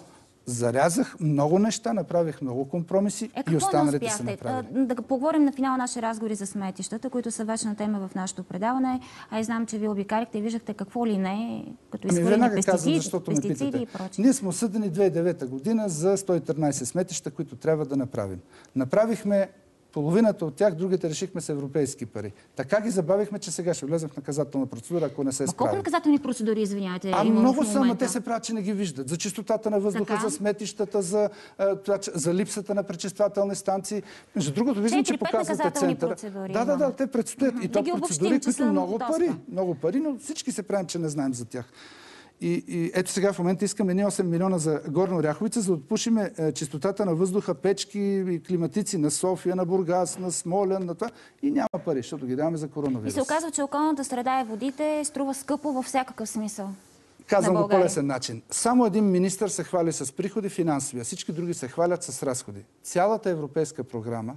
зарязах много неща, направих много компромиси е, и останалите са направили. Да поговорим на финал наши разговори за сметищата, които са вечна тема в нашото предаване. А и знам, че ви обикарихте и виждахте какво ли не, като ами, изхвърлени пестициди, казвам, пестициди и прочее. Ние сме осъдени 2009 година за 113 сметища, които трябва да направим. Направихме Половината от тях, другите решихме с европейски пари. Така ги забавихме, че сега ще влезем в наказателна процедура, ако не се справим. Колко наказателни процедури, извинявайте, А много са, но те се правят, че не ги виждат. За чистотата на въздуха, така? за сметищата, за, за липсата на пречиствателни станции. Между другото, виждам, че показвате центъра. Да, да, да, те предстоят. И то процедури, които много пари. Много пари, но всички се правим, че не знаем за тях. И, и ето сега в момента искаме ни 8 милиона за Горна Ряховица, за да отпушиме е, чистотата на въздуха, печки и климатици на София, на Бургас, на Смолен, на това. И няма пари, защото ги даваме за коронавирус. И се оказва, че околната среда и водите струва скъпо във всякакъв смисъл. Казвам го по-лесен начин. Само един министр се хвали с приходи финансови, а всички други се хвалят с разходи. Цялата европейска програма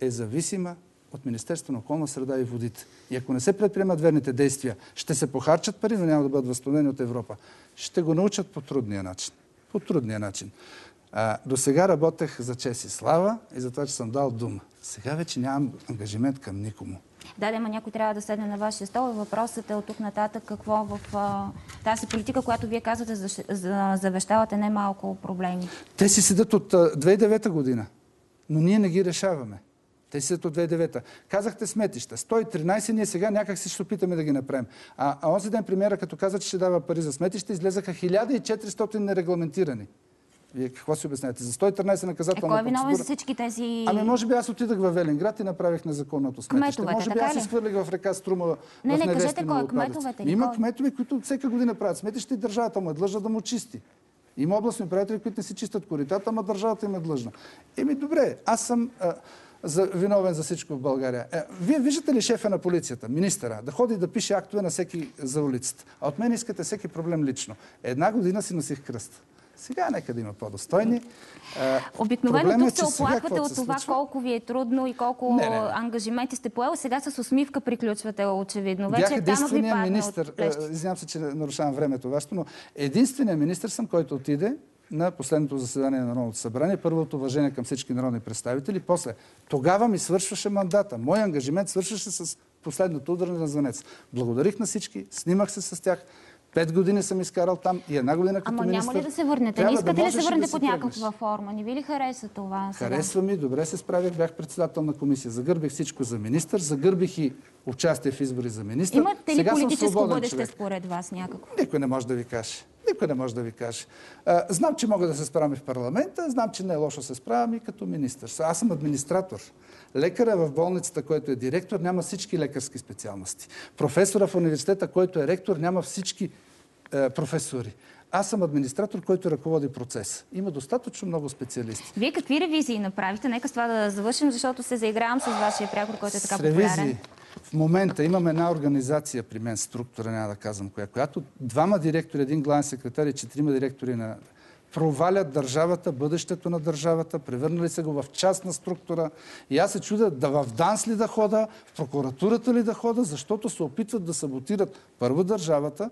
е зависима от Министерство на околна среда и водите. И ако не се предприемат верните действия, ще се похарчат пари, но няма да бъдат възстановени от Европа. Ще го научат по трудния начин. По трудния начин. До сега работех за чест и слава и за това, че съм дал дума. Сега вече нямам ангажимент към никому. Да, да, ма някой трябва да седне на вашия стол въпросът е от тук нататък какво в а, тази политика, която вие казвате, за, за, завещавате не малко проблеми. Те си седат от а, 2009 година, но ние не ги решаваме. Те си от 2009. Казахте сметища. 113, ние сега някак си ще опитаме да ги направим. А, а онзи ден премиера, като каза, че ще дава пари за сметища, излезаха 1400 нерегламентирани. Вие какво си обясняте? За 113 наказателна е, кой е виновен за всички тези... Ами може би аз отидах във Велинград и направих незаконното сметище. Кметовете, може би аз ли? изхвърлих в река Струма Не, в не, кажете кой, отпадъци. кметовете? Има Кой? кметове, които всека година правят сметище и държавата му е длъжна да му чисти. Има областни управители, които не си чистят коритата, ама държавата им е длъжна. Еми добре, аз съм а, за, виновен за всичко в България. Е, вие виждате ли шефа на полицията, министъра, да ходи да пише актове на всеки за улицата? А от мен искате всеки проблем лично. Една година си носих кръст. Сега нека да има по-достойни. А, Обикновено тук е, се оплаквате от това колко ви е трудно и колко Не, не, не. ангажименти сте поел. Сега с усмивка приключвате очевидно. Бях Вече камък ви единствения падна министр, извинявам се, че нарушавам времето вашето, но единственият министр съм, който отиде на последното заседание на Народното събрание. Първото уважение към всички народни представители. После, тогава ми свършваше мандата. Мой ангажимент свършваше с последното ударане на звънец. Благодарих на всички, снимах се с тях. Пет години съм изкарал там и една година като Ама министър. няма ли да се върнете? Не искате ли да можеш се върнете си под някаква форма? Не ви ли хареса това сега? Харесва ми, добре се справях, бях председател на комисия. Загърбих всичко за министър, загърбих и участие в избори за министър. Имате ли Сега политическо бъдеще човек. според вас някакво? Никой не може да ви каже. Никой не може да ви каже. А, знам, че мога да се справям и в парламента, знам, че не е лошо да се справям и като министър. Аз съм администратор. Лекаря в болницата, който е директор, няма всички лекарски специалности. Професора в университета, който е ректор, няма всички е, професори. Аз съм администратор, който ръководи процес. Има достатъчно много специалисти. Вие какви ревизии направихте? Нека с това да завършим, защото се заигравам с вашия прякор, който е така С ревизии. В момента имаме една организация при мен, структура, няма да казвам коя, която двама директори, един главен секретар и четирима директори на провалят държавата, бъдещето на държавата, превърнали се го в частна структура. И аз се чудя да в ДАНС ли да хода, в прокуратурата ли да хода, защото се опитват да саботират първо държавата,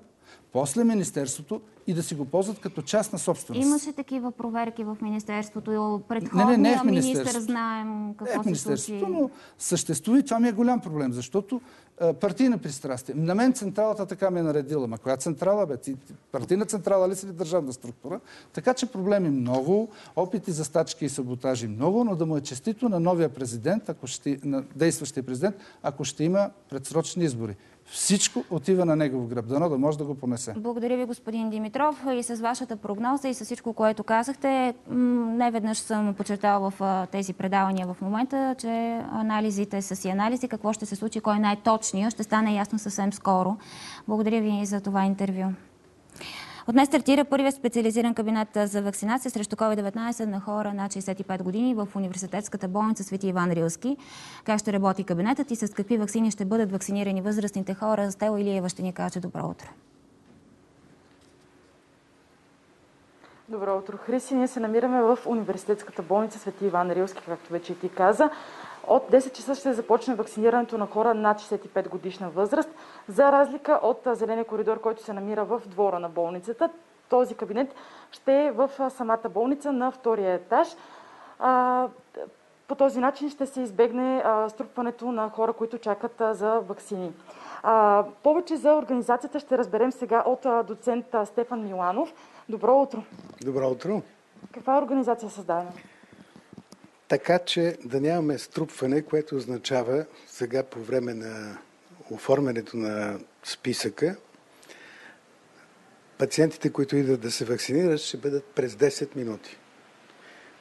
после Министерството и да си го ползват като частна собственост. Имаше такива проверки в Министерството. Не, не, Предходния не е в Министерството. знаем Не е какво в се Министерството, но съществува и това ми е голям проблем, защото а, партийна пристрастие. На мен централата така ми е наредила. Ма коя централа, бе? Ти партийна централа ли си ли държавна структура? Така че проблеми много, опити за стачки и саботажи много, но да му е честито на новия президент, ако ще, на действащия президент, ако ще има предсрочни избори. Всичко отива на негов гръб. Дано да може да го понесе. Благодаря ви, господин Димитров. И с вашата прогноза и с всичко, което казахте, не веднъж съм подчертала в тези предавания в момента, че анализите са си анализи. Какво ще се случи, кой е най-точният, ще стане ясно съвсем скоро. Благодаря ви за това интервю. От днес стартира първият специализиран кабинет за вакцинация срещу COVID-19 на хора над 65 години в университетската болница Свети Иван Рилски. Как ще работи кабинетът и с какви вакцини ще бъдат вакцинирани възрастните хора? Стела Илиева ще ни каже добро утро. Добро утро, Хриси. Ние се намираме в университетската болница Свети Иван Рилски, както вече и ти каза. От 10 часа ще започне вакцинирането на хора над 65 годишна възраст, за разлика от зеления коридор, който се намира в двора на болницата. Този кабинет ще е в самата болница на втория етаж. По този начин ще се избегне струпването на хора, които чакат за вакцини. Повече за организацията ще разберем сега от доцент Стефан Миланов. Добро утро! Добро утро. Каква организация е създадена? Така че да нямаме струпване, което означава сега по време на оформянето на списъка, пациентите, които идват да се вакцинират, ще бъдат през 10 минути.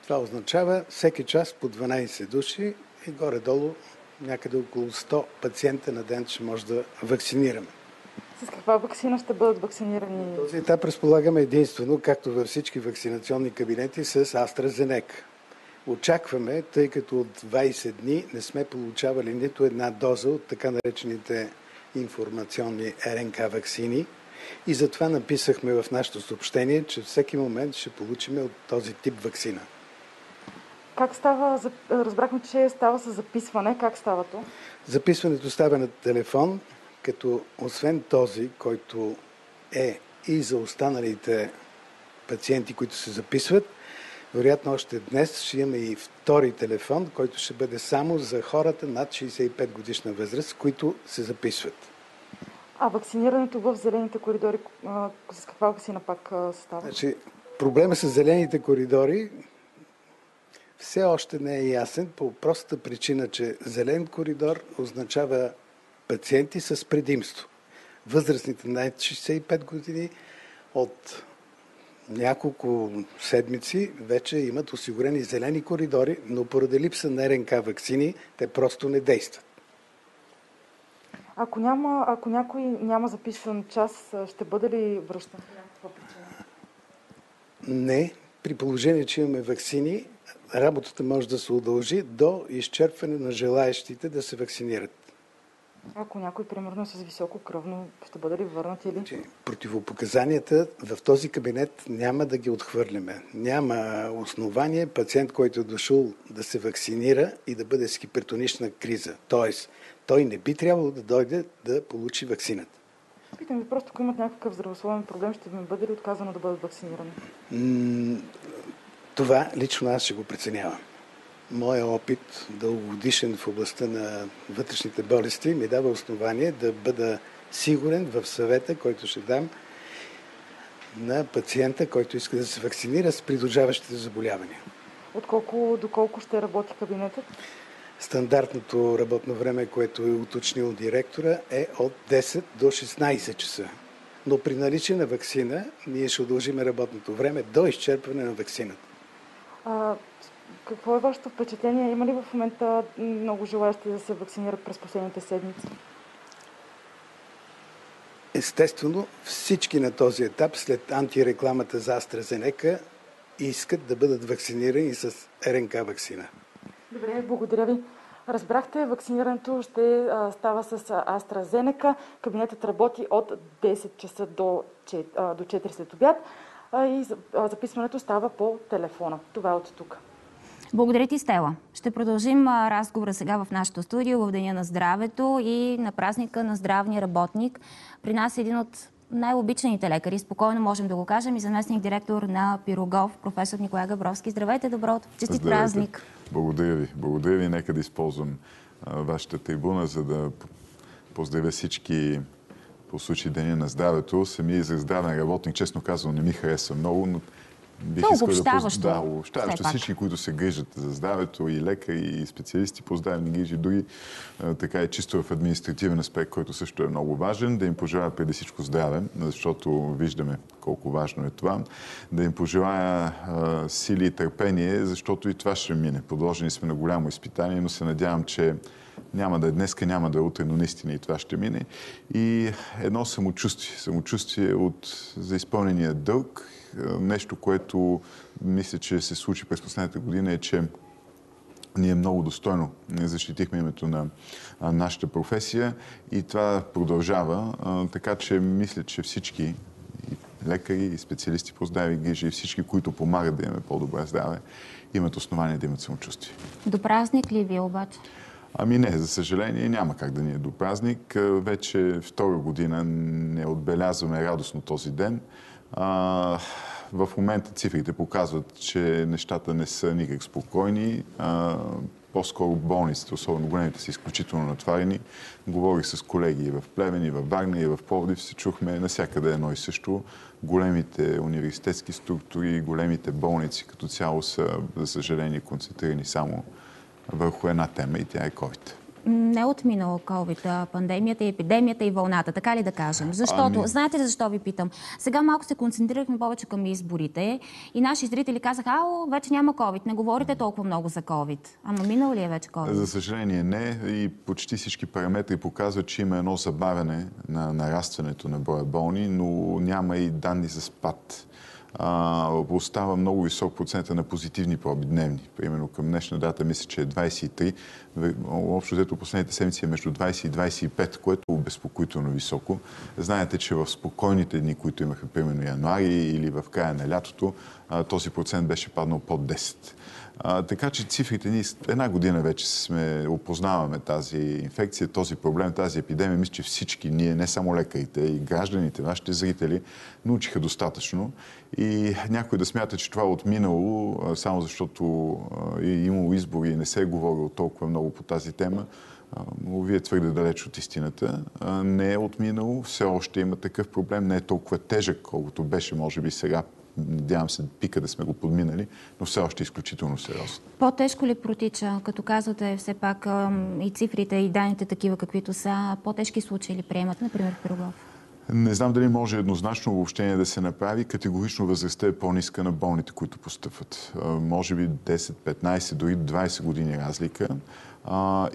Това означава всеки час по 12 души и горе-долу някъде около 100 пациента на ден ще може да вакцинираме. С каква вакцина ще бъдат вакцинирани? Този етап разполагаме единствено, както във всички вакцинационни кабинети, с AstraZeneca. Очакваме, тъй като от 20 дни не сме получавали нито една доза от така наречените информационни РНК вакцини и затова написахме в нашето съобщение, че всеки момент ще получим от този тип вакцина. Как става? Разбрахме, че става с записване. Как става то? Записването става на телефон, като освен този, който е и за останалите пациенти, които се записват, вероятно още днес ще имаме и втори телефон, който ще бъде само за хората над 65 годишна възраст, които се записват. А вакцинирането в зелените коридори, с каква вакцина пак се става? Значи, проблема с зелените коридори все още не е ясен по простата причина, че зелен коридор означава пациенти с предимство. Възрастните над 65 години от няколко седмици вече имат осигурени зелени коридори, но поради липса на РНК вакцини, те просто не действат. Ако, няма, ако някой няма записан час, ще бъде ли връщан по някаква причина? Не. При положение, че имаме вакцини, работата може да се удължи до изчерпване на желаящите да се вакцинират. Ако някой, примерно, е с високо кръвно, ще бъде ли върнат или? Противопоказанията в този кабинет няма да ги отхвърляме. Няма основание пациент, който е дошъл да се вакцинира и да бъде с хипертонична криза. Тоест, той не би трябвало да дойде да получи вакцината. Питам ви просто, ако имат някакъв здравословен проблем, ще ми бъде ли отказано да бъдат вакцинирани? Това лично аз ще го преценявам. Моя опит, дългогодишен в областта на вътрешните болести, ми дава основание да бъда сигурен в съвета, който ще дам на пациента, който иска да се вакцинира с придружаващите заболявания. Отколко, доколко ще работи кабинетът? Стандартното работно време, което е уточнил директора, е от 10 до 16 часа. Но при наличие на вакцина, ние ще удължим работното време до изчерпване на вакцината. А, какво е вашето впечатление? Има ли в момента много желаящи да се вакцинират през последните седмици? Естествено, всички на този етап, след антирекламата за AstraZeneca, искат да бъдат вакцинирани с РНК вакцина. Добре, благодаря ви. Разбрахте, вакцинирането ще става с AstraZeneca. Кабинетът работи от 10 часа до 4, до 4 след обяд и записването става по телефона. Това е от тук. Благодаря ти, Стела. Ще продължим разговора сега в нашото студио в Деня на здравето и на празника на здравния работник. При нас е един от най-обичаните лекари, спокойно можем да го кажем, и заместник директор на Пирогов, професор Николай Габровски. Здравейте, добро Честит Здравейте. празник! Благодаря ви. Благодаря ви. Нека да използвам а, вашата трибуна, за да поздравя всички по случай Деня на здравето. Самия за здравен работник, честно казвам, не ми харесва много, но Бих искал да поз... Да, обобщаващо всички, които се грижат за здравето, и лекари, и специалисти по здравни грижи, дори така и чисто в административен аспект, който също е много важен, да им пожелая преди всичко здраве, защото виждаме колко важно е това, да им пожелая а, сили и търпение, защото и това ще мине. Подложени сме на голямо изпитание, но се надявам, че няма да е днеска, няма да е утре, но наистина и това ще мине. И едно самочувствие. Самочувствие от, за изпълнения дълг нещо, което мисля, че се случи през последната година е, че ние много достойно защитихме името на нашата професия и това продължава. Така че мисля, че всички и лекари, и специалисти по здраве и грижи, и всички, които помагат да имаме по-добре здраве, имат основание да имат самочувствие. До празник ли ви обаче? Ами не, за съжаление няма как да ни е до празник. Вече втора година не отбелязваме радостно този ден. В момента цифрите показват, че нещата не са никак спокойни. По-скоро болниците, особено големите, са изключително натварени. Говорих с колеги и в Плевен, и в Варна, и в Пловдив. Се чухме насякъде едно и също. Големите университетски структури, големите болници като цяло са, за съжаление, концентрирани само върху една тема и тя е COVID не отминала COVID, пандемията, епидемията и вълната, така ли да кажем? Защото, ами... знаете ли защо ви питам? Сега малко се концентрирахме повече към изборите и наши зрители казаха, ао, вече няма COVID, не говорите толкова много за COVID. Ама минал ли е вече COVID? За съжаление не и почти всички параметри показват, че има едно забавяне на нарастването на броя болни, но няма и данни за спад а, остава много висок процент на позитивни проби дневни. Примерно към днешна дата мисля, че е 23. Общо взето последните седмици е между 20 и 25, което е обезпокоително високо. Знаете, че в спокойните дни, които имаха примерно януари или в края на лятото, този процент беше паднал под 10. А, така че цифрите ни една година вече сме опознаваме тази инфекция, този проблем, тази епидемия. Мисля, че всички ние, не само лекарите, и гражданите, вашите зрители, научиха достатъчно. И някой да смята, че това е отминало, само защото е имало избори и не се е говорило толкова много по тази тема, вие твърде далеч от истината. Не е отминало, все още има такъв проблем, не е толкова тежък, колкото беше, може би, сега надявам се пика да сме го подминали, но все още е изключително сериозно. По-тежко ли протича, като казвате все пак и цифрите и данните такива каквито са, по-тежки случаи ли приемат, например Пирогов? Не знам дали може еднозначно обобщение да се направи. Категорично възрастта е по-ниска на болните, които постъпват. Може би 10, 15, дори 20 години разлика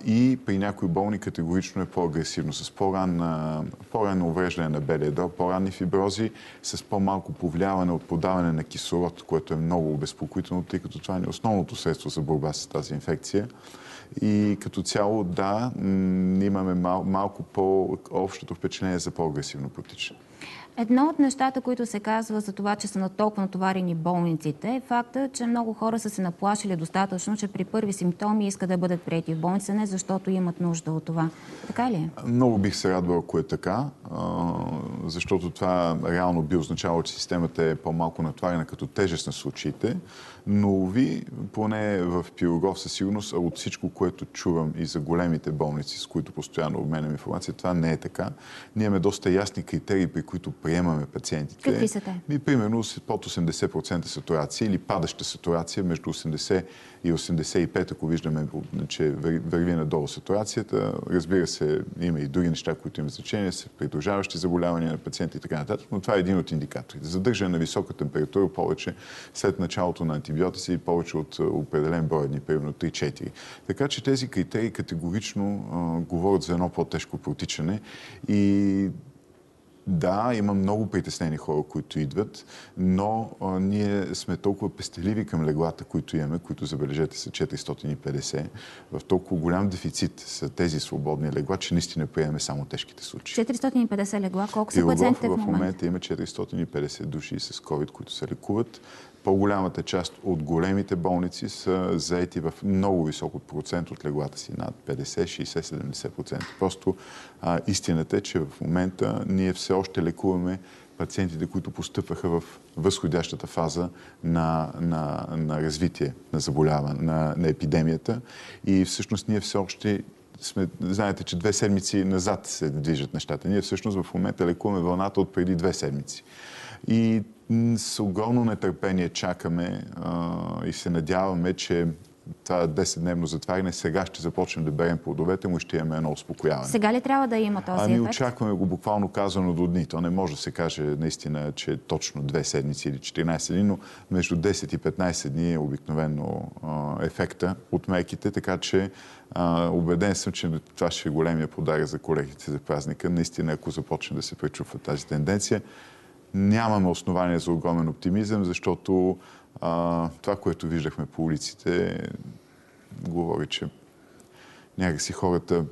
и при някои болни категорично е по-агресивно, с по-ранно по увреждане на белия по-ранни фибрози, с по-малко повлияване от подаване на кислород, което е много обезпокоително, тъй като това е основното средство за борба с тази инфекция. И като цяло, да, имаме мал, малко по-общото впечатление за по-агресивно протичане. Едно от нещата, които се казва за това, че са на толкова натоварени болниците, е факта, че много хора са се наплашили достатъчно, че при първи симптоми искат да бъдат прияти в болница, не защото имат нужда от това. Така ли е? Много бих се радвал, ако е така, защото това реално би означавало, че системата е по-малко натварена като тежест на случаите. Но ви, поне в Пирогов със сигурност, от всичко, което чувам и за големите болници, с които постоянно обменям информация, това не е така. Ние имаме доста ясни критерии, при които приемаме пациентите. Какви са те? И, примерно под 80% сатурация или падаща сатурация между 80 и 85, ако виждаме, че върви надолу сатурацията. Разбира се, има и други неща, които имат значение, са придружаващи заболявания на пациента и така нататък, но това е един от индикаторите. Задържане на висока температура повече след началото на антибиотици и повече от определен брой дни, примерно 3-4. Така че тези критерии категорично а, говорят за едно по-тежко протичане и да, има много притеснени хора, които идват, но а, ние сме толкова пестеливи към леглата, които имаме, които забележете са 450. В толкова голям дефицит са тези свободни легла, че наистина приемаме само тежките случаи. 450 легла, колко са пациентите в момента? В момента има 450 души с COVID, които се лекуват по-голямата част от големите болници са заети в много висок процент от леглата си, над 50, 60, 70%. Просто а, истината е, че в момента ние все още лекуваме пациентите, които постъпваха в възходящата фаза на, на, на развитие на заболяване, на, на епидемията. И всъщност ние все още сме, знаете, че две седмици назад се движат нещата. Ние всъщност в момента лекуваме вълната от преди две седмици. И с огромно нетърпение чакаме а, и се надяваме, че това 10-дневно затваряне сега ще започнем да берем плодовете му и ще имаме едно успокояване. Сега ли трябва да има този ами, ефект? очакваме го буквално казано до дни. То не може да се каже наистина, че е точно 2 седмици или 14 дни, но между 10 и 15 дни е обикновено а, ефекта от мерките, така че а, убеден съм, че това ще е големия подарък за колегите за празника. Наистина, ако започне да се пречупва тази тенденция, нямаме основания за огромен оптимизъм, защото а, това, което виждахме по улиците, говори, че някакси хората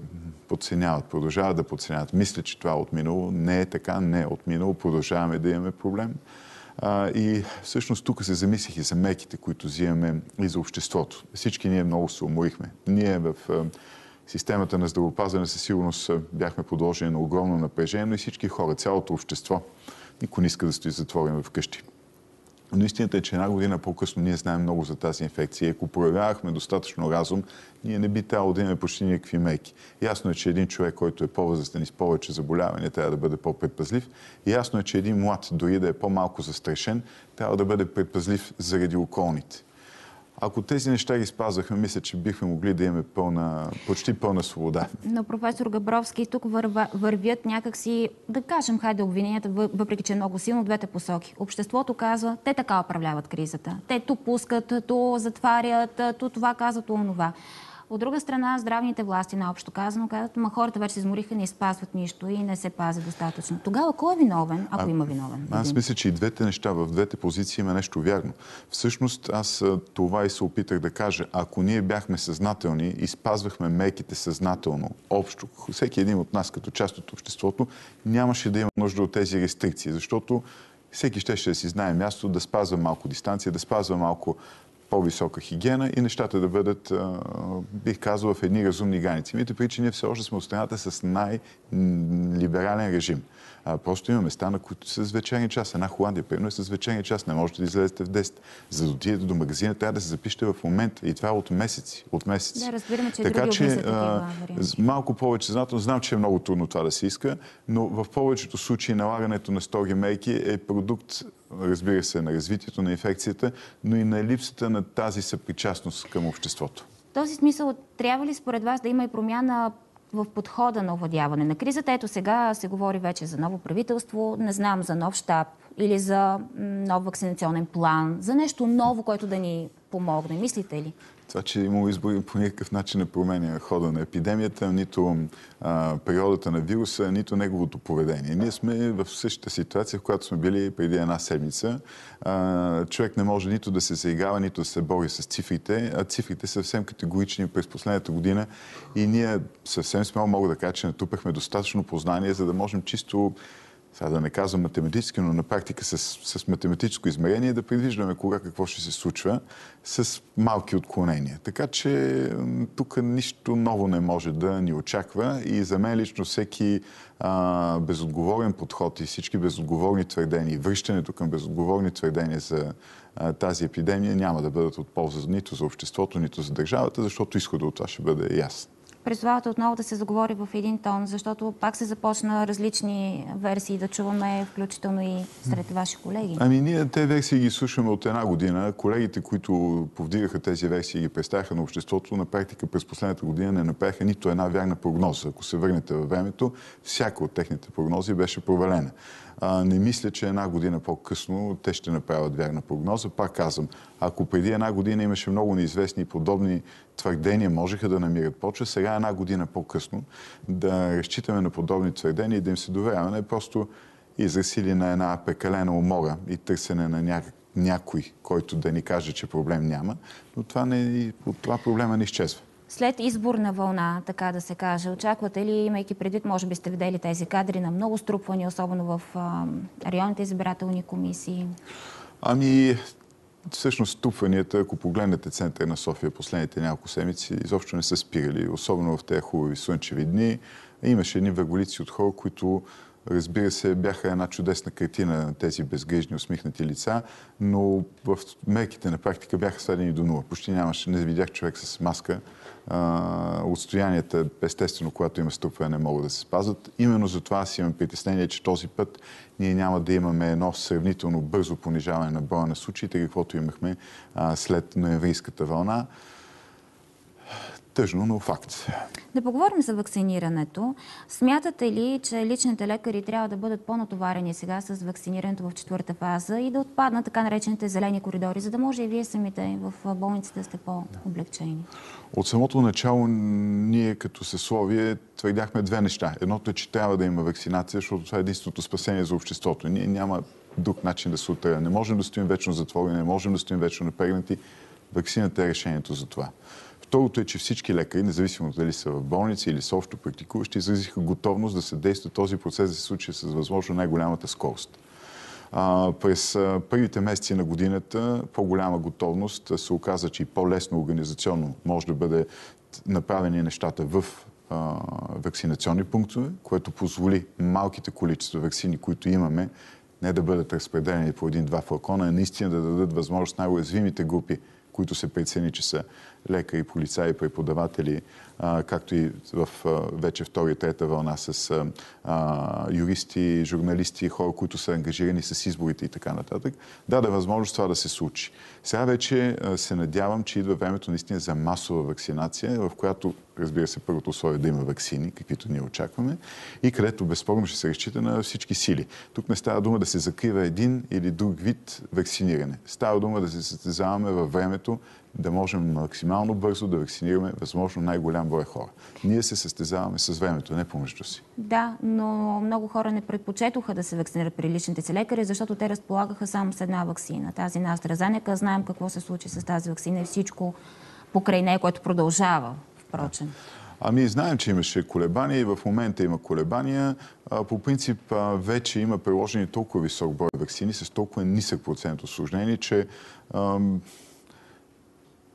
подценяват, продължават да подценяват. Мисля, че това е отминало. Не е така, не е отминало. Продължаваме да имаме проблем. А, и всъщност тук се замислих и за меките, които взимаме и за обществото. Всички ние много се уморихме. Ние в а, системата на здравеопазване със сигурност бяхме подложени на огромно напрежение, но и всички хора, цялото общество никой не иска да стои затворен вкъщи. Но истината е, че една година по-късно ние знаем много за тази инфекция. Ако проявявахме достатъчно разум, ние не би трябвало да имаме почти никакви мерки. Ясно е, че един човек, който е по-възрастен и с повече заболявания, трябва да бъде по-предпазлив. И ясно е, че един млад, дори да е по-малко застрашен, трябва да бъде предпазлив заради околните. Ако тези неща ги спазвахме, мисля, че бихме могли да имаме пълна, почти пълна свобода. Но професор Габровски, тук върва, вървят някакси, да кажем, хайде обвиненията, въпреки че е много силно, двете посоки. Обществото казва, те така управляват кризата. Те то пускат, то затварят, то това казват, то онова. От друга страна, здравните власти, наобщо казано, казват, ма хората вече се измориха, не изпазват нищо и не се пази достатъчно. Тогава кой е виновен, ако а, има виновен? Аз мисля, че и двете неща, в двете позиции има нещо вярно. Всъщност, аз това и се опитах да кажа. Ако ние бяхме съзнателни и спазвахме меките съзнателно, общо, всеки един от нас като част от обществото, нямаше да има нужда от тези рестрикции, защото всеки ще, ще си знае място, да спазва малко дистанция, да спазва малко по-висока хигиена и нещата да бъдат, бих казал, в едни разумни граници. Имайте ние все още сме от страната с най-либерален режим. А, просто има места, на които са с вечерни час. Една Холандия, примерно, е с вечерни час. Не можете да излезете в 10. За да отидете до магазина, трябва да се запишете в момента. И това е от месеци. От месеци. Да, разбираме, че така, че, такива малко повече знателно. Знам, че е много трудно това да се иска, но в повечето случаи налагането на строги мерки е продукт разбира се, на развитието на инфекцията, но и на липсата на тази съпричастност към обществото. В този смисъл, трябва ли според вас да има и промяна в подхода на овладяване на кризата? Ето сега се говори вече за ново правителство, не знам за нов щаб или за нов вакцинационен план, за нещо ново, което да ни помогне. Мислите ли? Това, че има избори по никакъв начин не променя хода на епидемията, нито а, природата на вируса, нито неговото поведение. Ние сме в същата ситуация, в която сме били преди една седмица. А, човек не може нито да се заиграва, нито да се бори с цифрите, а цифрите са съвсем категорични през последната година и ние съвсем смело мога да кажа, че натрупахме достатъчно познание, за да можем чисто сега да не казвам математически, но на практика с, с математическо измерение да предвиждаме кога какво ще се случва с малки отклонения. Така че тук нищо ново не може да ни очаква и за мен лично всеки а, безотговорен подход и всички безотговорни твърдения, връщането към безотговорни твърдения за а, тази епидемия няма да бъдат от полза нито за обществото, нито за държавата, защото изходът от това ще бъде ясен призовавате отново да се заговори в един тон, защото пак се започна различни версии да чуваме, включително и сред ваши колеги. Ами ние те версии ги слушаме от една година. Колегите, които повдигаха тези версии и ги представяха на обществото, на практика през последната година не направиха нито една вярна прогноза. Ако се върнете във времето, всяка от техните прогнози беше провалена. А, не мисля, че една година по-късно те ще направят вярна прогноза. Пак казвам, ако преди една година имаше много неизвестни и подобни твърдения, можеха да намират почва, сега една година по-късно да разчитаме на подобни твърдения и да им се доверяваме, е просто изразили на една прекалена умора и търсене на някой, който да ни каже, че проблем няма, но това, не, това проблема не изчезва. След изборна вълна, така да се каже, очаквате ли, имайки предвид, може би сте видели тези кадри на много струпвани, особено в а, районните избирателни комисии? Ами, всъщност струпванията, ако погледнете центъра на София последните няколко седмици, изобщо не са спирали, особено в тези хубави слънчеви дни. Имаше едни върголици от хора, които Разбира се, бяха една чудесна картина на тези безгрижни, усмихнати лица, но в мерките на практика бяха сведени до нула. Почти нямаше, не видях човек с маска. отстоянията, естествено, когато има стъпване, не могат да се спазват. Именно за това аз имам притеснение, че този път ние няма да имаме едно сравнително бързо понижаване на броя на случаите, каквото имахме след ноемврийската вълна. Тъжно, но факт. Да поговорим за вакцинирането. Смятате ли, че личните лекари трябва да бъдат по-натоварени сега с вакцинирането в четвърта фаза и да отпаднат така наречените зелени коридори, за да може и вие самите в болниците да сте по-облегчени? От самото начало ние като съсловие твърдяхме две неща. Едното е, че трябва да има вакцинация, защото това е единственото спасение за обществото. Ние няма друг начин да се отъря. Не можем да стоим вечно затворени, не можем да стоим вечно напрегнати. Вакцината е решението за това. Второто е, че всички лекари, независимо дали са в болници или са общо практикуващи, изразиха готовност да се действа този процес да се случи с възможно най-голямата скорост. А, през а, първите месеци на годината по-голяма готовност се оказа, че и по-лесно организационно може да бъде направени нещата в а, вакцинационни пунктове, което позволи малките количества вакцини, които имаме, не да бъдат разпределени по един-два флакона, а наистина да дадат възможност най-уязвимите групи които се прецени, че са лекари, полицаи, преподаватели, както и в вече втори и трета вълна с юристи, журналисти, хора, които са ангажирани с изборите и така нататък, даде възможност това да се случи. Сега вече се надявам, че идва времето наистина за масова вакцинация, в която, разбира се, първото условие е да има вакцини, каквито ние очакваме, и където безспорно ще се разчита на всички сили. Тук не става дума да се закрива един или друг вид вакциниране. Става дума да се състезаваме във времето да можем максимално бързо да вакцинираме възможно най-голям брой хора. Ние се състезаваме с времето, не помежду си. Да, но много хора не предпочетоха да се вакцинират при личните си лекари, защото те разполагаха само с една вакцина. Тази на AstraZeneca. Знаем какво се случи с тази вакцина и всичко покрай нея, което продължава, впрочем. Ами, знаем, че имаше колебания и в момента има колебания. По принцип, вече има приложени толкова висок брой вакцини с толкова нисък процент осложнени, че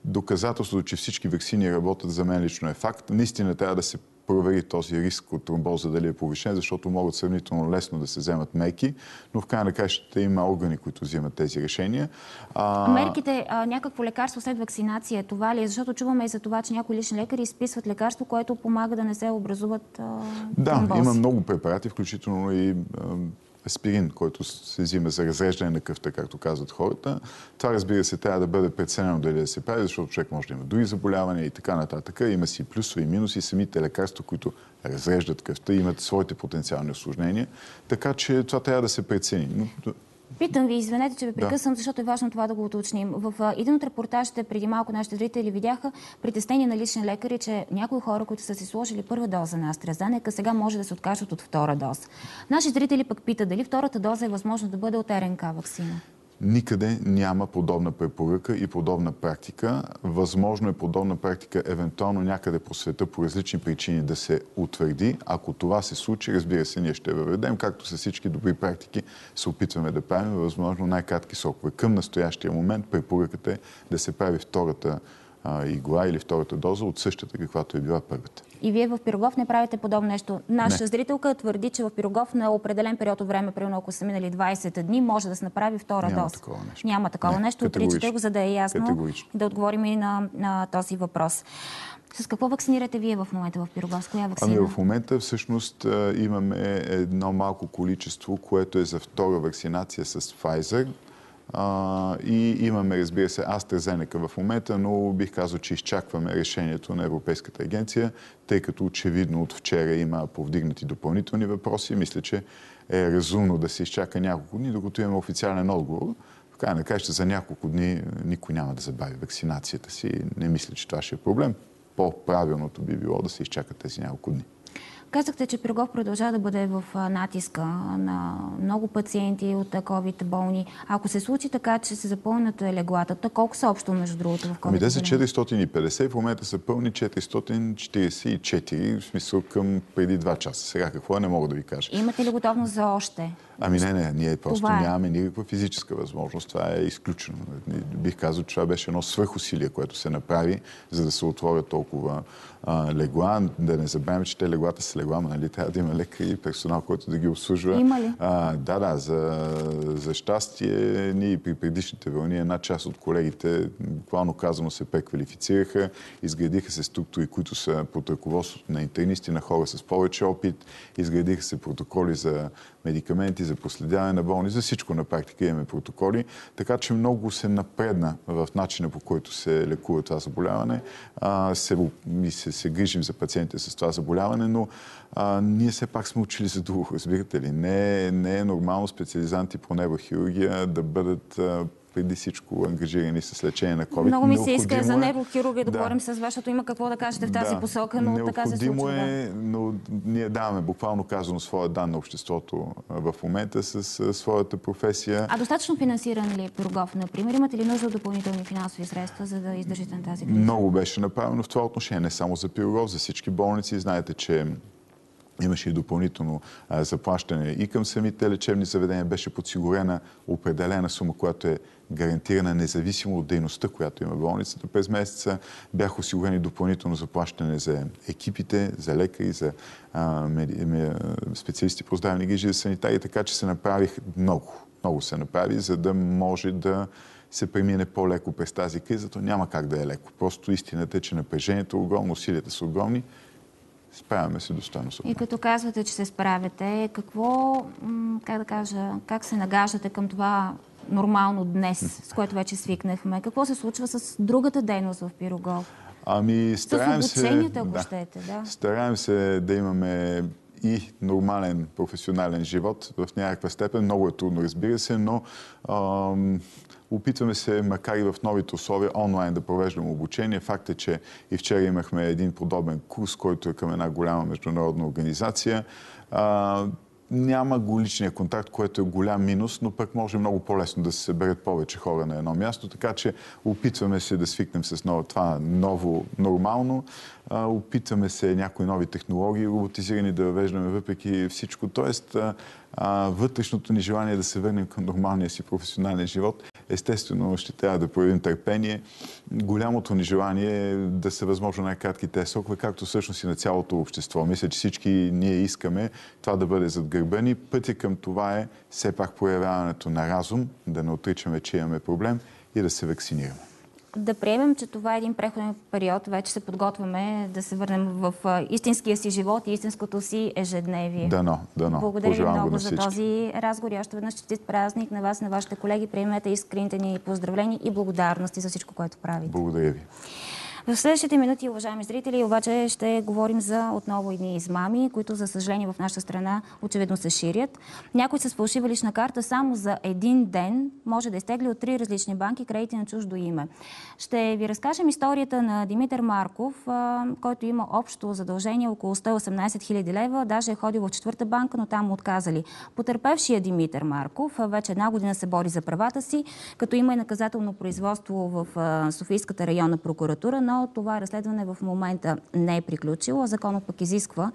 доказателството, че всички вакцини работят за мен лично е факт. Наистина трябва да се провери този риск от тромбоза дали е повишен, защото могат сравнително лесно да се вземат меки, но в крайна на кращата има органи, които взимат тези решения. А... Мерките, а, някакво лекарство след вакцинация, това ли е? Защото чуваме и за това, че някои лични лекари изписват лекарство, което помага да не се образуват а, Да, тромбози. има много препарати, включително и а, аспирин, който се взима за разреждане на кръвта, както казват хората. Това, разбира се, трябва да бъде преценено дали да се прави, защото човек може да има други заболявания и така нататък. Има си плюсове и минуси. Самите лекарства, които разреждат кръвта, имат своите потенциални осложнения. Така че това трябва да се прецени. Но Питам ви, извинете, че ви прекъсвам, да. защото е важно това да го уточним. В един от репортажите преди малко нашите зрители видяха притеснение на лични лекари, че някои хора, които са си сложили първа доза на AstraZeneca, сега може да се откажат от втора доза. Наши зрители пък питат дали втората доза е възможно да бъде от РНК вакцина. Никъде няма подобна препоръка и подобна практика. Възможно е подобна практика евентуално някъде по света по различни причини да се утвърди. Ако това се случи, разбира се, ние ще въведем, както с всички добри практики се опитваме да правим, възможно най-кратки срокове. Към настоящия момент препоръката е да се прави втората а, игла или втората доза от същата, каквато е била първата. И вие в Пирогов не правите подобно нещо. Наша не. зрителка твърди, че в Пирогов на определен период от време, примерно ако са минали 20 дни, може да се направи втора Няма доза. Такова нещо. Няма такова не, нещо. Отричате го, за да е ясно да отговорим и на, на този въпрос. С какво вакцинирате вие в момента в Пирогов? С коя вакцина? Ами в момента всъщност имаме едно малко количество, което е за втора вакцинация с Pfizer. И имаме, разбира се, AstraZeneca в момента, но бих казал, че изчакваме решението на Европейската агенция, тъй като очевидно от вчера има повдигнати допълнителни въпроси. Мисля, че е разумно да се изчака няколко дни, докато имаме официален отговор. В крайна на краща за няколко дни никой няма да забави вакцинацията си. Не мисля, че това ще е проблем. По-правилното би било да се изчакат тези няколко дни. Казахте, че Пирогов продължава да бъде в натиска на много пациенти от COVID болни. Ако се случи така, че се запълнят леглата, то колко са общо, между другото, в COVID? Ами, са 450, в момента са пълни 444, в смисъл към преди 2 часа. Сега какво е, не мога да ви кажа. Имате ли готовност за още? Ами не, не, ние просто това е. нямаме никаква физическа възможност. Това е изключено. Бих казал, че това беше едно свърхусилие, което се направи, за да се отворят толкова а, легла. Да не забравяме, че те леглата са легла, но нали, трябва да има лекари и персонал, който да ги обслужва. Има ли? А, да, да, за, за щастие ние при предишните вълни една част от колегите, буквално казано, се преквалифицираха, изградиха се структури, които са под ръководството на интернисти, на хора с повече опит, изградиха се протоколи за медикаменти, за проследяване на болни, за всичко на практика имаме протоколи, така че много се напредна в начина по който се лекува това заболяване. А, се, и се, се грижим за пациентите с това заболяване, но а, ние все пак сме учили за друго, разбирате ли? Не, не е нормално специализанти по неврохирургия да бъдат а, преди всичко ангажирани с лечение на COVID. Много ми се иска за неврохирургия да, да говорим с вас, защото има какво да кажете в тази да. посока, но така се случва. е, но ние даваме буквално казано своя дан на обществото в момента с своята професия. А достатъчно финансиран ли е Пирогов, например? Имате ли нужда от допълнителни финансови средства, за да издържите на тази криза? Много беше направено в това отношение, не само за Пирогов, за всички болници. Знаете, че Имаше и допълнително а, заплащане и към самите лечебни заведения. Беше подсигурена определена сума, която е гарантирана независимо от дейността, която има болницата. През месеца бяха осигурени допълнително заплащане за екипите, за лекари, за а, меди, специалисти по здравни грижи, за санитари, така че се направих много. Много се направи, за да може да се премине по-леко през тази криза. То няма как да е леко. Просто истината е, че напрежението е огромно, усилията са огромни справяме се достойно. И като казвате, че се справяте, какво, как да кажа, как се нагаждате към това нормално днес, с което вече свикнахме? Какво се случва с другата дейност в Пирогов? Ами, стараем се... Ако да, щете, да. Стараем се да имаме и нормален професионален живот в някаква степен. Много е трудно, разбира се, но ам, Опитваме се, макар и в новите условия, онлайн да провеждаме обучение. Факт е, че и вчера имахме един подобен курс, който е към една голяма международна организация. А, няма го личния контакт, което е голям минус, но пък може много по-лесно да се съберат повече хора на едно място, така че опитваме се да свикнем с ново, това ново нормално. А, опитваме се някои нови технологии, роботизирани да въвеждаме въпреки всичко. Тоест, а, вътрешното ни желание да се върнем към нормалния си професионален живот естествено ще трябва да проявим търпение. Голямото ни желание е да са възможно най-кратки тези срокове, както всъщност и на цялото общество. Мисля, че всички ние искаме това да бъде зад гърба ни. Пътя към това е все пак проявяването на разум, да не отричаме, че имаме проблем и да се вакцинираме да приемем, че това е един преходен период. Вече се подготвяме да се върнем в истинския си живот и истинското си ежедневие. Дано, дано. Благодаря ви много за този разговор. Още веднъж честит празник на вас, на вашите колеги. Приемете искрените ни поздравления и благодарности за всичко, което правите. Благодаря ви. В следващите минути, уважаеми зрители, обаче ще говорим за отново едни измами, които за съжаление в нашата страна очевидно се ширят. Някой с фалшива лична карта само за един ден може да изтегли от три различни банки кредити на чуждо име. Ще ви разкажем историята на Димитър Марков, който има общо задължение около 118 000 лева. Даже е ходил в четвърта банка, но там му отказали. Потерпевшия Димитър Марков вече една година се бори за правата си, като има и наказателно производство в Софийската районна прокуратура, но това разследване в момента не е приключило. Законът пък изисква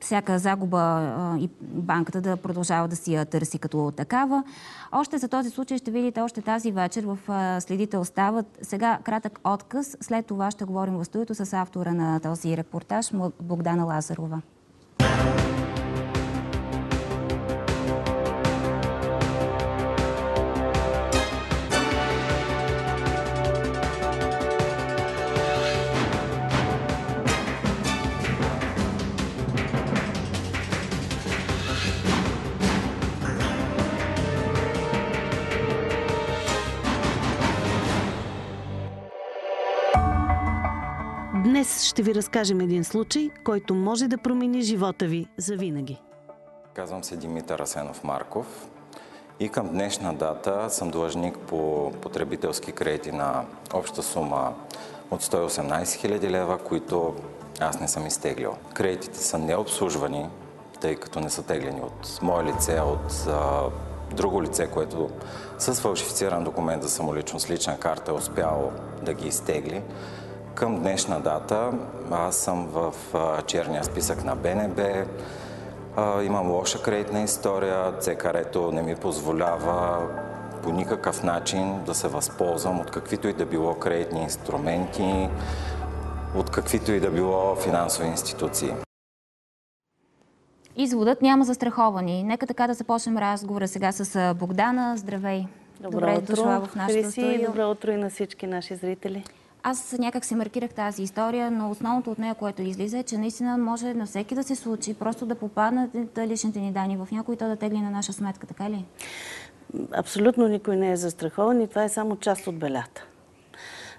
всяка загуба и банката да продължава да си я търси като такава. Още за този случай ще видите още тази вечер в Следите остават. Сега кратък отказ. След това ще говорим в студиото с автора на този репортаж Богдана Лазарова. Ще ви разкажем един случай, който може да промени живота ви за винаги. Казвам се Димитър Асенов Марков и към днешна дата съм длъжник по потребителски кредити на обща сума от 118 000 лева, които аз не съм изтеглил. Кредитите са необслужвани, тъй като не са теглени от мое лице, от а, друго лице, което с фалшифициран документ за самоличност, лична карта е успяло да ги изтегли. Към днешна дата аз съм в черния списък на БНБ, имам лоша кредитна история, ЦКР-то не ми позволява по никакъв начин да се възползвам от каквито и да било кредитни инструменти, от каквито и да било финансови институции. Изводът няма застраховани. Нека така да започнем разговора сега с Богдана. Здравей! Добро Добре утро, дошла в нашото студио. Добро утро и на всички наши зрители. Аз някак се маркирах тази история, но основното от нея, което излиза е, че наистина може на всеки да се случи, просто да попаднат личните ни данни в някой то да тегли на наша сметка, така ли? Абсолютно никой не е застрахован и това е само част от белята.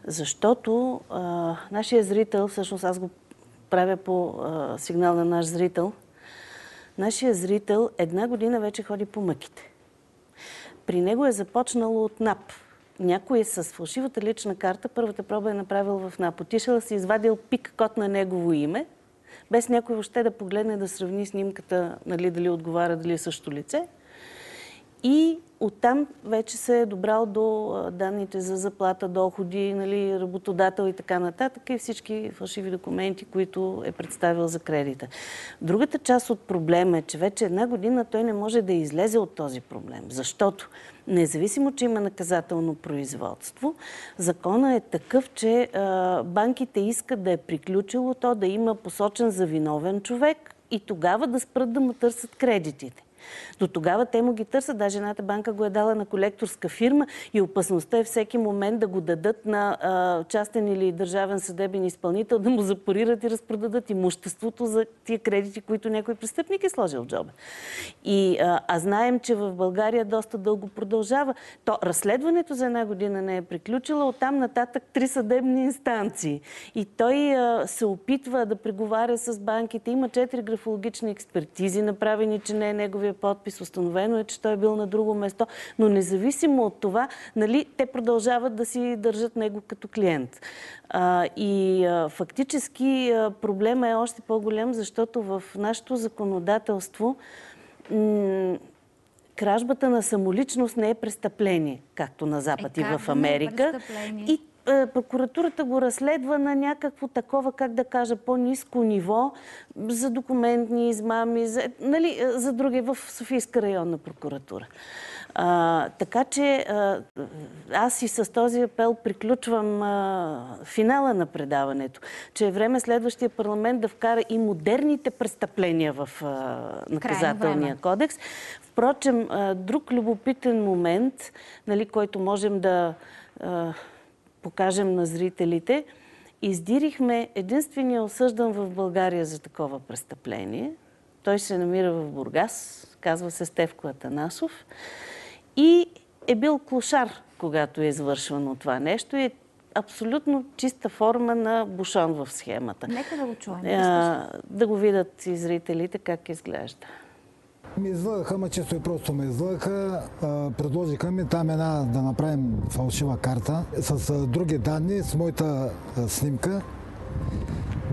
Защото а, нашия зрител, всъщност аз го правя по а, сигнал на наш зрител, нашия зрител една година вече ходи по мъките. При него е започнало от НАП някой с фалшивата лична карта, първата проба е направил в НАП. Отишъл си извадил пик код на негово име, без някой въобще да погледне да сравни снимката, нали, дали отговаря, дали е също лице. И оттам вече се е добрал до данните за заплата, доходи, нали, работодател и така нататък и всички фалшиви документи, които е представил за кредита. Другата част от проблема е, че вече една година той не може да излезе от този проблем, защото независимо, че има наказателно производство, закона е такъв, че банките искат да е приключило то, да има посочен за виновен човек и тогава да спрат да му търсят кредитите. До тогава те му ги търсят. Даже едната банка го е дала на колекторска фирма и опасността е всеки момент да го дадат на а, частен или държавен съдебен изпълнител, да му запорират и разпродадат имуществото за тия кредити, които някой престъпник е сложил в джоба. И, а, а знаем, че в България доста дълго продължава. То разследването за една година не е приключило, оттам нататък три съдебни инстанции. И той а, се опитва да преговаря с банките. Има четири графологични експертизи, направени, че не е неговия неговия подпис. Установено е, че той е бил на друго место. Но независимо от това, нали, те продължават да си държат него като клиент. А, и а, фактически а, проблема е още по-голям, защото в нашето законодателство кражбата на самоличност не е престъпление, както на Запад е, и в Америка. И е, прокуратурата го разследва на някакво такова, как да кажа, по-низко ниво за документни измами, за, нали, за други в Софийска районна прокуратура. А, така че а, аз и с този апел приключвам а, финала на предаването, че е време следващия парламент да вкара и модерните престъпления в а, наказателния кодекс. Впрочем, а, друг любопитен момент, нали, който можем да а, покажем на зрителите, издирихме единствения осъждан в България за такова престъпление. Той се намира в Бургас, казва се Стевко Атанасов и е бил клошар, когато е извършвано това нещо и е абсолютно чиста форма на бушон в схемата. Нека да го чуем. А, да го видят и зрителите как изглежда. Ми излъгаха, ма често и просто ме излъгаха. Предложиха ми там една да направим фалшива карта с други данни, с моята снимка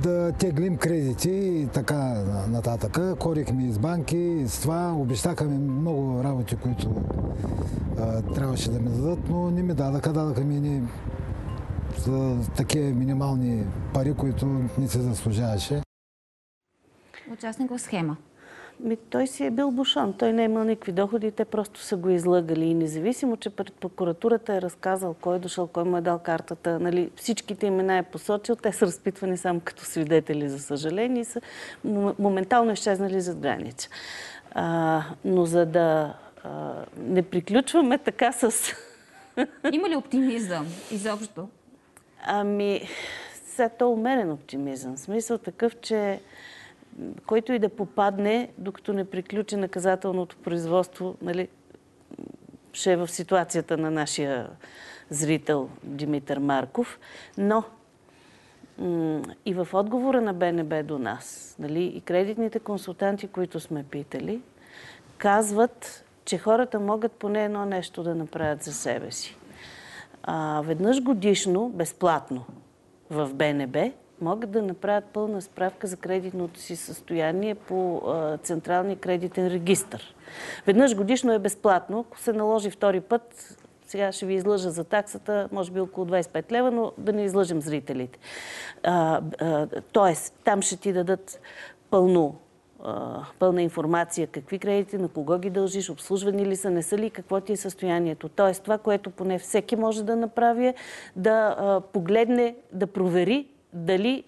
да теглим кредити и така нататък. Корихме из банки, с това обещаха ми много работи, които трябваше да ми дадат, но не ми дадаха. Дадаха ми ни за такива минимални пари, които не се заслужаваше. Участник в схема. Ми, той си е бил бушон. Той не е имал никакви доходи, те просто са го излъгали. И независимо, че пред прокуратурата е разказал кой е дошъл, кой му е дал картата, нали, всичките имена е посочил, те са разпитвани само като свидетели, за съжаление, и са моментално изчезнали зад граница. А, но за да а, не приключваме така с... Има ли оптимизъм изобщо? Ами, сега то е умерен оптимизъм. В смисъл такъв, че който и да попадне, докато не приключи наказателното производство, нали, ще е в ситуацията на нашия зрител Димитър Марков. Но и в отговора на БНБ до нас, нали, и кредитните консултанти, които сме питали, казват, че хората могат поне едно нещо да направят за себе си. А, веднъж годишно, безплатно, в БНБ, могат да направят пълна справка за кредитното си състояние по Централния кредитен регистр. Веднъж годишно е безплатно. Ако се наложи втори път, сега ще ви излъжа за таксата, може би около 25 лева, но да не излъжем зрителите. Тоест, там ще ти дадат пълно пълна информация какви кредити, на кого ги дължиш, обслужвани ли са, не са ли, какво ти е състоянието. Тоест това, което поне всеки може да направи е да погледне, да провери дали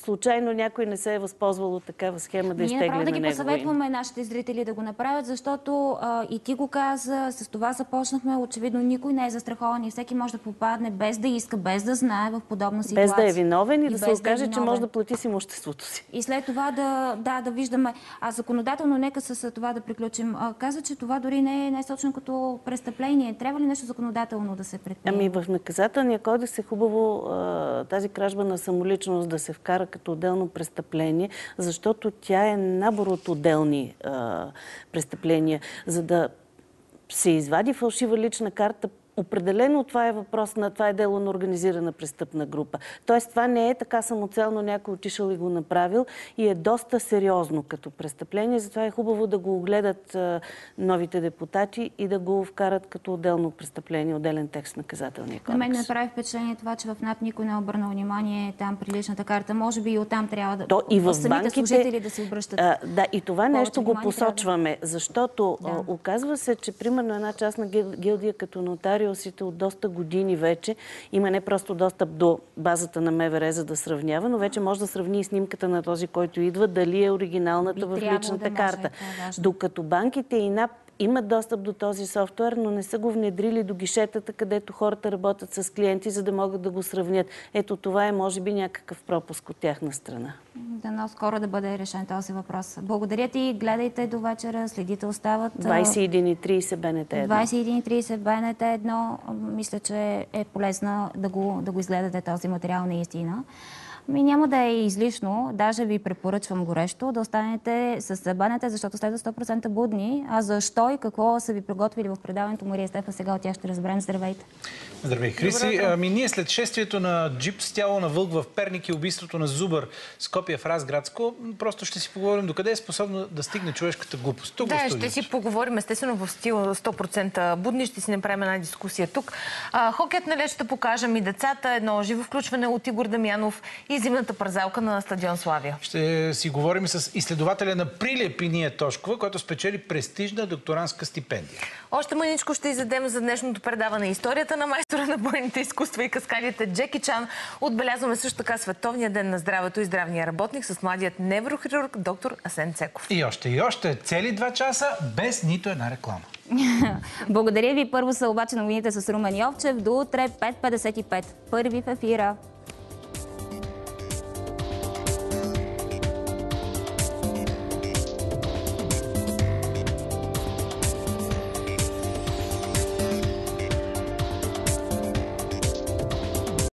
случайно някой не се е възползвал от такава схема да изтегли на него. Ние да ги посъветваме нашите зрители да го направят, защото а, и ти го каза, с това започнахме, очевидно никой не е застрахован и всеки може да попадне без да иска, без да знае в подобна ситуация. Без да е виновен и, и да се окаже, да е че може да плати с имуществото си. И след това да, да, да виждаме. А законодателно, нека с това да приключим. А, каза, че това дори не е най-сочно като престъпление. Трябва ли нещо законодателно да се предприеме? Ами в наказателния кодекс е хубаво а, тази кражба на самоличност да се вкара като отделно престъпление, защото тя е набор от отделни а, престъпления. За да се извади фалшива лична карта Определено това е въпрос на това е дело на организирана престъпна група. Тоест това не е така самоцелно някой отишъл и го направил и е доста сериозно като престъпление. Затова е хубаво да го огледат новите депутати и да го вкарат като отделно престъпление, отделен текст на наказателния кодекс. На мен направи впечатление това, че в НАП никой не е обърнал внимание там при личната карта. Може би и оттам трябва да То и в самите банките, служители да се обръщат. А, да, и това нещо го посочваме, да... защото да. оказва се, че примерно една част на гилдия като нотариус нотариусите от доста години вече има не просто достъп до базата на МВР, за да сравнява, но вече може да сравни и снимката на този, който идва, дали е оригиналната Би в личната да карта. Докато банките и НАП имат достъп до този софтуер, но не са го внедрили до гишетата, където хората работят с клиенти, за да могат да го сравнят. Ето това е, може би, някакъв пропуск от тяхна страна. Дано скоро да бъде решен този въпрос. Благодаря ти. Гледайте до вечера. Следите остават. 21.30 БНТ 1. 21.30 БНТ 1. Мисля, че е полезно да го, да го изгледате този материал наистина. Ми няма да е излишно. Даже ви препоръчвам горещо да останете с банята, защото сте 100% будни. А защо и какво са ви приготвили в предаването Мария Стефа, сега от тях ще разберем. Здравейте! Здравей, Хриси. Ами ние след шествието на джип с тяло на вълк в Перник и убийството на Зубър Скопия в Разградско, просто ще си поговорим докъде е способна да стигне човешката глупост. Тук да, ще си поговорим естествено в стил 100% будни. Ще си направим една дискусия тук. А, хокет нали ще покажем и децата, едно живо включване от Игор Дамянов и зимната парзалка на стадион Славия. Ще си говорим с изследователя на Прилепиния Тошкова, който спечели престижна докторантска стипендия. Още мъничко ще изядем за днешното предаване историята на майстора на бойните изкуства и каскадите Джеки Чан. Отбелязваме също така Световния ден на здравето и здравния работник с младият неврохирург доктор Асен Цеков. И още и още цели два часа без нито една реклама. Благодаря ви. Първо са обаче новините с Румен Йовчев. До утре 5.55. Първи в ефира.